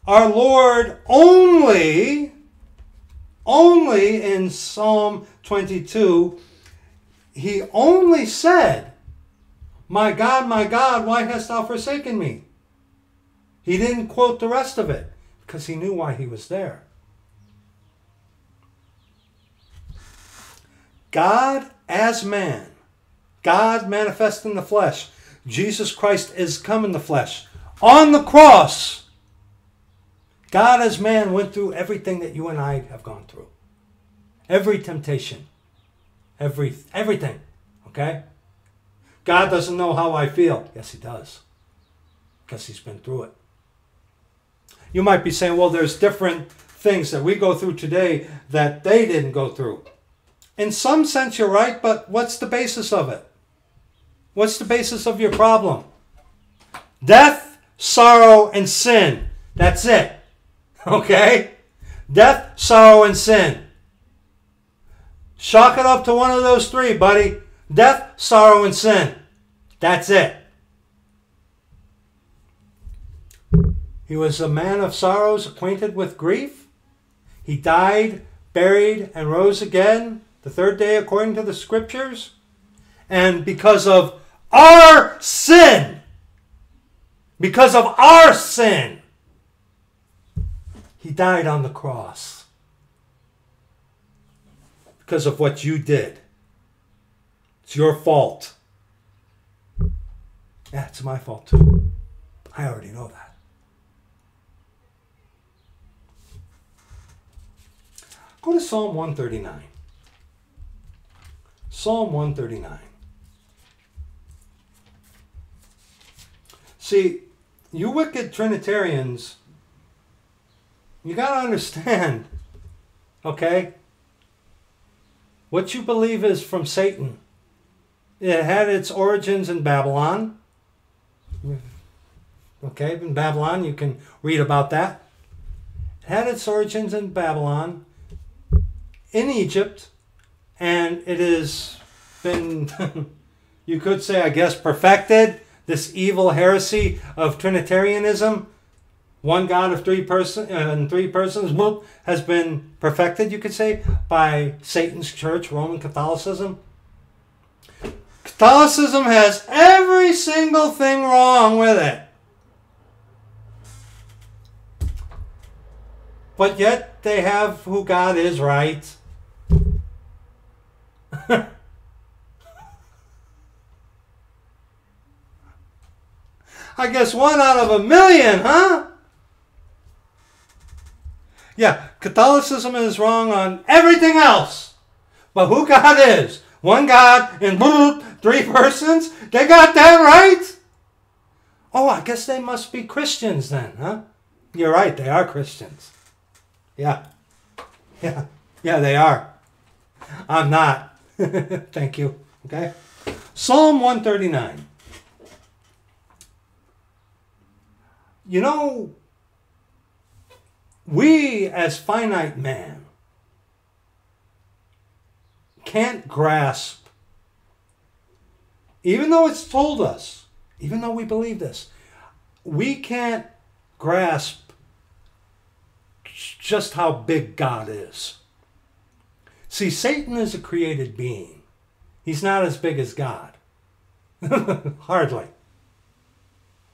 [SPEAKER 1] our Lord only, only in Psalm 22, he only said, My God, my God, why hast thou forsaken me? He didn't quote the rest of it because he knew why he was there. God as man, God manifest in the flesh. Jesus Christ is come in the flesh. On the cross, God as man went through everything that you and I have gone through. Every temptation. Every everything. Okay? God doesn't know how I feel. Yes, he does. Because he's been through it. You might be saying, well, there's different things that we go through today that they didn't go through. In some sense, you're right, but what's the basis of it? What's the basis of your problem? Death, sorrow, and sin. That's it. Okay? Death, sorrow, and sin. Shock it up to one of those three, buddy. Death, sorrow, and sin. That's it. He was a man of sorrows, acquainted with grief. He died, buried, and rose again the third day according to the scriptures. And because of our sin, because of our sin, he died on the cross. Because of what you did. It's your fault. Yeah, it's my fault too. I already know that. Go to Psalm 139. Psalm 139. See, you wicked Trinitarians, you got to understand, okay? What you believe is from Satan. It had its origins in Babylon. Okay, in Babylon, you can read about that. It had its origins in Babylon, in Egypt, and it has been, you could say, I guess, perfected. This evil heresy of Trinitarianism, one God of three person uh, and three persons, has been perfected. You could say by Satan's church, Roman Catholicism. Catholicism has every single thing wrong with it. But yet they have who God is right. I guess one out of a million, huh? Yeah, Catholicism is wrong on everything else. But who God is? One God in three persons? They got that right? Oh, I guess they must be Christians then, huh? You're right, they are Christians. Yeah. Yeah. Yeah, they are. I'm not. Thank you. Okay? Psalm 139. You know, we as finite man can't grasp, even though it's told us, even though we believe this, we can't grasp just how big God is. See, Satan is a created being. He's not as big as God. Hardly.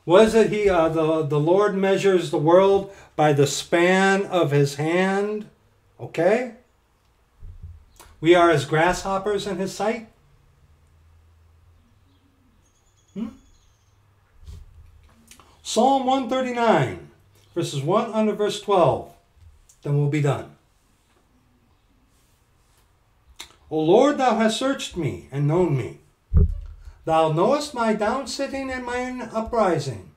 [SPEAKER 1] Was it he uh, the the Lord measures the world by the span of his hand? Okay? We are as grasshoppers in his sight. Hmm? Psalm 139, verses 1 under verse 12. Then we'll be done. O Lord, thou hast searched me and known me. Thou knowest my downsitting and mine uprising.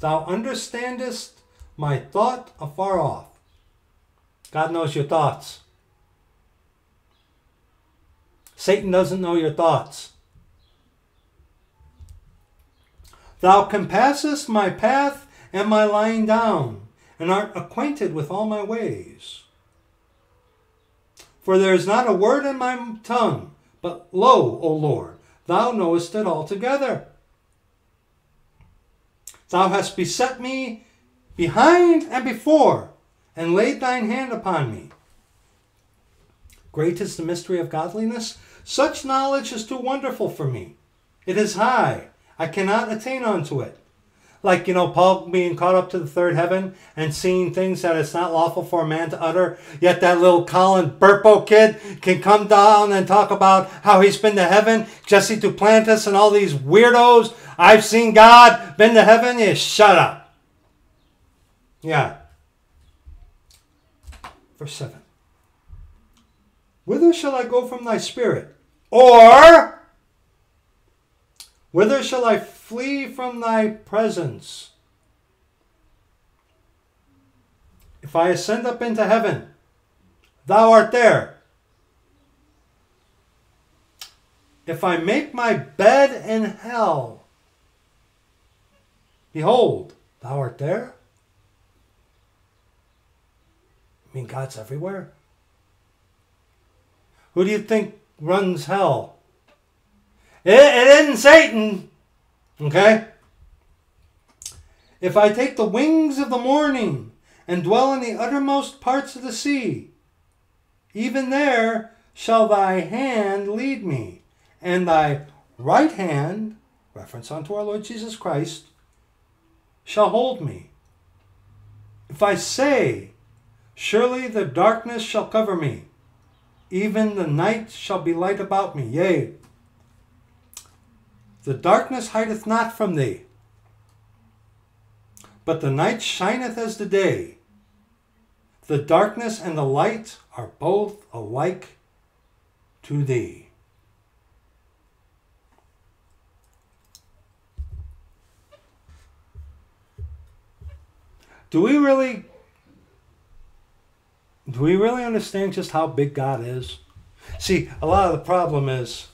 [SPEAKER 1] Thou understandest my thought afar off. God knows your thoughts. Satan doesn't know your thoughts. Thou compassest my path and my lying down, and art acquainted with all my ways. For there is not a word in my tongue, but lo, O Lord, thou knowest it altogether. Thou hast beset me behind and before, and laid thine hand upon me. Great is the mystery of godliness. Such knowledge is too wonderful for me. It is high. I cannot attain unto it. Like, you know, Paul being caught up to the third heaven and seeing things that it's not lawful for a man to utter. Yet that little Colin Burpo kid can come down and talk about how he's been to heaven. Jesse Duplantis and all these weirdos. I've seen God, been to heaven. Yeah, shut up. Yeah. Verse 7. Whither shall I go from thy spirit? Or whither shall I flee from thy presence? If I ascend up into heaven, thou art there. If I make my bed in hell, behold, thou art there. I mean, God's everywhere. Who do you think runs hell? It, it isn't Satan. Okay? If I take the wings of the morning and dwell in the uttermost parts of the sea, even there shall thy hand lead me, and thy right hand, reference unto our Lord Jesus Christ, shall hold me. If I say, Surely the darkness shall cover me, even the night shall be light about me. Yea, the darkness hideth not from thee, but the night shineth as the day. The darkness and the light are both alike to thee. Do we really do we really understand just how big God is? See, a lot of the problem is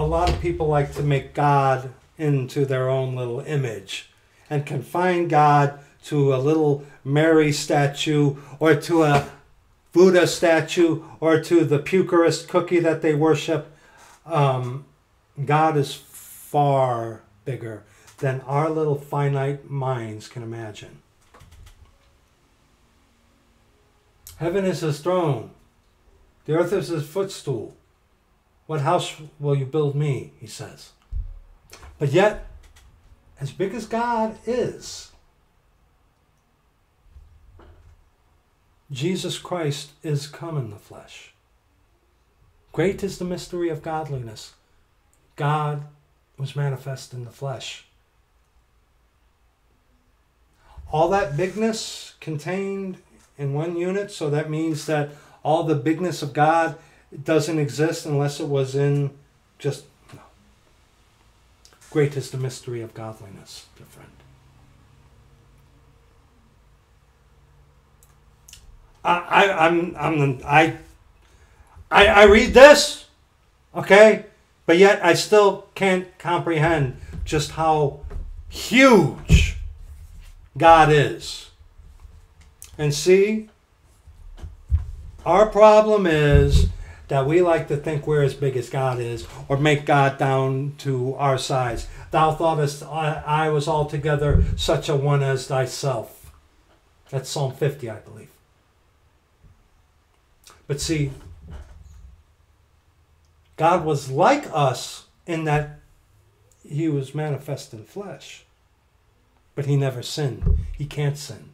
[SPEAKER 1] a lot of people like to make God into their own little image and confine God to a little Mary statue or to a Buddha statue or to the Eucharist cookie that they worship. Um, God is far bigger than our little finite minds can imagine. Heaven is his throne. The earth is his footstool. What house will you build me? He says. But yet, as big as God is, Jesus Christ is come in the flesh. Great is the mystery of godliness. God was manifest in the flesh. All that bigness contained in one unit, so that means that all the bigness of God doesn't exist unless it was in just no. Great is the mystery of godliness, dear friend. I, I I'm I'm I I I read this, okay, but yet I still can't comprehend just how huge God is. And see, our problem is that we like to think we're as big as God is or make God down to our size. Thou thoughtest I, I was altogether such a one as thyself. That's Psalm 50, I believe. But see, God was like us in that he was manifest in flesh. But he never sinned. He can't sin.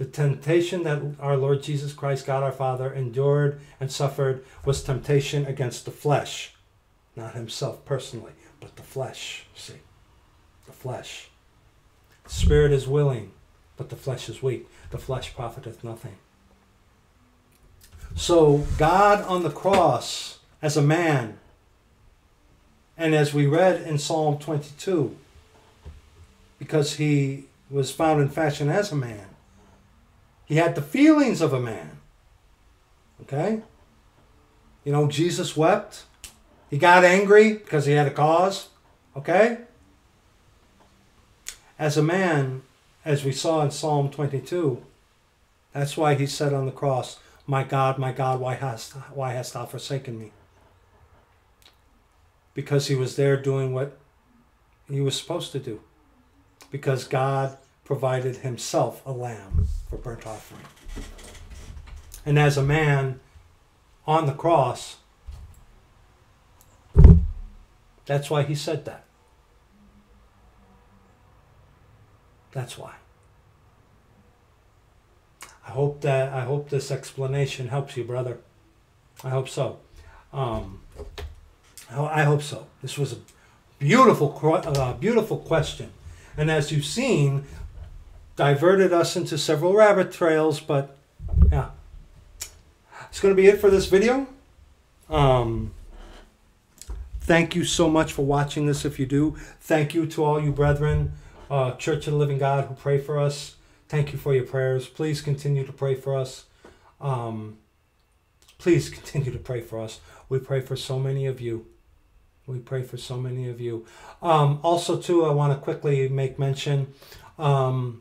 [SPEAKER 1] The temptation that our Lord Jesus Christ, God our Father, endured and suffered was temptation against the flesh. Not himself personally, but the flesh. See? The flesh. The spirit is willing, but the flesh is weak. The flesh profiteth nothing. So, God on the cross as a man, and as we read in Psalm 22, because he was found in fashion as a man. He had the feelings of a man. Okay? You know, Jesus wept. He got angry because he had a cause. Okay? As a man, as we saw in Psalm 22, that's why he said on the cross, My God, my God, why hast, why hast thou forsaken me? Because he was there doing what he was supposed to do. Because God provided himself a lamb for burnt offering. And as a man on the cross, that's why he said that. That's why. I hope that I hope this explanation helps you, brother. I hope so. Um, I hope so. This was a beautiful, uh, beautiful question, and as you've seen, diverted us into several rabbit trails. But yeah, it's going to be it for this video. Um, thank you so much for watching this. If you do, thank you to all you brethren, uh, Church of the Living God, who pray for us. Thank you for your prayers. Please continue to pray for us. Um, please continue to pray for us. We pray for so many of you. We pray for so many of you. Um, also, too, I want to quickly make mention. Um,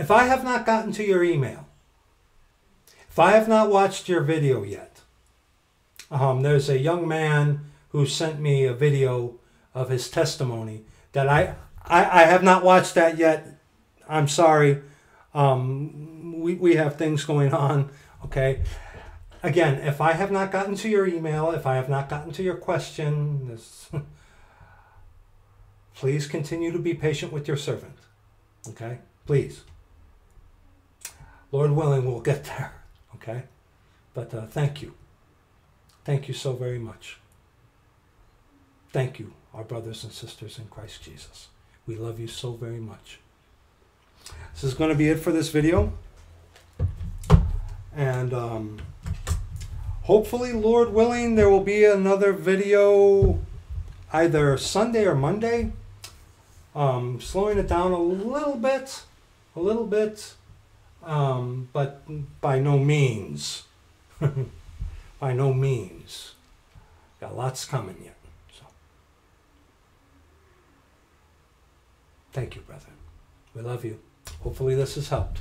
[SPEAKER 1] if I have not gotten to your email, if I have not watched your video yet, um, there's a young man who sent me a video of his testimony that I I, I have not watched that yet. I'm sorry. Um, we, we have things going on. Okay. Again, if I have not gotten to your email, if I have not gotten to your question, this, please continue to be patient with your servant. Okay? Please. Lord willing, we'll get there. Okay? But uh, thank you. Thank you so very much. Thank you, our brothers and sisters in Christ Jesus. We love you so very much. This is going to be it for this video. And um, hopefully, Lord willing, there will be another video either Sunday or Monday. Um, slowing it down a little bit, a little bit, um, but by no means. by no means. Got lots coming yet. So, thank you, brother. We love you. Hopefully this has helped.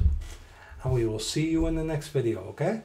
[SPEAKER 1] And we will see you in the next video, okay?